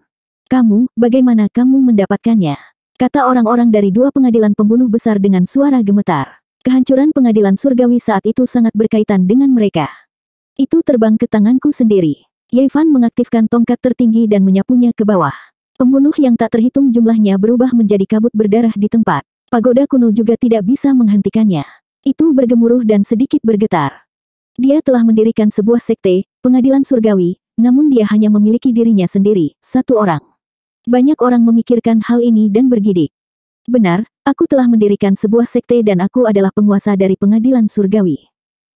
Kamu, bagaimana kamu mendapatkannya? Kata orang-orang dari dua pengadilan pembunuh besar dengan suara gemetar. Kehancuran pengadilan surgawi saat itu sangat berkaitan dengan mereka. Itu terbang ke tanganku sendiri. Yevan mengaktifkan tongkat tertinggi dan menyapunya ke bawah. Pembunuh yang tak terhitung jumlahnya berubah menjadi kabut berdarah di tempat. Pagoda kuno juga tidak bisa menghentikannya. Itu bergemuruh dan sedikit bergetar. Dia telah mendirikan sebuah sekte, pengadilan surgawi, namun dia hanya memiliki dirinya sendiri, satu orang. Banyak orang memikirkan hal ini dan bergidik. Benar, aku telah mendirikan sebuah sekte dan aku adalah penguasa dari pengadilan surgawi.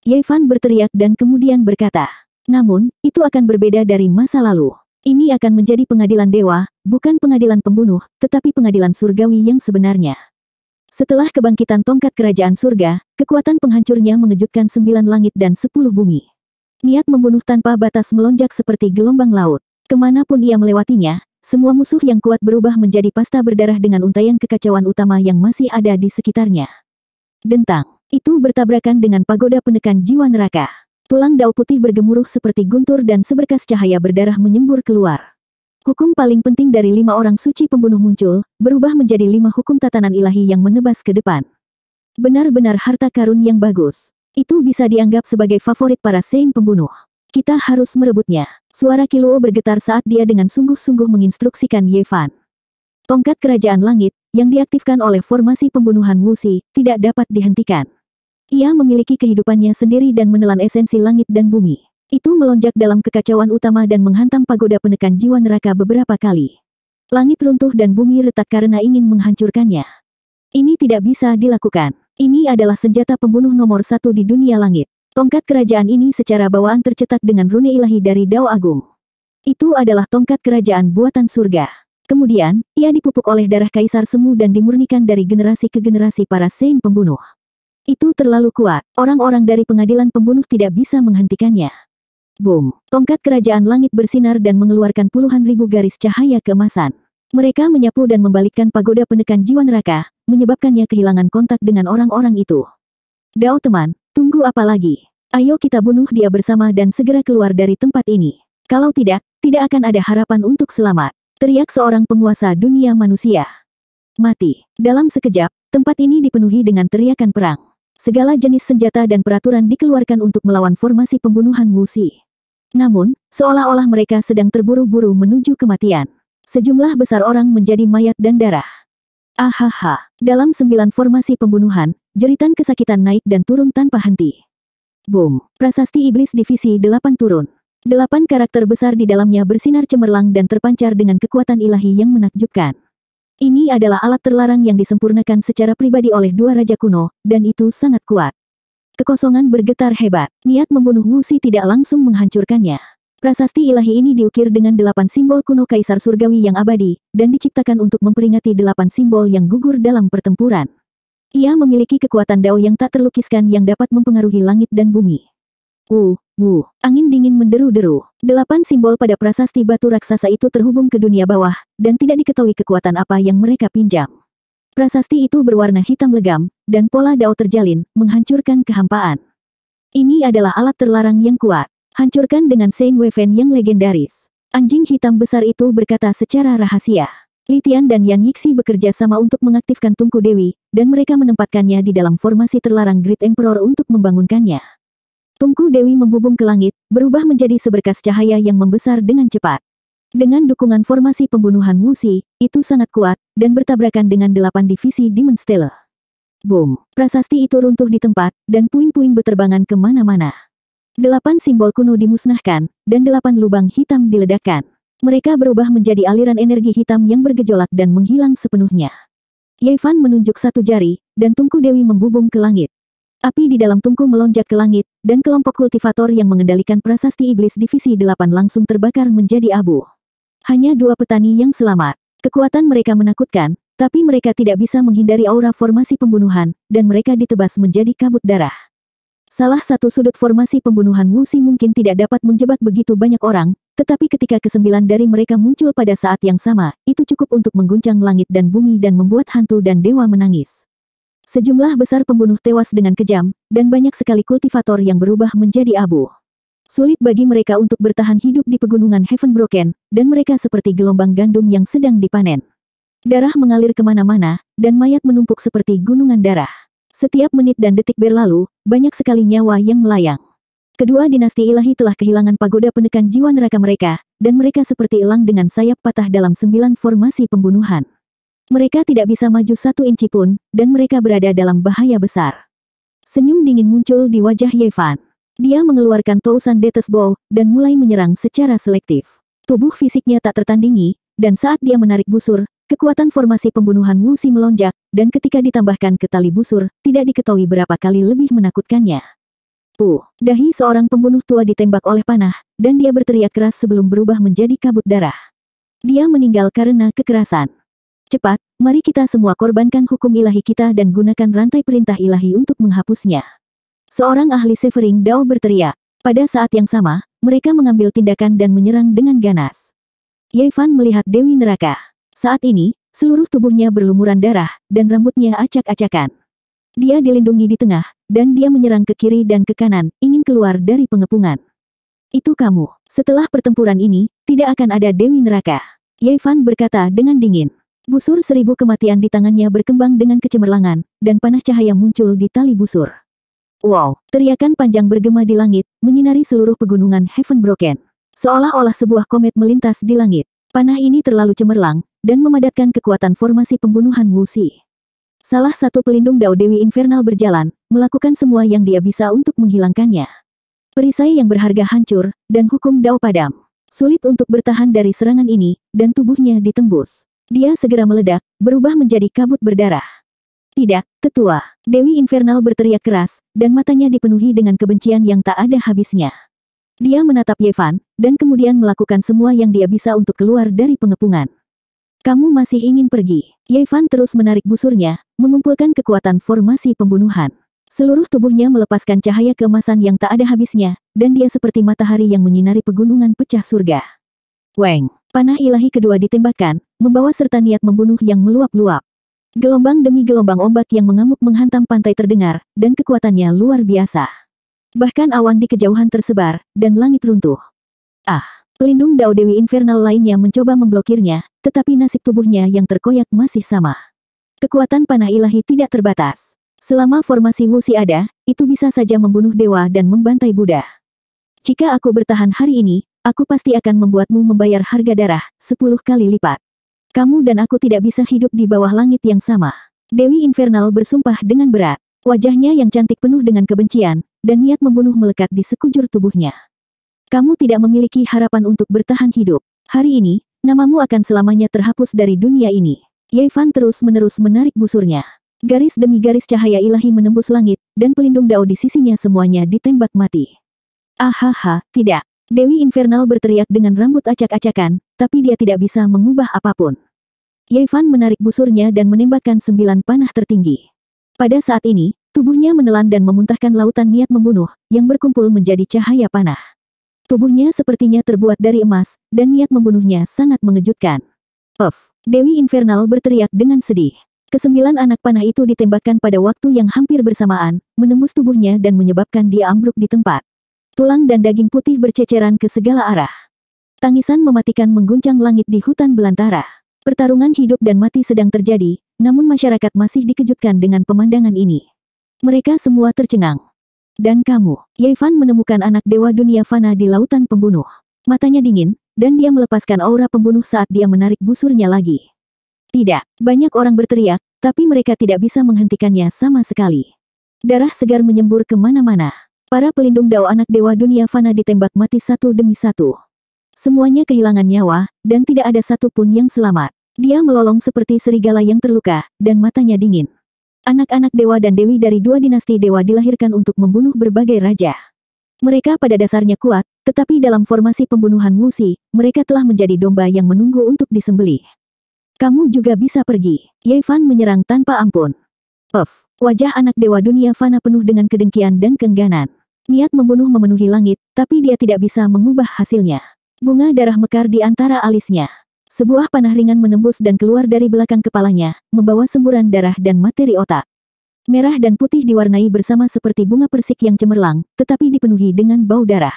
Yevan berteriak dan kemudian berkata, namun, itu akan berbeda dari masa lalu. Ini akan menjadi pengadilan dewa, bukan pengadilan pembunuh, tetapi pengadilan surgawi yang sebenarnya. Setelah kebangkitan tongkat kerajaan surga, kekuatan penghancurnya mengejutkan sembilan langit dan sepuluh bumi. Niat membunuh tanpa batas melonjak seperti gelombang laut. Ke mana pun ia melewatinya, semua musuh yang kuat berubah menjadi pasta berdarah dengan untaian kekacauan utama yang masih ada di sekitarnya. Dentang. Itu bertabrakan dengan pagoda penekan jiwa neraka. Tulang dao putih bergemuruh seperti guntur dan seberkas cahaya berdarah menyembur keluar. Hukum paling penting dari lima orang suci pembunuh muncul, berubah menjadi lima hukum tatanan ilahi yang menebas ke depan. Benar-benar harta karun yang bagus. Itu bisa dianggap sebagai favorit para Saint pembunuh. Kita harus merebutnya. Suara Kiluo bergetar saat dia dengan sungguh-sungguh menginstruksikan Yevan. Tongkat kerajaan langit, yang diaktifkan oleh formasi pembunuhan Wuxi, tidak dapat dihentikan. Ia memiliki kehidupannya sendiri dan menelan esensi langit dan bumi. Itu melonjak dalam kekacauan utama dan menghantam pagoda penekan jiwa neraka beberapa kali. Langit runtuh dan bumi retak karena ingin menghancurkannya. Ini tidak bisa dilakukan. Ini adalah senjata pembunuh nomor satu di dunia langit. Tongkat kerajaan ini secara bawaan tercetak dengan rune ilahi dari Dao Agung. Itu adalah tongkat kerajaan buatan surga. Kemudian, ia dipupuk oleh darah kaisar semu dan dimurnikan dari generasi ke generasi para saint pembunuh. Itu terlalu kuat, orang-orang dari pengadilan pembunuh tidak bisa menghentikannya. Boom! Tongkat kerajaan langit bersinar dan mengeluarkan puluhan ribu garis cahaya keemasan. Mereka menyapu dan membalikkan pagoda penekan jiwa neraka, menyebabkannya kehilangan kontak dengan orang-orang itu. Dao teman, tunggu apa lagi? Ayo kita bunuh dia bersama dan segera keluar dari tempat ini. Kalau tidak, tidak akan ada harapan untuk selamat. Teriak seorang penguasa dunia manusia. Mati. Dalam sekejap, tempat ini dipenuhi dengan teriakan perang. Segala jenis senjata dan peraturan dikeluarkan untuk melawan formasi pembunuhan Wuxi. Namun, seolah-olah mereka sedang terburu-buru menuju kematian. Sejumlah besar orang menjadi mayat dan darah. Ahaha, dalam sembilan formasi pembunuhan, jeritan kesakitan naik dan turun tanpa henti. Boom, prasasti iblis divisi delapan turun. Delapan karakter besar di dalamnya bersinar cemerlang dan terpancar dengan kekuatan ilahi yang menakjubkan. Ini adalah alat terlarang yang disempurnakan secara pribadi oleh dua raja kuno, dan itu sangat kuat. Kekosongan bergetar hebat. Niat membunuh Wusi tidak langsung menghancurkannya. Prasasti ilahi ini diukir dengan delapan simbol kuno Kaisar Surgawi yang abadi, dan diciptakan untuk memperingati delapan simbol yang gugur dalam pertempuran. Ia memiliki kekuatan dao yang tak terlukiskan yang dapat mempengaruhi langit dan bumi. Wu, wu, angin dingin menderu-deru. Delapan simbol pada prasasti batu raksasa itu terhubung ke dunia bawah, dan tidak diketahui kekuatan apa yang mereka pinjam. Prasasti itu berwarna hitam legam, dan pola dao terjalin, menghancurkan kehampaan. Ini adalah alat terlarang yang kuat. Hancurkan dengan Saint Weven yang legendaris. Anjing hitam besar itu berkata secara rahasia. Litian dan Yan Yixi bekerja sama untuk mengaktifkan Tungku Dewi, dan mereka menempatkannya di dalam formasi terlarang Great Emperor untuk membangunkannya. Tungku Dewi membubung ke langit, berubah menjadi seberkas cahaya yang membesar dengan cepat. Dengan dukungan formasi pembunuhan Wuxi, itu sangat kuat, dan bertabrakan dengan delapan divisi Demon Stellar. Boom! Prasasti itu runtuh di tempat, dan puing-puing beterbangan ke mana-mana. Delapan simbol kuno dimusnahkan, dan delapan lubang hitam diledakkan. Mereka berubah menjadi aliran energi hitam yang bergejolak dan menghilang sepenuhnya. Yevan menunjuk satu jari, dan tungku Dewi membubung ke langit. Api di dalam tungku melonjak ke langit, dan kelompok kultivator yang mengendalikan prasasti iblis divisi delapan langsung terbakar menjadi abu. Hanya dua petani yang selamat. Kekuatan mereka menakutkan, tapi mereka tidak bisa menghindari aura formasi pembunuhan, dan mereka ditebas menjadi kabut darah. Salah satu sudut formasi pembunuhan Wuxi mungkin tidak dapat menjebak begitu banyak orang, tetapi ketika kesembilan dari mereka muncul pada saat yang sama, itu cukup untuk mengguncang langit dan bumi dan membuat hantu dan dewa menangis. Sejumlah besar pembunuh tewas dengan kejam, dan banyak sekali kultivator yang berubah menjadi abu. Sulit bagi mereka untuk bertahan hidup di pegunungan Heaven Broken, dan mereka seperti gelombang gandum yang sedang dipanen. Darah mengalir ke mana-mana, dan mayat menumpuk seperti gunungan darah. Setiap menit dan detik berlalu, banyak sekali nyawa yang melayang. Kedua dinasti ilahi telah kehilangan pagoda penekan jiwa neraka mereka, dan mereka seperti elang dengan sayap patah dalam sembilan formasi pembunuhan. Mereka tidak bisa maju satu inci pun, dan mereka berada dalam bahaya besar. Senyum dingin muncul di wajah Yevan. Dia mengeluarkan Tousan Detes Bow, dan mulai menyerang secara selektif. Tubuh fisiknya tak tertandingi, dan saat dia menarik busur, Kekuatan formasi pembunuhan Wuxi melonjak, dan ketika ditambahkan ke tali busur, tidak diketahui berapa kali lebih menakutkannya. Puh, dahi seorang pembunuh tua ditembak oleh panah, dan dia berteriak keras sebelum berubah menjadi kabut darah. Dia meninggal karena kekerasan. Cepat, mari kita semua korbankan hukum ilahi kita dan gunakan rantai perintah ilahi untuk menghapusnya. Seorang ahli Severing Dao berteriak. Pada saat yang sama, mereka mengambil tindakan dan menyerang dengan ganas. Yevan melihat Dewi Neraka. Saat ini, seluruh tubuhnya berlumuran darah, dan rambutnya acak-acakan. Dia dilindungi di tengah, dan dia menyerang ke kiri dan ke kanan, ingin keluar dari pengepungan. Itu kamu. Setelah pertempuran ini, tidak akan ada Dewi Neraka. Yevan berkata dengan dingin. Busur seribu kematian di tangannya berkembang dengan kecemerlangan, dan panah cahaya muncul di tali busur. Wow, teriakan panjang bergema di langit, menyinari seluruh pegunungan Heaven Broken. Seolah-olah sebuah komet melintas di langit. Panah ini terlalu cemerlang, dan memadatkan kekuatan formasi pembunuhan Wuxi. Salah satu pelindung Dao Dewi Infernal berjalan, melakukan semua yang dia bisa untuk menghilangkannya. Perisai yang berharga hancur, dan hukum Dao padam. Sulit untuk bertahan dari serangan ini, dan tubuhnya ditembus. Dia segera meledak, berubah menjadi kabut berdarah. Tidak, tetua. Dewi Infernal berteriak keras, dan matanya dipenuhi dengan kebencian yang tak ada habisnya. Dia menatap Yevan, dan kemudian melakukan semua yang dia bisa untuk keluar dari pengepungan. Kamu masih ingin pergi. Yevan terus menarik busurnya, mengumpulkan kekuatan formasi pembunuhan. Seluruh tubuhnya melepaskan cahaya keemasan yang tak ada habisnya, dan dia seperti matahari yang menyinari pegunungan pecah surga. Weng, panah ilahi kedua ditembakkan, membawa serta niat membunuh yang meluap-luap. Gelombang demi gelombang ombak yang mengamuk menghantam pantai terdengar, dan kekuatannya luar biasa. Bahkan awan di kejauhan tersebar, dan langit runtuh. Ah, pelindung Dao Dewi Infernal lainnya mencoba memblokirnya, tetapi nasib tubuhnya yang terkoyak masih sama. Kekuatan panah ilahi tidak terbatas. Selama formasi Wuxi ada, itu bisa saja membunuh dewa dan membantai Buddha. Jika aku bertahan hari ini, aku pasti akan membuatmu membayar harga darah, sepuluh kali lipat. Kamu dan aku tidak bisa hidup di bawah langit yang sama. Dewi Infernal bersumpah dengan berat. Wajahnya yang cantik penuh dengan kebencian, dan niat membunuh melekat di sekujur tubuhnya. Kamu tidak memiliki harapan untuk bertahan hidup. Hari ini, namamu akan selamanya terhapus dari dunia ini. Ye Fan terus-menerus menarik busurnya. Garis demi garis cahaya ilahi menembus langit, dan pelindung Dao di sisinya semuanya ditembak mati. Ahaha, tidak. Dewi Infernal berteriak dengan rambut acak-acakan, tapi dia tidak bisa mengubah apa pun. Ye Fan menarik busurnya dan menembakkan sembilan panah tertinggi. Pada saat ini, tubuhnya menelan dan memuntahkan lautan niat membunuh, yang berkumpul menjadi cahaya panah. Tubuhnya sepertinya terbuat dari emas, dan niat membunuhnya sangat mengejutkan. Puff! Dewi Infernal berteriak dengan sedih. Kesembilan anak panah itu ditembakkan pada waktu yang hampir bersamaan, menembus tubuhnya dan menyebabkan dia ambruk di tempat. Tulang dan daging putih berceceran ke segala arah. Tangisan mematikan mengguncang langit di hutan belantara. Pertarungan hidup dan mati sedang terjadi, namun masyarakat masih dikejutkan dengan pemandangan ini. Mereka semua tercengang. Dan kamu, Yevan menemukan anak dewa dunia fana di lautan pembunuh. Matanya dingin, dan dia melepaskan aura pembunuh saat dia menarik busurnya lagi. Tidak, banyak orang berteriak, tapi mereka tidak bisa menghentikannya sama sekali. Darah segar menyembur ke mana-mana. Para pelindung dao anak dewa dunia fana ditembak mati satu demi satu. Semuanya kehilangan nyawa, dan tidak ada satupun yang selamat. Dia melolong seperti serigala yang terluka, dan matanya dingin. Anak-anak dewa dan dewi dari dua dinasti dewa dilahirkan untuk membunuh berbagai raja. Mereka pada dasarnya kuat, tetapi dalam formasi pembunuhan Wusi, mereka telah menjadi domba yang menunggu untuk disembelih. Kamu juga bisa pergi. Yevan menyerang tanpa ampun. Puff. Wajah anak dewa dunia fana penuh dengan kedengkian dan kengganan. Niat membunuh memenuhi langit, tapi dia tidak bisa mengubah hasilnya. Bunga darah mekar di antara alisnya. Sebuah panah ringan menembus dan keluar dari belakang kepalanya, membawa semburan darah dan materi otak. Merah dan putih diwarnai bersama seperti bunga persik yang cemerlang, tetapi dipenuhi dengan bau darah.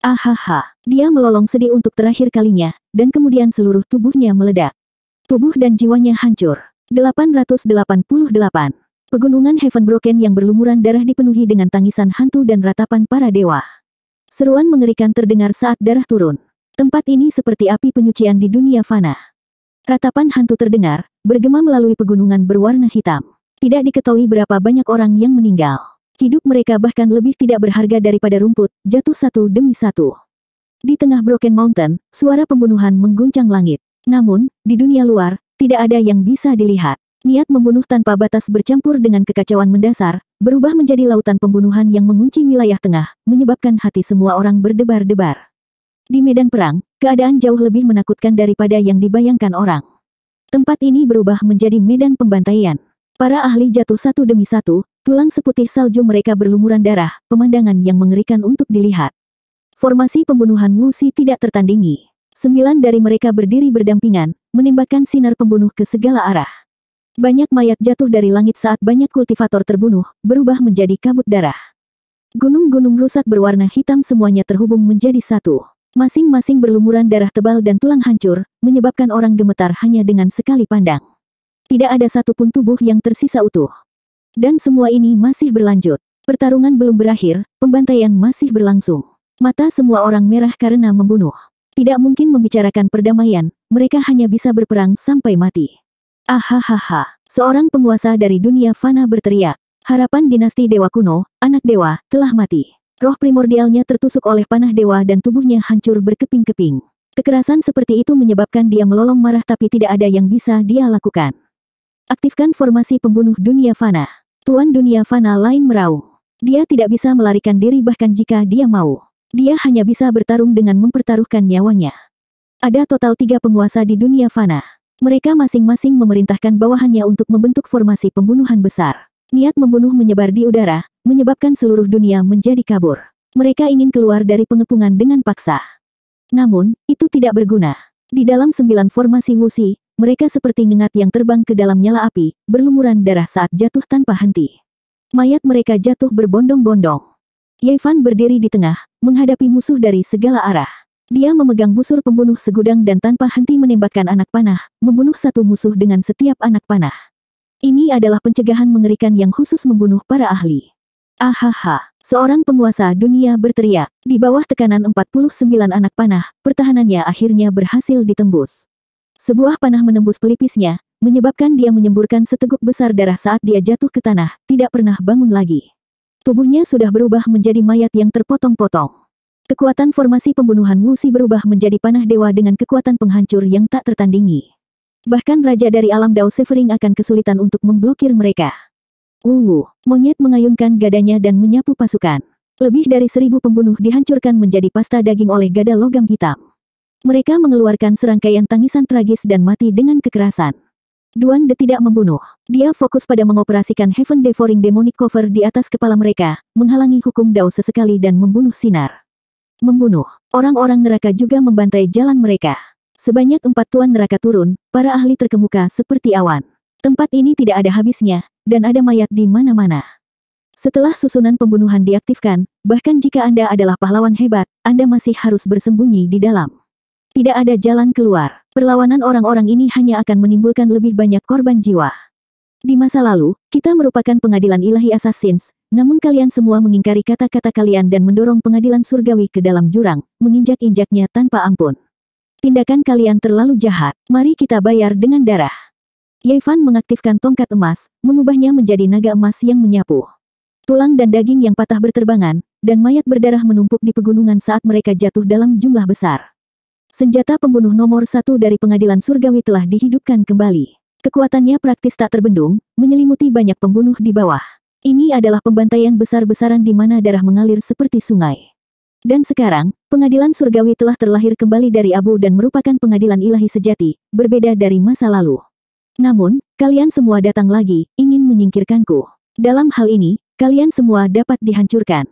Ahaha, dia melolong sedih untuk terakhir kalinya, dan kemudian seluruh tubuhnya meledak. Tubuh dan jiwanya hancur. 888. Pegunungan Heaven Broken yang berlumuran darah dipenuhi dengan tangisan hantu dan ratapan para dewa. Seruan mengerikan terdengar saat darah turun. Tempat ini seperti api penyucian di dunia fana. Ratapan hantu terdengar, bergema melalui pegunungan berwarna hitam. Tidak diketahui berapa banyak orang yang meninggal. Hidup mereka bahkan lebih tidak berharga daripada rumput, jatuh satu demi satu. Di tengah Broken Mountain, suara pembunuhan mengguncang langit. Namun, di dunia luar, tidak ada yang bisa dilihat. Niat membunuh tanpa batas bercampur dengan kekacauan mendasar, berubah menjadi lautan pembunuhan yang mengunci wilayah tengah, menyebabkan hati semua orang berdebar-debar. Di medan perang, keadaan jauh lebih menakutkan daripada yang dibayangkan orang. Tempat ini berubah menjadi medan pembantaian. Para ahli jatuh satu demi satu, tulang seputih salju mereka berlumuran darah, pemandangan yang mengerikan untuk dilihat. Formasi pembunuhan Wusi tidak tertandingi. Sembilan dari mereka berdiri berdampingan, menembakkan sinar pembunuh ke segala arah. Banyak mayat jatuh dari langit saat banyak kultivator terbunuh, berubah menjadi kabut darah. Gunung-gunung rusak berwarna hitam semuanya terhubung menjadi satu. Masing-masing berlumuran darah tebal dan tulang hancur, menyebabkan orang gemetar hanya dengan sekali pandang. Tidak ada satupun tubuh yang tersisa utuh. Dan semua ini masih berlanjut. Pertarungan belum berakhir, pembantaian masih berlangsung. Mata semua orang merah karena membunuh. Tidak mungkin membicarakan perdamaian, mereka hanya bisa berperang sampai mati. Ahahaha, seorang penguasa dari dunia fana berteriak. Harapan dinasti dewa kuno, anak dewa, telah mati. Roh primordialnya tertusuk oleh panah dewa dan tubuhnya hancur berkeping-keping. Kekerasan seperti itu menyebabkan dia melolong marah tapi tidak ada yang bisa dia lakukan. Aktifkan formasi pembunuh dunia fana. Tuan dunia fana lain meraung. Dia tidak bisa melarikan diri bahkan jika dia mau. Dia hanya bisa bertarung dengan mempertaruhkan nyawanya. Ada total tiga penguasa di dunia fana. Mereka masing-masing memerintahkan bawahannya untuk membentuk formasi pembunuhan besar. Niat membunuh menyebar di udara, menyebabkan seluruh dunia menjadi kabur. Mereka ingin keluar dari pengepungan dengan paksa. Namun, itu tidak berguna. Di dalam sembilan formasi Wusi, mereka seperti ngengat yang terbang ke dalam nyala api, berlumuran darah saat jatuh tanpa henti. Mayat mereka jatuh berbondong-bondong. Yevan berdiri di tengah, menghadapi musuh dari segala arah. Dia memegang busur pembunuh segudang dan tanpa henti menembakkan anak panah, membunuh satu musuh dengan setiap anak panah. Ini adalah pencegahan mengerikan yang khusus membunuh para ahli. Ahaha, seorang penguasa dunia berteriak. Di bawah tekanan 49 anak panah, pertahanannya akhirnya berhasil ditembus. Sebuah panah menembus pelipisnya, menyebabkan dia menyemburkan seteguk besar darah saat dia jatuh ke tanah, tidak pernah bangun lagi. Tubuhnya sudah berubah menjadi mayat yang terpotong-potong. Kekuatan formasi pembunuhan Wusi berubah menjadi panah dewa dengan kekuatan penghancur yang tak tertandingi. Bahkan Raja dari alam Dao Severing akan kesulitan untuk memblokir mereka. Wuwu, monyet mengayunkan gadanya dan menyapu pasukan. Lebih dari seribu pembunuh dihancurkan menjadi pasta daging oleh gada logam hitam. Mereka mengeluarkan serangkaian tangisan tragis dan mati dengan kekerasan. Duan De tidak membunuh. Dia fokus pada mengoperasikan Heaven Devouring Demonic Cover di atas kepala mereka, menghalangi hukum Dao sesekali dan membunuh sinar. Membunuh. Orang-orang neraka juga membantai jalan mereka. Sebanyak empat tuan neraka turun, para ahli terkemuka seperti awan. Tempat ini tidak ada habisnya, dan ada mayat di mana-mana. Setelah susunan pembunuhan diaktifkan, bahkan jika Anda adalah pahlawan hebat, Anda masih harus bersembunyi di dalam. Tidak ada jalan keluar. Perlawanan orang-orang ini hanya akan menimbulkan lebih banyak korban jiwa. Di masa lalu, kita merupakan pengadilan ilahi assassins, namun kalian semua mengingkari kata-kata kalian dan mendorong pengadilan surgawi ke dalam jurang, menginjak-injaknya tanpa ampun. Tindakan kalian terlalu jahat, mari kita bayar dengan darah. Yevan mengaktifkan tongkat emas, mengubahnya menjadi naga emas yang menyapu. Tulang dan daging yang patah berterbangan, dan mayat berdarah menumpuk di pegunungan saat mereka jatuh dalam jumlah besar. Senjata pembunuh nomor satu dari pengadilan surgawi telah dihidupkan kembali. Kekuatannya praktis tak terbendung, menyelimuti banyak pembunuh di bawah. Ini adalah pembantaian besar-besaran di mana darah mengalir seperti sungai. Dan sekarang, pengadilan surgawi telah terlahir kembali dari abu dan merupakan pengadilan ilahi sejati, berbeda dari masa lalu. Namun, kalian semua datang lagi, ingin menyingkirkanku. Dalam hal ini, kalian semua dapat dihancurkan.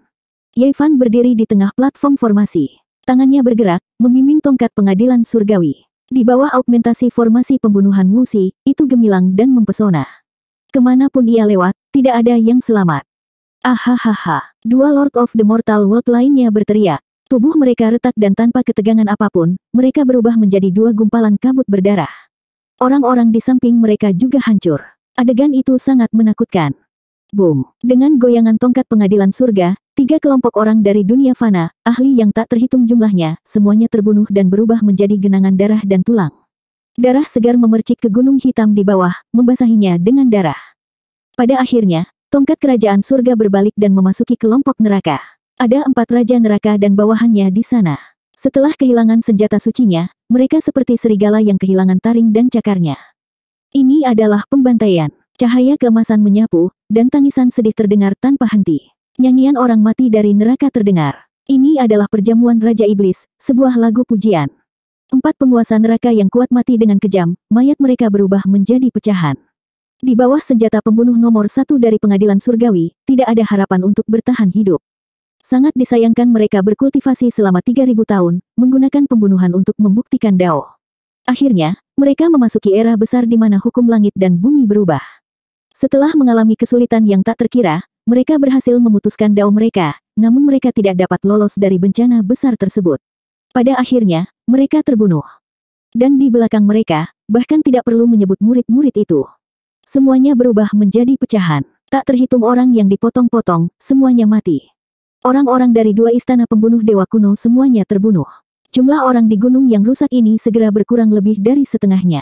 Yevan berdiri di tengah platform formasi. Tangannya bergerak, memimpin tongkat pengadilan surgawi. Di bawah augmentasi formasi pembunuhan Wusi, itu gemilang dan mempesona. Ke mana pun ia lewat, tidak ada yang selamat. Ahahaha, dua Lord of the Mortal World lainnya berteriak. Tubuh mereka retak dan tanpa ketegangan apa pun, mereka berubah menjadi dua gumpalan kabut berdarah. Orang-orang di samping mereka juga hancur. Adegan itu sangat menakutkan. Boom! Dengan goyangan tongkat pengadilan surga, Tiga kelompok orang dari dunia fana, ahli yang tak terhitung jumlahnya, semuanya terbunuh dan berubah menjadi genangan darah dan tulang. Darah segar memercik ke gunung hitam di bawah, membasahinya dengan darah. Pada akhirnya, tongkat kerajaan surga berbalik dan memasuki kelompok neraka. Ada empat raja neraka dan bawahannya di sana. Setelah kehilangan senjata sucinya, mereka seperti serigala yang kehilangan taring dan cakarnya. Ini adalah pembantaian. Cahaya keemasan menyapu, dan tangisan sedih terdengar tanpa henti. Nyanyian orang mati dari neraka terdengar. Ini adalah perjamuan Raja Iblis, sebuah lagu pujian. Empat penguasa neraka yang kuat mati dengan kejam, mayat mereka berubah menjadi pecahan. Di bawah senjata pembunuh nomor satu dari pengadilan surgawi, tidak ada harapan untuk bertahan hidup. Sangat disayangkan mereka berkultivasi selama 3000 tahun, menggunakan pembunuhan untuk membuktikan Dao. Akhirnya, mereka memasuki era besar di mana hukum langit dan bumi berubah. Setelah mengalami kesulitan yang tak terkira, mereka berhasil memutuskan dao mereka, namun mereka tidak dapat lolos dari bencana besar tersebut. Pada akhirnya, mereka terbunuh. Dan di belakang mereka, bahkan tidak perlu menyebut murid-murid itu. Semuanya berubah menjadi pecahan. Tak terhitung orang yang dipotong-potong, semuanya mati. Orang-orang dari dua istana pembunuh dewa kuno semuanya terbunuh. Jumlah orang di gunung yang rusak ini segera berkurang lebih dari setengahnya.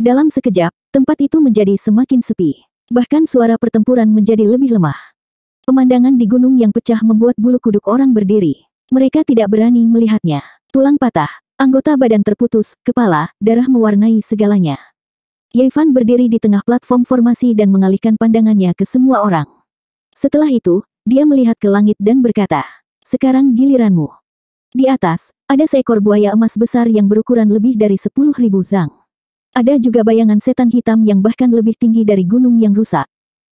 Dalam sekejap, tempat itu menjadi semakin sepi. Bahkan suara pertempuran menjadi lebih lemah. Pemandangan di gunung yang pecah membuat bulu kuduk orang berdiri. Mereka tidak berani melihatnya. Tulang patah, anggota badan terputus, kepala, darah mewarnai segalanya. Yevan berdiri di tengah platform formasi dan mengalihkan pandangannya ke semua orang. Setelah itu, dia melihat ke langit dan berkata, Sekarang giliranmu. Di atas, ada seekor buaya emas besar yang berukuran lebih dari 10.000 zang. Ada juga bayangan setan hitam yang bahkan lebih tinggi dari gunung yang rusak.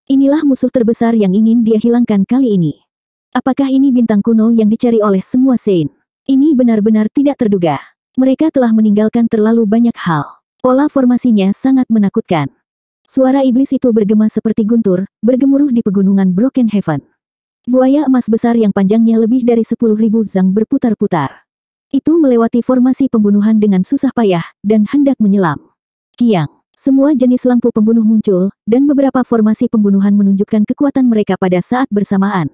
Inilah musuh terbesar yang ingin dia hilangkan kali ini. Apakah ini bintang kuno yang dicari oleh semua Saint? Ini benar-benar tidak terduga. Mereka telah meninggalkan terlalu banyak hal. Pola formasinya sangat menakutkan. Suara iblis itu bergema seperti guntur, bergemuruh di pegunungan Broken Heaven. Buaya emas besar yang panjangnya lebih dari 10.000 zang berputar-putar. Itu melewati formasi pembunuhan dengan susah payah, dan hendak menyelam. Kiang. Semua jenis lampu pembunuh muncul, dan beberapa formasi pembunuhan menunjukkan kekuatan mereka pada saat bersamaan.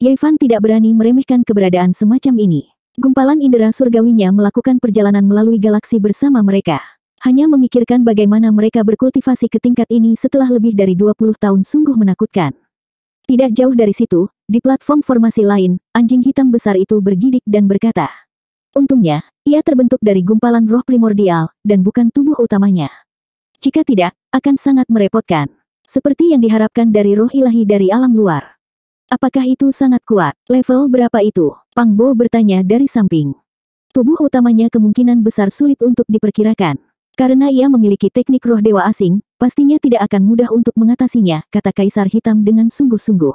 Yevan tidak berani meremehkan keberadaan semacam ini. Gumpalan indera surgawinya melakukan perjalanan melalui galaksi bersama mereka. Hanya memikirkan bagaimana mereka berkultivasi ke tingkat ini setelah lebih dari 20 tahun sungguh menakutkan. Tidak jauh dari situ, di platform formasi lain, anjing hitam besar itu bergidik dan berkata, Untungnya, ia terbentuk dari gumpalan roh primordial, dan bukan tubuh utamanya. Jika tidak, akan sangat merepotkan. Seperti yang diharapkan dari roh ilahi dari alam luar. Apakah itu sangat kuat? Level berapa itu? Pang Bo bertanya dari samping. Tubuh utamanya kemungkinan besar sulit untuk diperkirakan. Karena ia memiliki teknik roh dewa asing, pastinya tidak akan mudah untuk mengatasinya, kata Kaisar Hitam dengan sungguh-sungguh.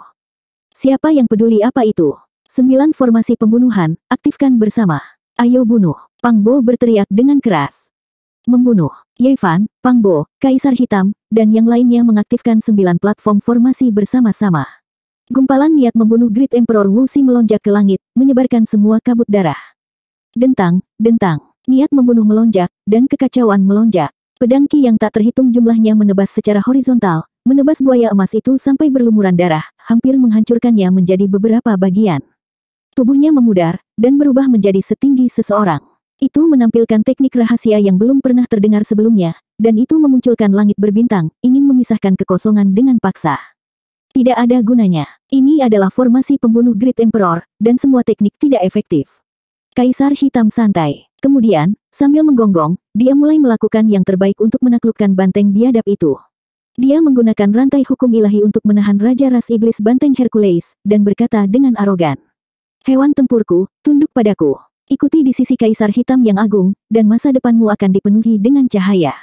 Siapa yang peduli apa itu? Sembilan formasi pembunuhan, aktifkan bersama. Ayo bunuh. Pang Bo berteriak dengan keras membunuh. Yevan, Pangbo, Kaisar Hitam, dan yang lainnya mengaktifkan sembilan platform formasi bersama-sama. Gumpalan niat membunuh Great Emperor Wuxi melonjak ke langit, menyebarkan semua kabut darah. Dentang, dentang, niat membunuh melonjak, dan kekacauan melonjak. Pedang Ki yang tak terhitung jumlahnya menebas secara horizontal, menebas buaya emas itu sampai berlumuran darah, hampir menghancurkannya menjadi beberapa bagian. Tubuhnya memudar, dan berubah menjadi setinggi seseorang. Itu menampilkan teknik rahasia yang belum pernah terdengar sebelumnya, dan itu memunculkan langit berbintang, ingin memisahkan kekosongan dengan paksa. Tidak ada gunanya. Ini adalah formasi pembunuh Great Emperor, dan semua teknik tidak efektif. Kaisar hitam santai. Kemudian, sambil menggonggong, dia mulai melakukan yang terbaik untuk menaklukkan banteng biadab itu. Dia menggunakan rantai hukum ilahi untuk menahan Raja Ras Iblis Banteng Hercules, dan berkata dengan arogan. Hewan tempurku, tunduk padaku. Ikuti di sisi Kaisar Hitam yang agung, dan masa depanmu akan dipenuhi dengan cahaya.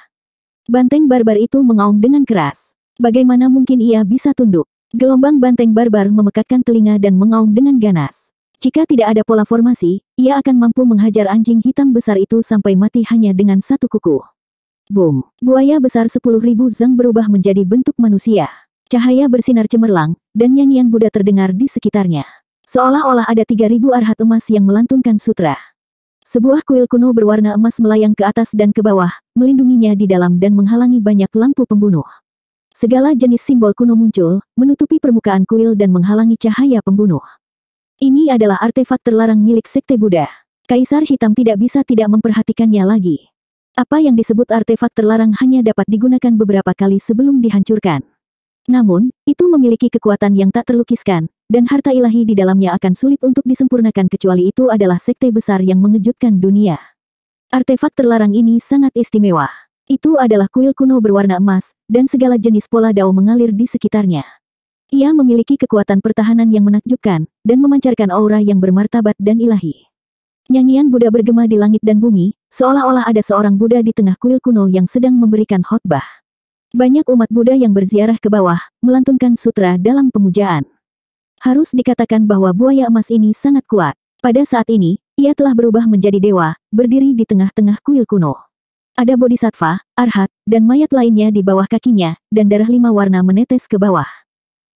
Banteng barbar itu mengaum dengan keras. Bagaimana mungkin ia bisa tunduk? Gelombang banteng barbar memekakkan telinga dan mengaum dengan ganas. Jika tidak ada pola formasi, ia akan mampu menghajar anjing hitam besar itu sampai mati hanya dengan satu kuku. Boom! Buaya besar sepuluh ribu zang berubah menjadi bentuk manusia. Cahaya bersinar cemerlang, dan nyanyian Buddha terdengar di sekitarnya. Seolah-olah ada 3000 arhat emas yang melantunkan sutra. Sebuah kuil kuno berwarna emas melayang ke atas dan ke bawah, melindunginya di dalam dan menghalangi banyak lampu pembunuh. Segala jenis simbol kuno muncul, menutupi permukaan kuil dan menghalangi cahaya pembunuh. Ini adalah artefak terlarang milik Sekte Buddha. Kaisar Hitam tidak bisa tidak memperhatikannya lagi. Apa yang disebut artefak terlarang hanya dapat digunakan beberapa kali sebelum dihancurkan. Namun, itu memiliki kekuatan yang tak terlukiskan, dan harta ilahi di dalamnya akan sulit untuk disempurnakan kecuali itu adalah sekte besar yang mengejutkan dunia. Artefak terlarang ini sangat istimewa. Itu adalah kuil kuno berwarna emas, dan segala jenis pola dao mengalir di sekitarnya. Ia memiliki kekuatan pertahanan yang menakjubkan, dan memancarkan aura yang bermartabat dan ilahi. Nyanyian Buddha bergema di langit dan bumi, seolah-olah ada seorang Buddha di tengah kuil kuno yang sedang memberikan khotbah. Banyak umat Buddha yang berziarah ke bawah, melantunkan sutra dalam pemujaan. Harus dikatakan bahwa buaya emas ini sangat kuat. Pada saat ini, ia telah berubah menjadi dewa, berdiri di tengah-tengah kuil kuno. Ada bodhisattva, arhat, dan mayat lainnya di bawah kakinya, dan darah lima warna menetes ke bawah.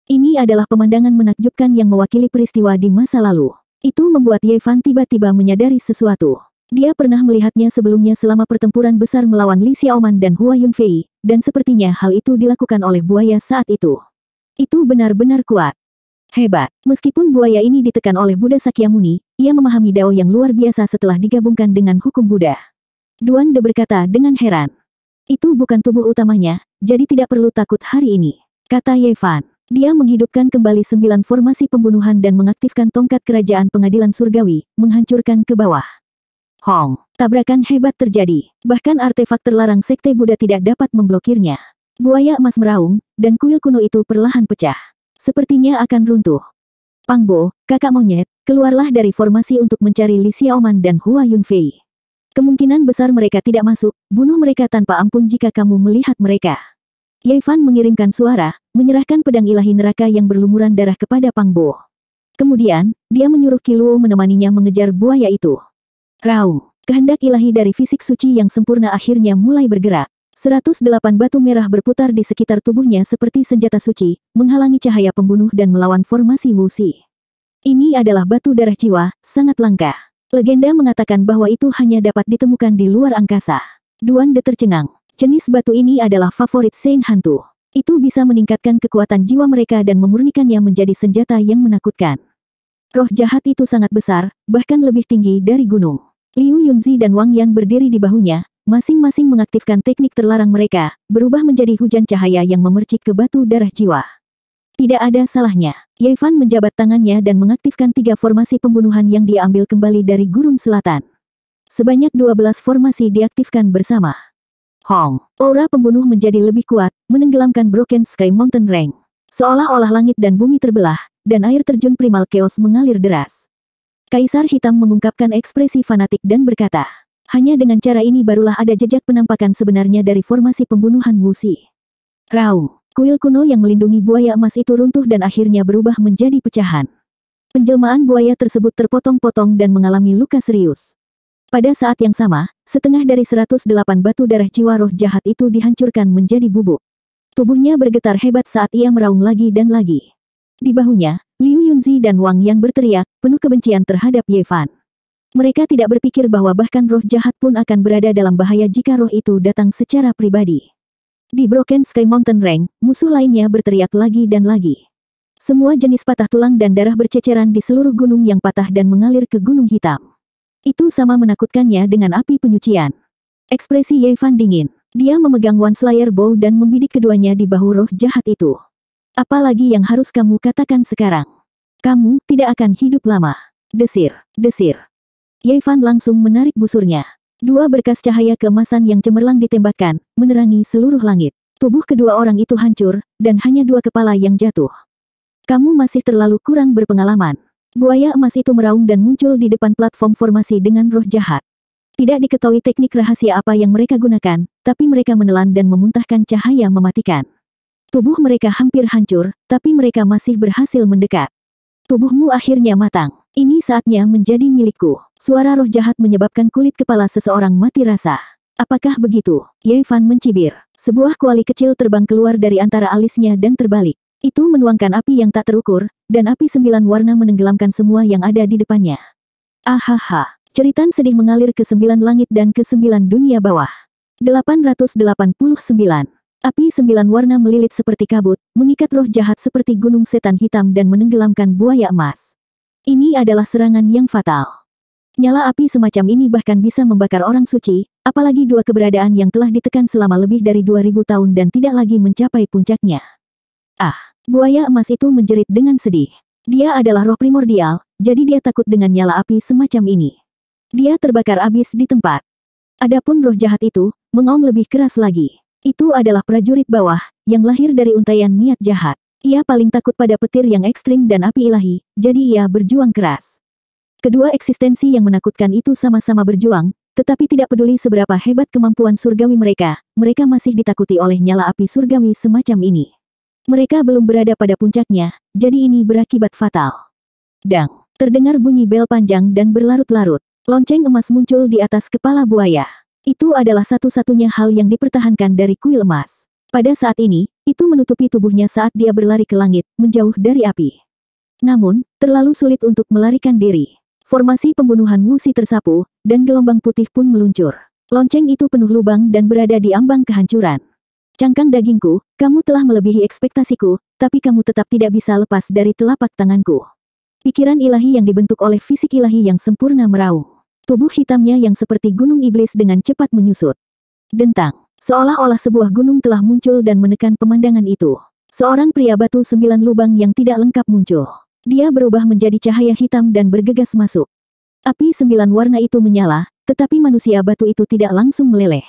Ini adalah pemandangan menakjubkan yang mewakili peristiwa di masa lalu. Itu membuat Yevan tiba-tiba menyadari sesuatu. Dia pernah melihatnya sebelumnya selama pertempuran besar melawan Li Xiaoman dan Hua Yunfei, dan sepertinya hal itu dilakukan oleh buaya saat itu. Itu benar-benar kuat. Hebat. Meskipun buaya ini ditekan oleh Buddha Sakyamuni, ia memahami Dao yang luar biasa setelah digabungkan dengan hukum Buddha. Duan De berkata dengan heran. Itu bukan tubuh utamanya, jadi tidak perlu takut hari ini. Kata Yevan. Dia menghidupkan kembali sembilan formasi pembunuhan dan mengaktifkan tongkat kerajaan pengadilan surgawi, menghancurkan ke bawah. Hong, tabrakan hebat terjadi. Bahkan artefak terlarang Sekte Buddha tidak dapat memblokirnya. Buaya emas meraung, dan kuil kuno itu perlahan pecah. Sepertinya akan runtuh. Pangbo, kakak monyet, keluarlah dari formasi untuk mencari Li Xiaoman dan Hua Yunfei. Kemungkinan besar mereka tidak masuk, bunuh mereka tanpa ampun jika kamu melihat mereka. Yevan mengirimkan suara, menyerahkan pedang ilahi neraka yang berlumuran darah kepada Pangbo. Kemudian, dia menyuruh Kiluo menemaninya mengejar buaya itu. Raung, kehendak ilahi dari fisik suci yang sempurna akhirnya mulai bergerak. 108 batu merah berputar di sekitar tubuhnya seperti senjata suci, menghalangi cahaya pembunuh dan melawan formasi Wuxi. Ini adalah batu darah jiwa, sangat langka. Legenda mengatakan bahwa itu hanya dapat ditemukan di luar angkasa. Duan De tercengang. Jenis batu ini adalah favorit Saint Hantu. Itu bisa meningkatkan kekuatan jiwa mereka dan memurnikannya menjadi senjata yang menakutkan. Roh jahat itu sangat besar, bahkan lebih tinggi dari gunung. Liu Yunzi dan Wang Yan berdiri di bahunya, Masing-masing mengaktifkan teknik terlarang mereka, berubah menjadi hujan cahaya yang memercik ke batu darah jiwa. Tidak ada salahnya. Yevan menjabat tangannya dan mengaktifkan tiga formasi pembunuhan yang diambil kembali dari gurun selatan. Sebanyak 12 formasi diaktifkan bersama. Hong. Aura pembunuh menjadi lebih kuat, menenggelamkan Broken Sky Mountain Range. Seolah-olah langit dan bumi terbelah, dan air terjun primal chaos mengalir deras. Kaisar Hitam mengungkapkan ekspresi fanatik dan berkata, hanya dengan cara ini barulah ada jejak penampakan sebenarnya dari formasi pembunuhan Wuxi. Raung, kuil kuno yang melindungi buaya emas itu runtuh dan akhirnya berubah menjadi pecahan. Penjelmaan buaya tersebut terpotong-potong dan mengalami luka serius. Pada saat yang sama, setengah dari 108 batu darah jiwa roh jahat itu dihancurkan menjadi bubuk. Tubuhnya bergetar hebat saat ia meraung lagi dan lagi. Di bahunya, Liu Yunzi dan Wang Yan berteriak, penuh kebencian terhadap Ye Fan. Mereka tidak berpikir bahwa bahkan roh jahat pun akan berada dalam bahaya jika roh itu datang secara pribadi. Di Broken Sky Mountain Range, musuh lainnya berteriak lagi dan lagi. Semua jenis patah tulang dan darah berceceran di seluruh gunung yang patah dan mengalir ke gunung hitam. Itu sama menakutkannya dengan api penyucian. Ekspresi Ye Fan dingin. Dia memegang One Slayer Bow dan membidik keduanya di bahu roh jahat itu. Apalagi yang harus kamu katakan sekarang? Kamu tidak akan hidup lama. Desir, desir. Yevan langsung menarik busurnya. Dua berkas cahaya keemasan yang cemerlang ditembakkan, menerangi seluruh langit. Tubuh kedua orang itu hancur, dan hanya dua kepala yang jatuh. Kamu masih terlalu kurang berpengalaman. Buaya emas itu meraung dan muncul di depan platform formasi dengan roh jahat. Tidak diketahui teknik rahasia apa yang mereka gunakan, tapi mereka menelan dan memuntahkan cahaya mematikan. Tubuh mereka hampir hancur, tapi mereka masih berhasil mendekat. Tubuhmu akhirnya matang. Ini saatnya menjadi milikku. Suara roh jahat menyebabkan kulit kepala seseorang mati rasa. Apakah begitu? Ye Fan mencibir. Sebuah kuali kecil terbang keluar dari antara alisnya dan terbalik. Itu menuangkan api yang tak terukur, dan api sembilan warna menenggelamkan semua yang ada di depannya. Ahaha. Ceritan sedih mengalir ke sembilan langit dan ke sembilan dunia bawah. 889. Api sembilan warna melilit seperti kabut, mengikat roh jahat seperti gunung setan hitam dan menenggelamkan buaya emas. Ini adalah serangan yang fatal. Nyala api semacam ini bahkan bisa membakar orang suci, apalagi dua keberadaan yang telah ditekan selama lebih dari 2000 tahun dan tidak lagi mencapai puncaknya. Ah, buaya emas itu menjerit dengan sedih. Dia adalah roh primordial, jadi dia takut dengan nyala api semacam ini. Dia terbakar abis di tempat. Adapun roh jahat itu, mengaum lebih keras lagi. Itu adalah prajurit bawah, yang lahir dari untaian niat jahat. Ia paling takut pada petir yang ekstrim dan api ilahi, jadi ia berjuang keras. Kedua eksistensi yang menakutkan itu sama-sama berjuang, tetapi tidak peduli seberapa hebat kemampuan surgawi mereka, mereka masih ditakuti oleh nyala api surgawi semacam ini. Mereka belum berada pada puncaknya, jadi ini berakibat fatal. Dang, terdengar bunyi bel panjang dan berlarut-larut. Lonceng emas muncul di atas kepala buaya. Itu adalah satu-satunya hal yang dipertahankan dari kuil emas. Pada saat ini, itu menutupi tubuhnya saat dia berlari ke langit, menjauh dari api. Namun, terlalu sulit untuk melarikan diri. Formasi pembunuhan Wusi tersapu, dan gelombang putih pun meluncur. Lonceng itu penuh lubang dan berada di ambang kehancuran. Cangkang dagingku, kamu telah melebihi ekspektasiku, tapi kamu tetap tidak bisa lepas dari telapak tanganku. Pikiran ilahi yang dibentuk oleh fisik ilahi yang sempurna meraung. Tubuh hitamnya yang seperti gunung iblis dengan cepat menyusut. Dentang. Seolah-olah sebuah gunung telah muncul dan menekan pemandangan itu. Seorang pria batu sembilan lubang yang tidak lengkap muncul. Dia berubah menjadi cahaya hitam dan bergegas masuk. Api sembilan warna itu menyala, tetapi manusia batu itu tidak langsung meleleh.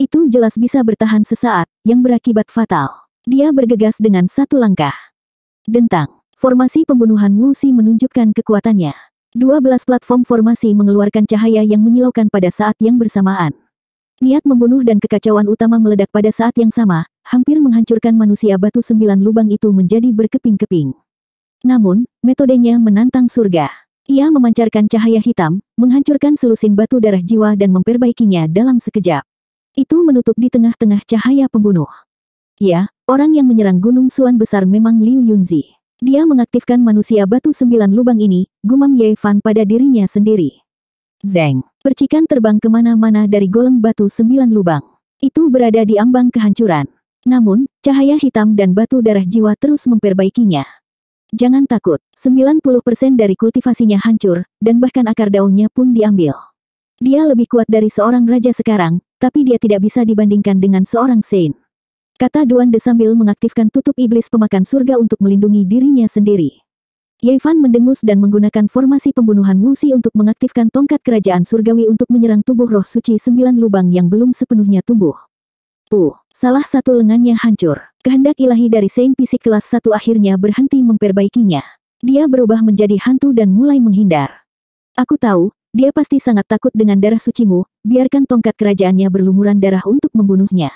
Itu jelas bisa bertahan sesaat, yang berakibat fatal. Dia bergegas dengan satu langkah. Dentang. Formasi pembunuhan Wuxi menunjukkan kekuatannya. Dua belas platform formasi mengeluarkan cahaya yang menyilaukan pada saat yang bersamaan. Niat membunuh dan kekacauan utama meledak pada saat yang sama, hampir menghancurkan manusia batu sembilan lubang itu menjadi berkeping-keping. Namun, metodenya menantang surga. Ia memancarkan cahaya hitam, menghancurkan selusin batu darah jiwa dan memperbaikinya dalam sekejap. Itu menutup di tengah-tengah cahaya pembunuh. Ya, orang yang menyerang Gunung Suan besar memang Liu Yunzi. Dia mengaktifkan manusia batu sembilan lubang ini, gumam Ye Fan pada dirinya sendiri. Zeng, percikan terbang ke mana-mana dari golem batu sembilan lubang. Itu berada di ambang kehancuran. Namun, cahaya hitam dan batu darah jiwa terus memperbaikinya. Jangan takut, 90% dari kultivasinya hancur, dan bahkan akar daunnya pun diambil. Dia lebih kuat dari seorang raja sekarang, tapi dia tidak bisa dibandingkan dengan seorang saint. Kata Duan De sambil mengaktifkan tutup iblis pemakan surga untuk melindungi dirinya sendiri. Yevan mendengus dan menggunakan formasi pembunuhan Wuxi untuk mengaktifkan tongkat kerajaan surgawi untuk menyerang tubuh roh suci sembilan lubang yang belum sepenuhnya tumbuh. Pu, salah satu lengannya hancur. Kehendak ilahi dari Saint Fisik kelas 1 akhirnya berhenti memperbaikinya. Dia berubah menjadi hantu dan mulai menghindar. Aku tahu, dia pasti sangat takut dengan darah sucimu, biarkan tongkat kerajaannya berlumuran darah untuk membunuhnya.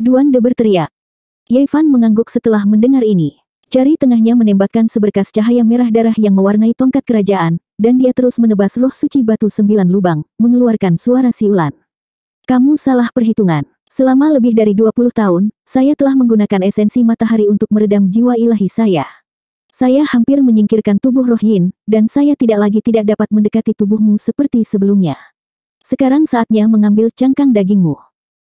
Duan De berteriak. Yevan mengangguk setelah mendengar ini. Jari tengahnya menembakkan seberkas cahaya merah darah yang mewarnai tongkat kerajaan, dan dia terus menebas roh suci batu sembilan lubang, mengeluarkan suara siulan. Kamu salah perhitungan. Selama lebih dari 20 tahun, saya telah menggunakan esensi matahari untuk meredam jiwa ilahi saya. Saya hampir menyingkirkan tubuh roh yin, dan saya tidak lagi tidak dapat mendekati tubuhmu seperti sebelumnya. Sekarang saatnya mengambil cangkang dagingmu.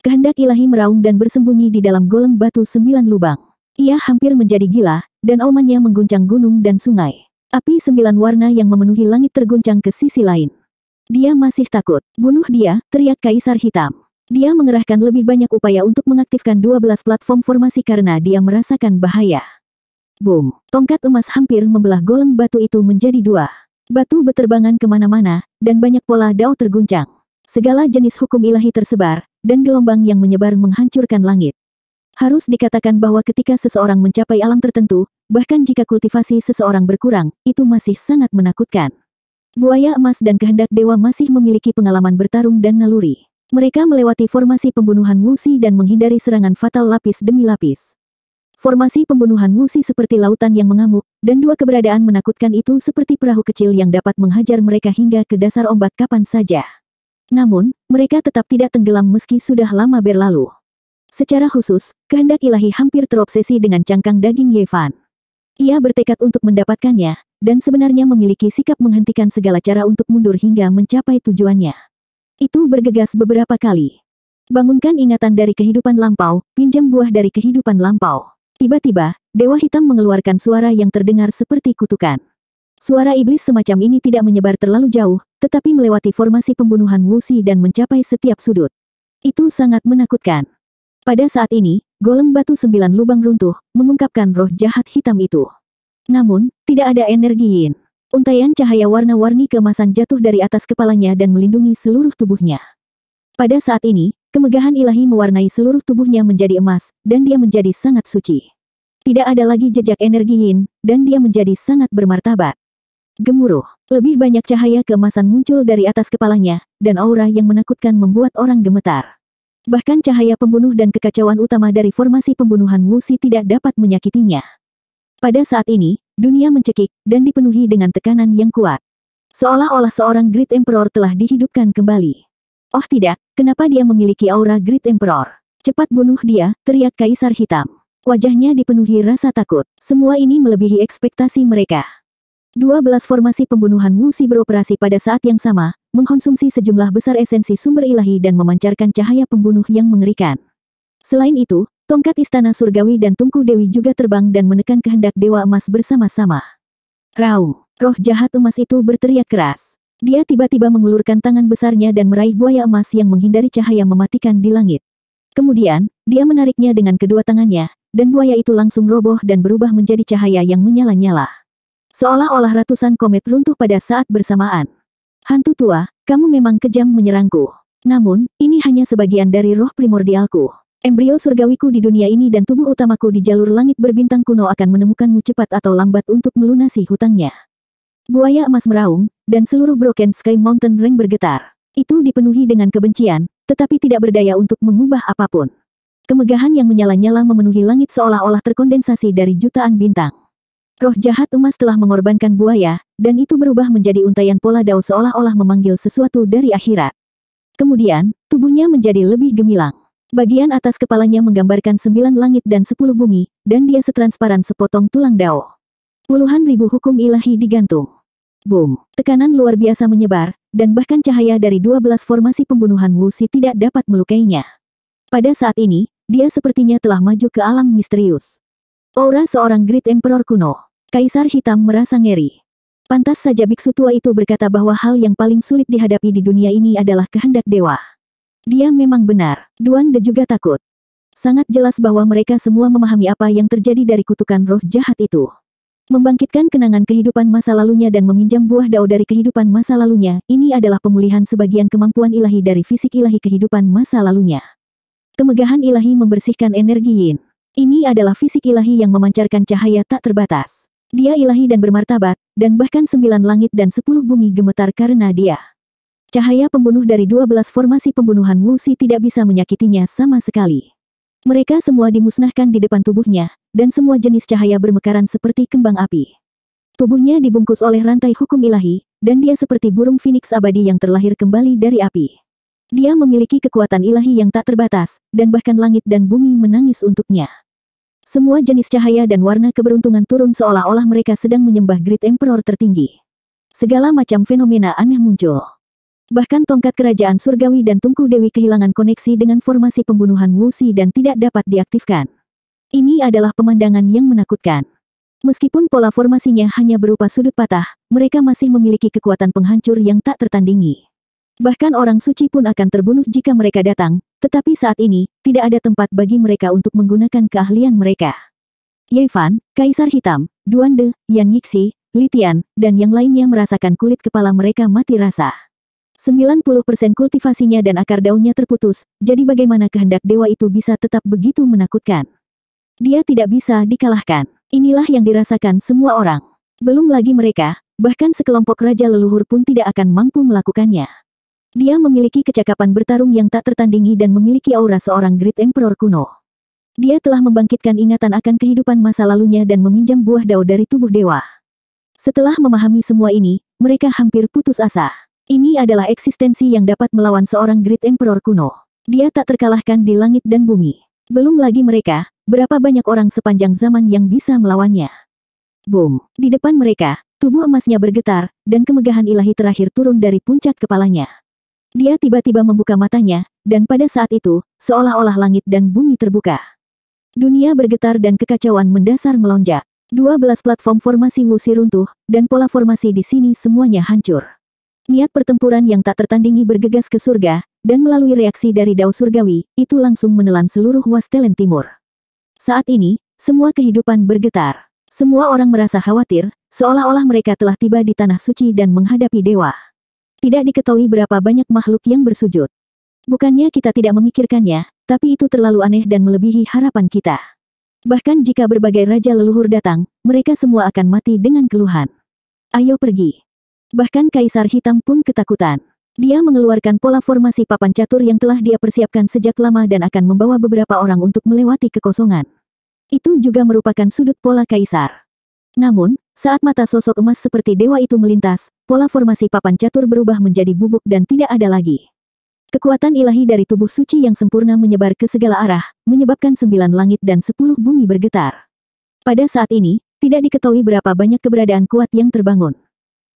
Kehendak ilahi meraung dan bersembunyi di dalam golem batu sembilan lubang. Ia hampir menjadi gila, dan aumannya mengguncang gunung dan sungai. Api sembilan warna yang memenuhi langit terguncang ke sisi lain. Dia masih takut. Bunuh dia, teriak Kaisar Hitam. Dia mengerahkan lebih banyak upaya untuk mengaktifkan 12 platform formasi karena dia merasakan bahaya. Boom! Tongkat emas hampir membelah golem batu itu menjadi dua. Batu beterbangan ke mana-mana, dan banyak pola dao terguncang. Segala jenis hukum ilahi tersebar, dan gelombang yang menyebar menghancurkan langit. Harus dikatakan bahwa ketika seseorang mencapai alam tertentu, bahkan jika kultivasi seseorang berkurang, itu masih sangat menakutkan. Buaya emas dan kehendak dewa masih memiliki pengalaman bertarung dan naluri. Mereka melewati formasi pembunuhan Wusi dan menghindari serangan fatal lapis demi lapis. Formasi pembunuhan Wusi seperti lautan yang mengamuk, dan dua keberadaan menakutkan itu seperti perahu kecil yang dapat menghajar mereka hingga ke dasar ombak kapan saja. Namun, mereka tetap tidak tenggelam meski sudah lama berlalu. Secara khusus, kehendak ilahi hampir terobsesi dengan cangkang daging Yevan. Ia bertekad untuk mendapatkannya, dan sebenarnya memiliki sikap menghentikan segala cara untuk mundur hingga mencapai tujuannya. Itu bergegas beberapa kali. Bangunkan ingatan dari kehidupan lampau, pinjam buah dari kehidupan lampau. Tiba-tiba, Dewa Hitam mengeluarkan suara yang terdengar seperti kutukan. Suara iblis semacam ini tidak menyebar terlalu jauh, tetapi melewati formasi pembunuhan Wusi dan mencapai setiap sudut. Itu sangat menakutkan. Pada saat ini, golem batu sembilan lubang runtuh, mengungkapkan roh jahat hitam itu. Namun, tidak ada energi yin. Untaian cahaya warna-warni keemasan jatuh dari atas kepalanya dan melindungi seluruh tubuhnya. Pada saat ini, kemegahan ilahi mewarnai seluruh tubuhnya menjadi emas, dan dia menjadi sangat suci. Tidak ada lagi jejak energi yin, dan dia menjadi sangat bermartabat. Gemuruh, lebih banyak cahaya keemasan muncul dari atas kepalanya, dan aura yang menakutkan membuat orang gemetar. Bahkan cahaya pembunuh dan kekacauan utama dari formasi pembunuhan Wusi tidak dapat menyakitinya. Pada saat ini, dunia mencekik, dan dipenuhi dengan tekanan yang kuat. Seolah-olah seorang Great Emperor telah dihidupkan kembali. Oh tidak, kenapa dia memiliki aura Great Emperor? Cepat bunuh dia, teriak Kaisar Hitam. Wajahnya dipenuhi rasa takut. Semua ini melebihi ekspektasi mereka. 12 formasi pembunuhan Wusi beroperasi pada saat yang sama, mengkonsumsi sejumlah besar esensi sumber ilahi dan memancarkan cahaya pembunuh yang mengerikan. Selain itu, Tongkat istana surgawi dan tungku dewi juga terbang dan menekan kehendak dewa emas bersama-sama. Raung, roh jahat emas itu berteriak keras. Dia tiba-tiba mengulurkan tangan besarnya dan meraih buaya emas yang menghindari cahaya mematikan di langit. Kemudian, dia menariknya dengan kedua tangannya, dan buaya itu langsung roboh dan berubah menjadi cahaya yang menyala-nyala. Seolah-olah ratusan komet runtuh pada saat bersamaan. Hantu tua, kamu memang kejam menyerangku. Namun, ini hanya sebagian dari roh primordialku. Embrio surgawiku di dunia ini dan tubuh utamaku di jalur langit berbintang kuno akan menemukanmu cepat atau lambat untuk melunasi hutangnya. Buaya emas meraung, dan seluruh Broken Sky Mountain Ring bergetar. Itu dipenuhi dengan kebencian, tetapi tidak berdaya untuk mengubah apa pun. Kemegahan yang menyala-nyala memenuhi langit seolah-olah terkondensasi dari jutaan bintang. Roh jahat emas telah mengorbankan buaya, dan itu berubah menjadi untaian pola dao seolah-olah memanggil sesuatu dari akhirat. Kemudian, tubuhnya menjadi lebih gemilang. Bagian atas kepalanya menggambarkan sembilan langit dan sepuluh bumi, dan dia setransparan sepotong tulang dao. Puluhan ribu hukum ilahi digantung. Boom! Tekanan luar biasa menyebar, dan bahkan cahaya dari dua belas formasi pembunuhan Wusi tidak dapat melukainya. Pada saat ini, dia sepertinya telah maju ke alam misterius. Aura seorang Great Emperor kuno. Kaisar Hitam merasa ngeri. Pantas saja biksu tua itu berkata bahwa hal yang paling sulit dihadapi di dunia ini adalah kehendak dewa. Dia memang benar. Duan De juga takut. Sangat jelas bahwa mereka semua memahami apa yang terjadi dari kutukan roh jahat itu. Membangkitkan kenangan kehidupan masa lalunya dan meminjam buah dao dari kehidupan masa lalunya, ini adalah pemulihan sebagian kemampuan ilahi dari fisik ilahi kehidupan masa lalunya. Kemegahan ilahi membersihkan energi yin. Ini adalah fisik ilahi yang memancarkan cahaya tak terbatas. Dia ilahi dan bermartabat, dan bahkan sembilan langit dan sepuluh bumi gemetar karena dia. Cahaya pembunuh dari dua belas formasi pembunuhan Wuxi tidak bisa menyakitinya sama sekali. Mereka semua dimusnahkan di depan tubuhnya, dan semua jenis cahaya bermekaran seperti kembang api. Tubuhnya dibungkus oleh rantai hukum ilahi, dan dia seperti burung phoenix abadi yang terlahir kembali dari api. Dia memiliki kekuatan ilahi yang tak terbatas, dan bahkan langit dan bumi menangis untuknya. Semua jenis cahaya dan warna keberuntungan turun seolah-olah mereka sedang menyembah Great Emperor tertinggi. Segala macam fenomena aneh muncul. Bahkan tongkat kerajaan surgawi dan tungku dewi kehilangan koneksi dengan formasi pembunuhan Wuxi dan tidak dapat diaktifkan. Ini adalah pemandangan yang menakutkan. Meskipun pola formasinya hanya berupa sudut patah, mereka masih memiliki kekuatan penghancur yang tak tertandingi. Bahkan orang suci pun akan terbunuh jika mereka datang, tetapi saat ini, tidak ada tempat bagi mereka untuk menggunakan keahlian mereka. Yevan, Kaisar Hitam, Duande, Yan Yixi, Litian, dan yang lainnya merasakan kulit kepala mereka mati rasa. 90% kultivasinya dan akar daunnya terputus, jadi bagaimana kehendak dewa itu bisa tetap begitu menakutkan? Dia tidak bisa dikalahkan. Inilah yang dirasakan semua orang. Belum lagi mereka, bahkan sekelompok raja leluhur pun tidak akan mampu melakukannya. Dia memiliki kecakapan bertarung yang tak tertandingi dan memiliki aura seorang Great Emperor kuno. Dia telah membangkitkan ingatan akan kehidupan masa lalunya dan meminjam buah dao dari tubuh dewa. Setelah memahami semua ini, mereka hampir putus asa. Ini adalah eksistensi yang dapat melawan seorang Great Emperor kuno. Dia tak terkalahkan di langit dan bumi. Belum lagi mereka, berapa banyak orang sepanjang zaman yang bisa melawannya. Boom! Di depan mereka, tubuh emasnya bergetar, dan kemegahan ilahi terakhir turun dari puncak kepalanya. Dia tiba-tiba membuka matanya, dan pada saat itu, seolah-olah langit dan bumi terbuka. Dunia bergetar dan kekacauan mendasar melonjak. Dua belas platform formasi Wuxi runtuh, dan pola formasi di sini semuanya hancur. Niat pertempuran yang tak tertandingi bergegas ke surga, dan melalui reaksi dari Dao Surgawi, itu langsung menelan seluruh Wastelen Timur. Saat ini, semua kehidupan bergetar. Semua orang merasa khawatir, seolah-olah mereka telah tiba di tanah suci dan menghadapi dewa. Tidak diketahui berapa banyak makhluk yang bersujud. Bukannya kita tidak memikirkannya, tapi itu terlalu aneh dan melebihi harapan kita. Bahkan jika berbagai raja leluhur datang, mereka semua akan mati dengan keluhan. Ayo pergi. Bahkan Kaisar Hitam pun ketakutan. Dia mengeluarkan pola formasi papan catur yang telah dia persiapkan sejak lama dan akan membawa beberapa orang untuk melewati kekosongan. Itu juga merupakan sudut pola Kaisar. Namun, saat mata sosok emas seperti dewa itu melintas, pola formasi papan catur berubah menjadi bubuk dan tidak ada lagi. Kekuatan ilahi dari tubuh suci yang sempurna menyebar ke segala arah, menyebabkan sembilan langit dan sepuluh bumi bergetar. Pada saat ini, tidak diketahui berapa banyak keberadaan kuat yang terbangun.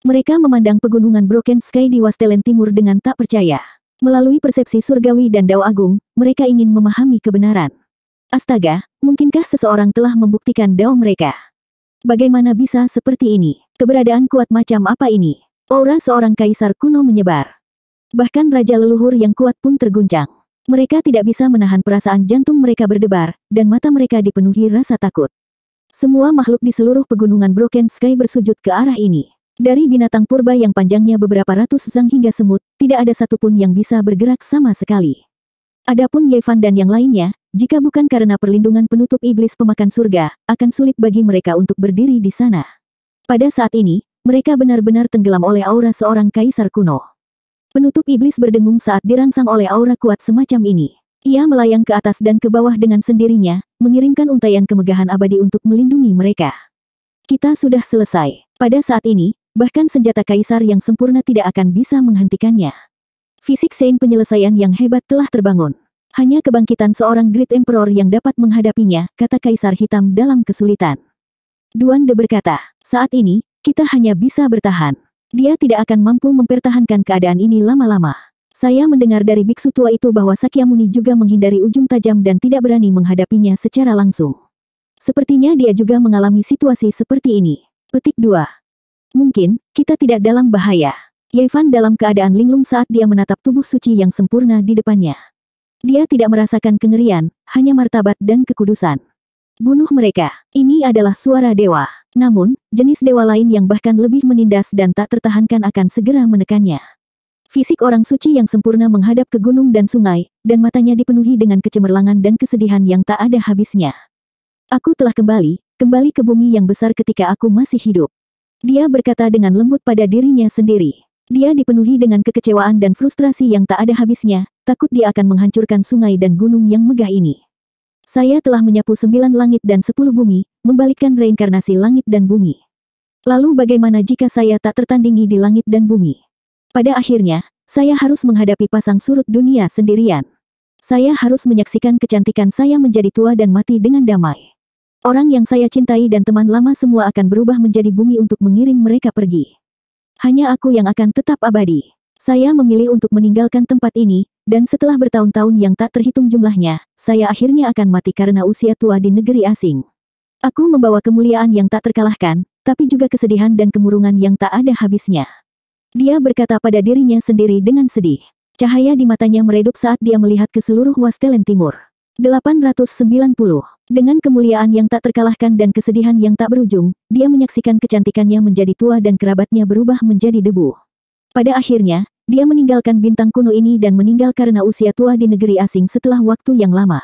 Mereka memandang pegunungan Broken Sky di Wastelen Timur dengan tak percaya. Melalui persepsi surgawi dan dao agung, mereka ingin memahami kebenaran. Astaga, mungkinkah seseorang telah membuktikan dao mereka? Bagaimana bisa seperti ini? Keberadaan kuat macam apa ini? Aura seorang kaisar kuno menyebar. Bahkan raja leluhur yang kuat pun terguncang. Mereka tidak bisa menahan perasaan jantung mereka berdebar, dan mata mereka dipenuhi rasa takut. Semua makhluk di seluruh pegunungan Broken Sky bersujud ke arah ini. Dari binatang purba yang panjangnya beberapa ratus zang hingga semut, tidak ada satupun yang bisa bergerak sama sekali. Adapun Yevan dan yang lainnya, jika bukan karena perlindungan penutup iblis pemakan surga, akan sulit bagi mereka untuk berdiri di sana. Pada saat ini, mereka benar-benar tenggelam oleh aura seorang kaisar kuno. Penutup iblis berdengung saat dirangsang oleh aura kuat semacam ini. Ia melayang ke atas dan ke bawah dengan sendirinya, mengirimkan untayan kemegahan abadi untuk melindungi mereka. Kita sudah selesai. Pada saat ini, bahkan senjata kaisar yang sempurna tidak akan bisa menghentikannya. Fisik Sein penyelesaian yang hebat telah terbangun. Hanya kebangkitan seorang Great Emperor yang dapat menghadapinya, kata Kaisar Hitam dalam kesulitan. Duan De berkata, saat ini, kita hanya bisa bertahan. Dia tidak akan mampu mempertahankan keadaan ini lama-lama. Saya mendengar dari biksu tua itu bahwa Sakyamuni juga menghindari ujung tajam dan tidak berani menghadapinya secara langsung. Sepertinya dia juga mengalami situasi seperti ini. Petik 2. Mungkin, kita tidak dalam bahaya. Yevan dalam keadaan linglung saat dia menatap tubuh suci yang sempurna di depannya. Dia tidak merasakan kengerian, hanya martabat dan kekudusan. Bunuh mereka. Ini adalah suara dewa. Namun, jenis dewa lain yang bahkan lebih menindas dan tak tertahankan akan segera menekannya. Fisik orang suci yang sempurna menghadap ke gunung dan sungai, dan matanya dipenuhi dengan kecemerlangan dan kesedihan yang tak ada habisnya. Aku telah kembali, kembali ke bumi yang besar ketika aku masih hidup. Dia berkata dengan lembut pada dirinya sendiri. Dia dipenuhi dengan kekecewaan dan frustrasi yang tak ada habisnya, takut dia akan menghancurkan sungai dan gunung yang megah ini. Saya telah menyapu sembilan langit dan sepuluh bumi, membalikkan reinkarnasi langit dan bumi. Lalu bagaimana jika saya tak tertandingi di langit dan bumi? Pada akhirnya, saya harus menghadapi pasang surut dunia sendirian. Saya harus menyaksikan kecantikan saya menjadi tua dan mati dengan damai. Orang yang saya cintai dan teman lama semua akan berubah menjadi bumi untuk mengiring mereka pergi. Hanya aku yang akan tetap abadi. Saya memilih untuk meninggalkan tempat ini, dan setelah bertahun-tahun yang tak terhitung jumlahnya, saya akhirnya akan mati karena usia tua di negeri asing. Aku membawa kemuliaan yang tak terkalahkan, tapi juga kesedihan dan kemurungan yang tak ada habisnya. Dia berkata pada dirinya sendiri dengan sedih. Cahaya di matanya meredup saat dia melihat ke seluruh Wastelen Timur. 890. Dengan kemuliaan yang tak terkalahkan dan kesedihan yang tak berujung, dia menyaksikan kecantikannya menjadi tua dan kerabatnya berubah menjadi debu. Pada akhirnya, dia meninggalkan bintang kuno ini dan meninggal karena usia tua di negeri asing setelah waktu yang lama.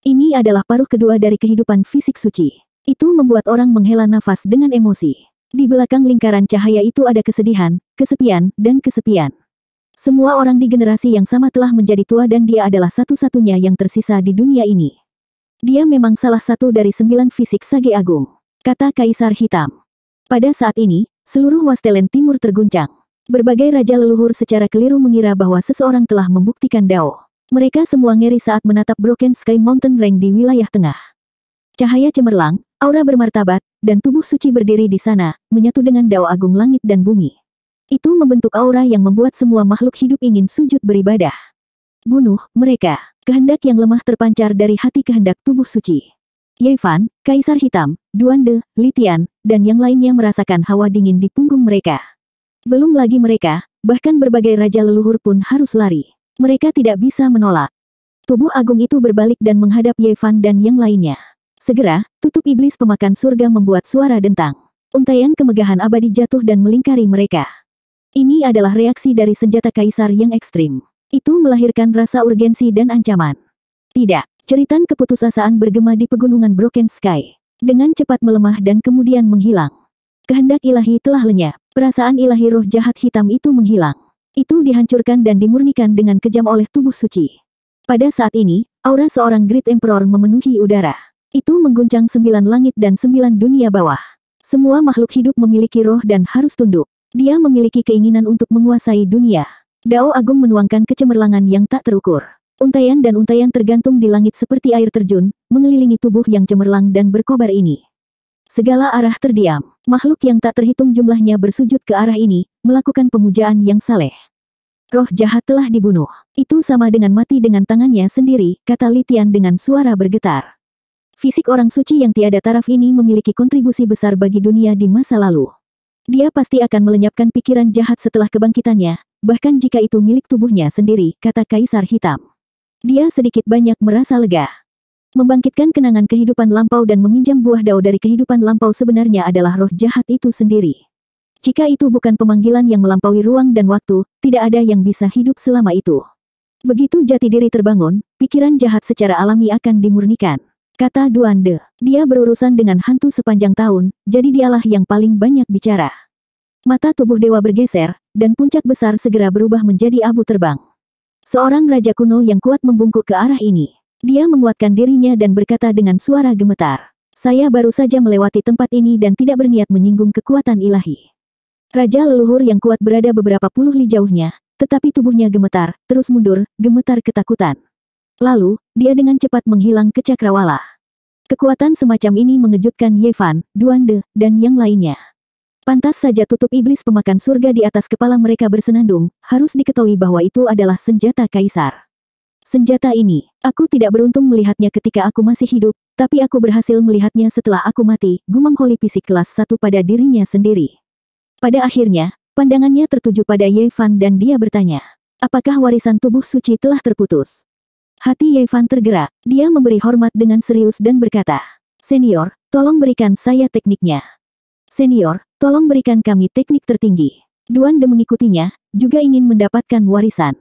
Ini adalah paruh kedua dari kehidupan fisik suci. Itu membuat orang menghela nafas dengan emosi. Di belakang lingkaran cahaya itu ada kesedihan, kesepian, dan kesepian. Semua orang di generasi yang sama telah menjadi tua dan dia adalah satu-satunya yang tersisa di dunia ini. Dia memang salah satu dari sembilan fisik Sage Agung, kata Kaisar Hitam. Pada saat ini, seluruh Wastelen Timur terguncang. Berbagai raja leluhur secara keliru mengira bahwa seseorang telah membuktikan Dao. Mereka semua ngeri saat menatap Broken Sky Mountain Range di wilayah tengah. Cahaya cemerlang, aura bermartabat, dan tubuh suci berdiri di sana, menyatu dengan Dao Agung Langit dan Bumi. Itu membentuk aura yang membuat semua makhluk hidup ingin sujud beribadah. Bunuh mereka. Kehendak yang lemah terpancar dari hati kehendak tubuh suci. Yevan, Kaisar Hitam, Duande, Litian, dan yang lainnya merasakan hawa dingin di punggung mereka. Belum lagi mereka, bahkan berbagai raja leluhur pun harus lari. Mereka tidak bisa menolak. Tubuh agung itu berbalik dan menghadap Yevan dan yang lainnya. Segera, tutup iblis pemakan surga membuat suara dentang. Untaian kemegahan abadi jatuh dan melingkari mereka. Ini adalah reaksi dari senjata kaisar yang ekstrim. Itu melahirkan rasa urgensi dan ancaman. Tidak, ceritan keputusasaan bergema di pegunungan Broken Sky. Dengan cepat melemah dan kemudian menghilang. Kehendak ilahi telah lenyap. Perasaan ilahi roh jahat hitam itu menghilang. Itu dihancurkan dan dimurnikan dengan kejam oleh tubuh suci. Pada saat ini, aura seorang Great Emperor memenuhi udara. Itu mengguncang sembilan langit dan sembilan dunia bawah. Semua makhluk hidup memiliki roh dan harus tunduk. Dia memiliki keinginan untuk menguasai dunia. Dao Agung menuangkan kecemerlangan yang tak terukur. Untaian dan untaian tergantung di langit seperti air terjun, mengelilingi tubuh yang cemerlang dan berkobar ini. Segala arah terdiam. Makhluk yang tak terhitung jumlahnya bersujud ke arah ini, melakukan pemujaan yang saleh. Roh jahat telah dibunuh. Itu sama dengan mati dengan tangannya sendiri, kata Litian dengan suara bergetar. Fisik orang suci yang tiada taraf ini memiliki kontribusi besar bagi dunia di masa lalu. Dia pasti akan melenyapkan pikiran jahat setelah kebangkitannya, bahkan jika itu milik tubuhnya sendiri, kata Kaisar Hitam. Dia sedikit banyak merasa lega. Membangkitkan kenangan kehidupan lampau dan meminjam buah dao dari kehidupan lampau sebenarnya adalah roh jahat itu sendiri. Jika itu bukan pemanggilan yang melampaui ruang dan waktu, tidak ada yang bisa hidup selama itu. Begitu jati diri terbangun, pikiran jahat secara alami akan dimurnikan. Kata Duande, dia berurusan dengan hantu sepanjang tahun, jadi dialah yang paling banyak bicara. Mata tubuh dewa bergeser, dan puncak besar segera berubah menjadi abu terbang. Seorang raja kuno yang kuat membungkuk ke arah ini. Dia menguatkan dirinya dan berkata dengan suara gemetar. Saya baru saja melewati tempat ini dan tidak berniat menyinggung kekuatan ilahi. Raja leluhur yang kuat berada beberapa puluh li jauhnya, tetapi tubuhnya gemetar, terus mundur, gemetar ketakutan. Lalu, dia dengan cepat menghilang ke cakrawala. Kekuatan semacam ini mengejutkan Yevan, Duande, dan yang lainnya. Pantas saja tutup iblis pemakan surga di atas kepala mereka bersenandung, harus diketahui bahwa itu adalah senjata kaisar. Senjata ini, aku tidak beruntung melihatnya ketika aku masih hidup, tapi aku berhasil melihatnya setelah aku mati, gumam Holy Fisik kelas satu pada dirinya sendiri. Pada akhirnya, pandangannya tertuju pada Yevan dan dia bertanya, apakah warisan tubuh suci telah terputus? Hati Yevan tergerak. Dia memberi hormat dengan serius dan berkata, Senior, tolong berikan saya tekniknya. Senior, tolong berikan kami teknik tertinggi. Duan de mengikutinya, juga ingin mendapatkan warisan.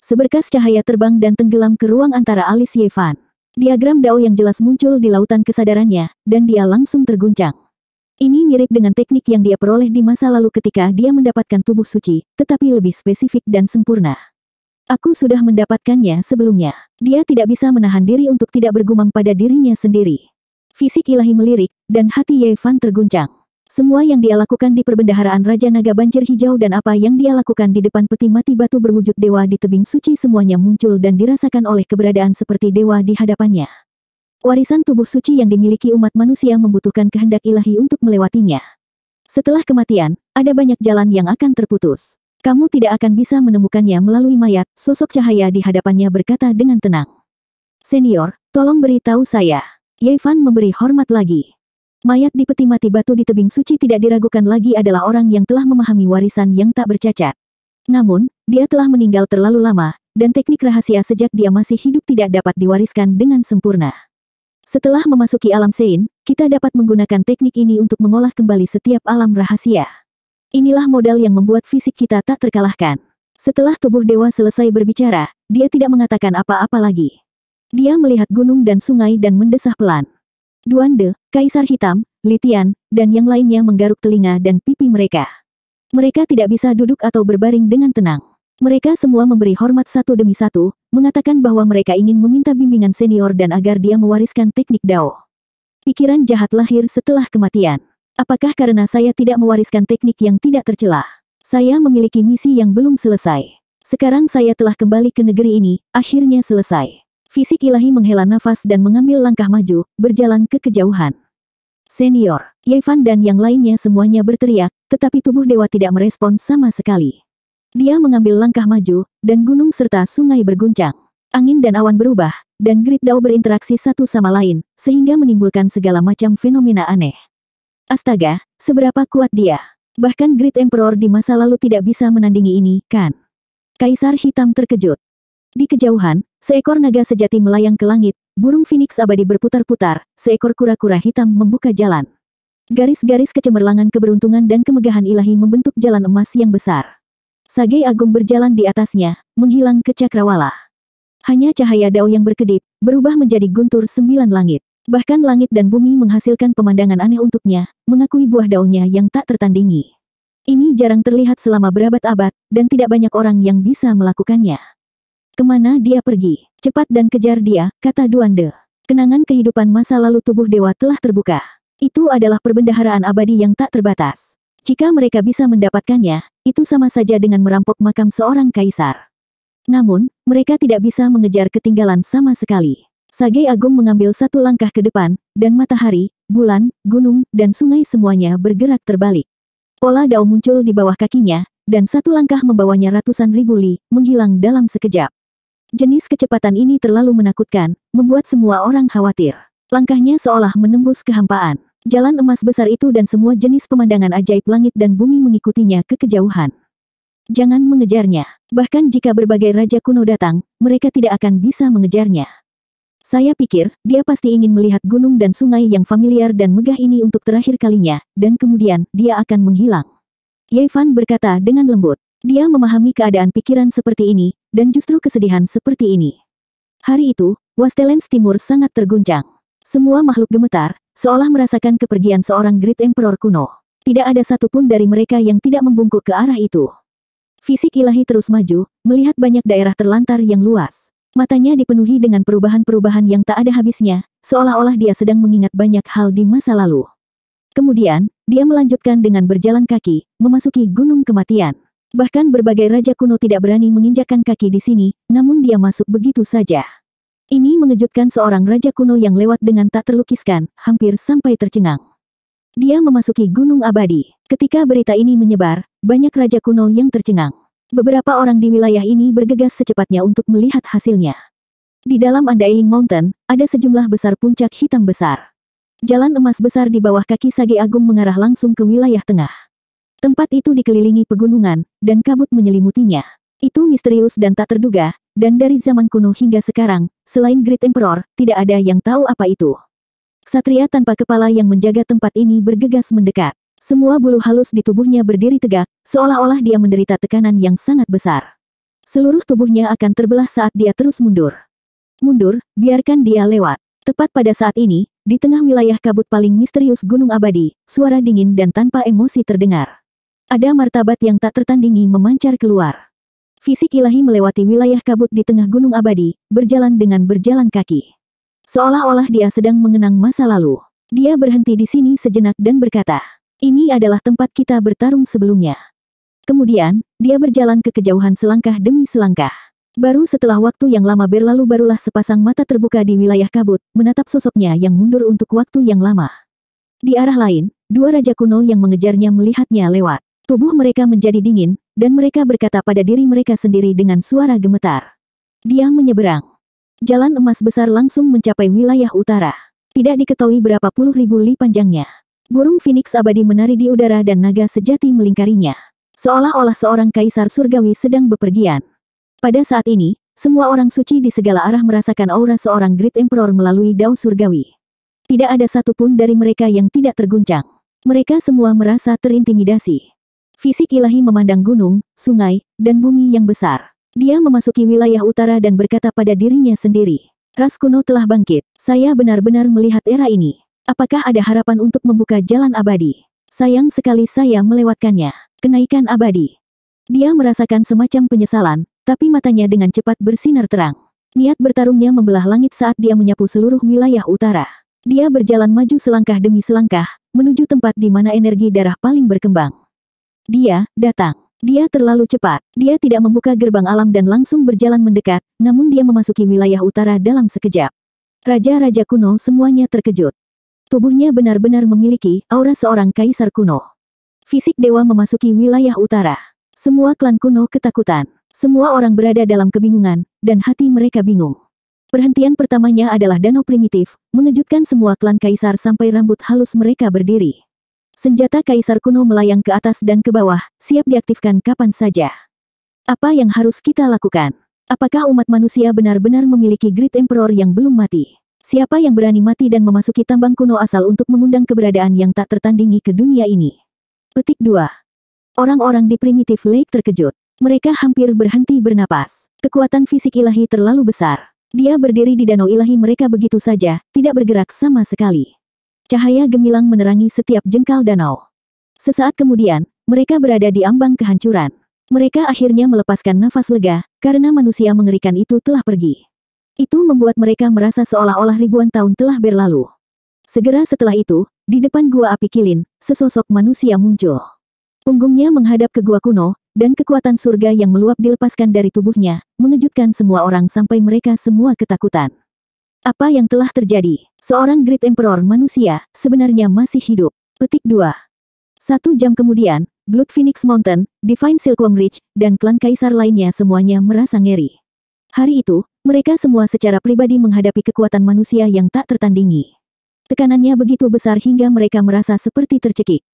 Seberkas cahaya terbang dan tenggelam ke ruang antara alis Yevan. Diagram Dao yang jelas muncul di lautan kesadarannya, dan dia langsung terguncang. Ini mirip dengan teknik yang dia peroleh di masa lalu ketika dia mendapatkan tubuh suci, tetapi lebih spesifik dan sempurna. Aku sudah mendapatkannya sebelumnya. Dia tidak bisa menahan diri untuk tidak bergumam pada dirinya sendiri. Fisik ilahi melirik, dan hati Yevan terguncang. Semua yang dia lakukan di perbendaharaan Raja Naga Banjir Hijau dan apa yang dia lakukan di depan peti mati batu berwujud dewa di tebing suci semuanya muncul dan dirasakan oleh keberadaan seperti dewa di hadapannya. Warisan tubuh suci yang dimiliki umat manusia membutuhkan kehendak ilahi untuk melewatinya. Setelah kematian, ada banyak jalan yang akan terputus. Kamu tidak akan bisa menemukannya melalui mayat, sosok cahaya di hadapannya berkata dengan tenang. Senior, tolong beritahu saya. Yevan memberi hormat lagi. Mayat di peti mati batu di tebing suci tidak diragukan lagi adalah orang yang telah memahami warisan yang tak bercacat. Namun, dia telah meninggal terlalu lama, dan teknik rahasia sejak dia masih hidup tidak dapat diwariskan dengan sempurna. Setelah memasuki alam Sein, kita dapat menggunakan teknik ini untuk mengolah kembali setiap alam rahasia. Inilah modal yang membuat fisik kita tak terkalahkan. Setelah tubuh dewa selesai berbicara, dia tidak mengatakan apa-apa lagi. Dia melihat gunung dan sungai dan mendesah pelan. Duande, Kaisar Hitam, Litian, dan yang lainnya menggaruk telinga dan pipi mereka. Mereka tidak bisa duduk atau berbaring dengan tenang. Mereka semua memberi hormat satu demi satu, mengatakan bahwa mereka ingin meminta bimbingan senior dan agar dia mewariskan teknik Dao. Pikiran jahat lahir setelah kematian. Apakah karena saya tidak mewariskan teknik yang tidak tercela? Saya memiliki misi yang belum selesai. Sekarang saya telah kembali ke negeri ini, akhirnya selesai. Fisik ilahi menghela nafas dan mengambil langkah maju, berjalan ke kejauhan. Senior, Yevan dan yang lainnya semuanya berteriak, tetapi tubuh dewa tidak merespon sama sekali. Dia mengambil langkah maju, dan gunung serta sungai berguncang. Angin dan awan berubah, dan grid dao berinteraksi satu sama lain, sehingga menimbulkan segala macam fenomena aneh. Astaga, seberapa kuat dia? Bahkan Grid Emperor di masa lalu tidak bisa menandingi ini, kan? Kaisar Hitam terkejut. Di kejauhan, seekor naga sejati melayang ke langit, burung phoenix abadi berputar-putar, seekor kura-kura hitam membuka jalan. Garis-garis kecemerlangan keberuntungan dan kemegahan ilahi membentuk jalan emas yang besar. Sage Agung berjalan di atasnya, menghilang ke cakrawala. Hanya cahaya dao yang berkedip, berubah menjadi guntur sembilan langit. Bahkan langit dan bumi menghasilkan pemandangan aneh untuknya, mengakui buah daunnya yang tak tertandingi. Ini jarang terlihat selama berabad-abad, dan tidak banyak orang yang bisa melakukannya. Ke mana dia pergi? Cepat dan kejar dia, kata Duande. Kenangan kehidupan masa lalu tubuh dewa telah terbuka. Itu adalah perbendaharaan abadi yang tak terbatas. Jika mereka bisa mendapatkannya, itu sama saja dengan merampok makam seorang kaisar. Namun, mereka tidak bisa mengejar ketinggalan sama sekali. Sage Agung mengambil satu langkah ke depan, dan matahari, bulan, gunung, dan sungai semuanya bergerak terbalik. Pola Dao muncul di bawah kakinya, dan satu langkah membawanya ratusan ribu li, menghilang dalam sekejap. Jenis kecepatan ini terlalu menakutkan, membuat semua orang khawatir. Langkahnya seolah menembus kehampaan. Jalan emas besar itu dan semua jenis pemandangan ajaib langit dan bumi mengikutinya ke kejauhan. Jangan mengejarnya. Bahkan jika berbagai raja kuno datang, mereka tidak akan bisa mengejarnya. Saya pikir, dia pasti ingin melihat gunung dan sungai yang familiar dan megah ini untuk terakhir kalinya, dan kemudian, dia akan menghilang. Yevan berkata dengan lembut. Dia memahami keadaan pikiran seperti ini, dan justru kesedihan seperti ini. Hari itu, Wastelens Timur sangat terguncang. Semua makhluk gemetar, seolah merasakan kepergian seorang Great Emperor kuno. Tidak ada satupun dari mereka yang tidak membungkuk ke arah itu. Fisik ilahi terus maju, melihat banyak daerah terlantar yang luas. Matanya dipenuhi dengan perubahan-perubahan yang tak ada habisnya, seolah-olah dia sedang mengingat banyak hal di masa lalu. Kemudian, dia melanjutkan dengan berjalan kaki, memasuki Gunung Kematian. Bahkan berbagai raja kuno tidak berani menginjakkan kaki di sini, namun dia masuk begitu saja. Ini mengejutkan seorang raja kuno yang lewat dengan tak terlukiskan, hampir sampai tercengang. Dia memasuki Gunung Abadi. Ketika berita ini menyebar, banyak raja kuno yang tercengang. Beberapa orang di wilayah ini bergegas secepatnya untuk melihat hasilnya. Di dalam Undying Mountain, ada sejumlah besar puncak hitam besar. Jalan emas besar di bawah kaki Sage Agung mengarah langsung ke wilayah tengah. Tempat itu dikelilingi pegunungan, dan kabut menyelimutinya. Itu misterius dan tak terduga, dan dari zaman kuno hingga sekarang, selain Great Emperor, tidak ada yang tahu apa itu. Satria tanpa kepala yang menjaga tempat ini bergegas mendekat. Semua bulu halus di tubuhnya berdiri tegak, seolah-olah dia menderita tekanan yang sangat besar. Seluruh tubuhnya akan terbelah saat dia terus mundur. Mundur, biarkan dia lewat. Tepat pada saat ini, di tengah wilayah kabut paling misterius Gunung Abadi, suara dingin dan tanpa emosi terdengar. Ada martabat yang tak tertandingi memancar keluar. Fisik ilahi melewati wilayah kabut di tengah Gunung Abadi, berjalan dengan berjalan kaki. Seolah-olah dia sedang mengenang masa lalu. Dia berhenti di sini sejenak dan berkata, ini adalah tempat kita bertarung sebelumnya. Kemudian, dia berjalan ke kejauhan selangkah demi selangkah. Baru setelah waktu yang lama berlalu barulah sepasang mata terbuka di wilayah kabut, menatap sosoknya yang mundur untuk waktu yang lama. Di arah lain, dua raja kuno yang mengejarnya melihatnya lewat. Tubuh mereka menjadi dingin, dan mereka berkata pada diri mereka sendiri dengan suara gemetar. Dia menyeberang. Jalan emas besar langsung mencapai wilayah utara. Tidak diketahui berapa puluh ribu li panjangnya. Burung Phoenix abadi menari di udara dan naga sejati melingkarinya. Seolah-olah seorang kaisar surgawi sedang bepergian. Pada saat ini, semua orang suci di segala arah merasakan aura seorang Great Emperor melalui dao surgawi. Tidak ada satupun dari mereka yang tidak terguncang. Mereka semua merasa terintimidasi. Fisik ilahi memandang gunung, sungai, dan bumi yang besar. Dia memasuki wilayah utara dan berkata pada dirinya sendiri. Ras kuno telah bangkit. Saya benar-benar melihat era ini. Apakah ada harapan untuk membuka jalan abadi? Sayang sekali saya melewatkannya. Kenaikan abadi. Dia merasakan semacam penyesalan, tapi matanya dengan cepat bersinar terang. Niat bertarungnya membelah langit saat dia menyapu seluruh wilayah utara. Dia berjalan maju selangkah demi selangkah, menuju tempat di mana energi darah paling berkembang. Dia, datang. Dia terlalu cepat. Dia tidak membuka gerbang alam dan langsung berjalan mendekat, namun dia memasuki wilayah utara dalam sekejap. Raja-raja kuno semuanya terkejut. Tubuhnya benar-benar memiliki aura seorang kaisar kuno. Fisik dewa memasuki wilayah utara. Semua klan kuno ketakutan. Semua orang berada dalam kebingungan, dan hati mereka bingung. Perhentian pertamanya adalah danau primitif, mengejutkan semua klan kaisar sampai rambut halus mereka berdiri. Senjata kaisar kuno melayang ke atas dan ke bawah, siap diaktifkan kapan saja. Apa yang harus kita lakukan? Apakah umat manusia benar-benar memiliki Great Emperor yang belum mati? Siapa yang berani mati dan memasuki tambang kuno asal untuk mengundang keberadaan yang tak tertandingi ke dunia ini? Petik 2. Orang-orang di Primitive Lake terkejut. Mereka hampir berhenti bernapas. Kekuatan fisik ilahi terlalu besar. Dia berdiri di danau ilahi mereka begitu saja, tidak bergerak sama sekali. Cahaya gemilang menerangi setiap jengkal danau. Sesaat kemudian, mereka berada di ambang kehancuran. Mereka akhirnya melepaskan nafas lega, karena manusia mengerikan itu telah pergi. Itu membuat mereka merasa seolah-olah ribuan tahun telah berlalu. Segera setelah itu, di depan gua api kilin, sesosok manusia muncul. Punggungnya menghadap ke gua kuno, dan kekuatan surga yang meluap dilepaskan dari tubuhnya, mengejutkan semua orang sampai mereka semua ketakutan. Apa yang telah terjadi? Seorang Great Emperor manusia, sebenarnya masih hidup. Petik 2. Satu jam kemudian, Blood Phoenix Mountain, Divine Silkworm Ridge, dan klan kaisar lainnya semuanya merasa ngeri. Hari itu, mereka semua secara pribadi menghadapi kekuatan manusia yang tak tertandingi. Tekanannya begitu besar hingga mereka merasa seperti tercekik.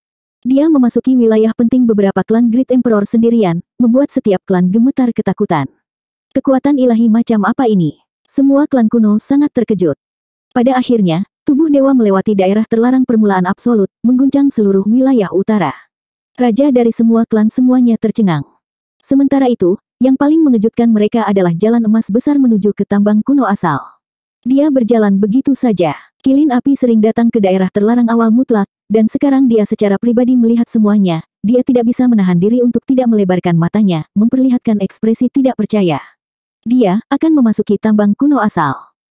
Dia memasuki wilayah penting beberapa klan Great Emperor sendirian, membuat setiap klan gemetar ketakutan. Kekuatan ilahi macam apa ini? Semua klan kuno sangat terkejut. Pada akhirnya, tubuh dewa melewati daerah terlarang permulaan absolut, mengguncang seluruh wilayah utara. Raja dari semua klan semuanya tercengang. Sementara itu, yang paling mengejutkan mereka adalah jalan emas besar menuju ke tambang kuno asal. Dia berjalan begitu saja. Kilin api sering datang ke daerah terlarang awal mutlak, dan sekarang dia secara pribadi melihat semuanya, dia tidak bisa menahan diri untuk tidak melebarkan matanya, memperlihatkan ekspresi tidak percaya. Dia akan memasuki tambang kuno asal.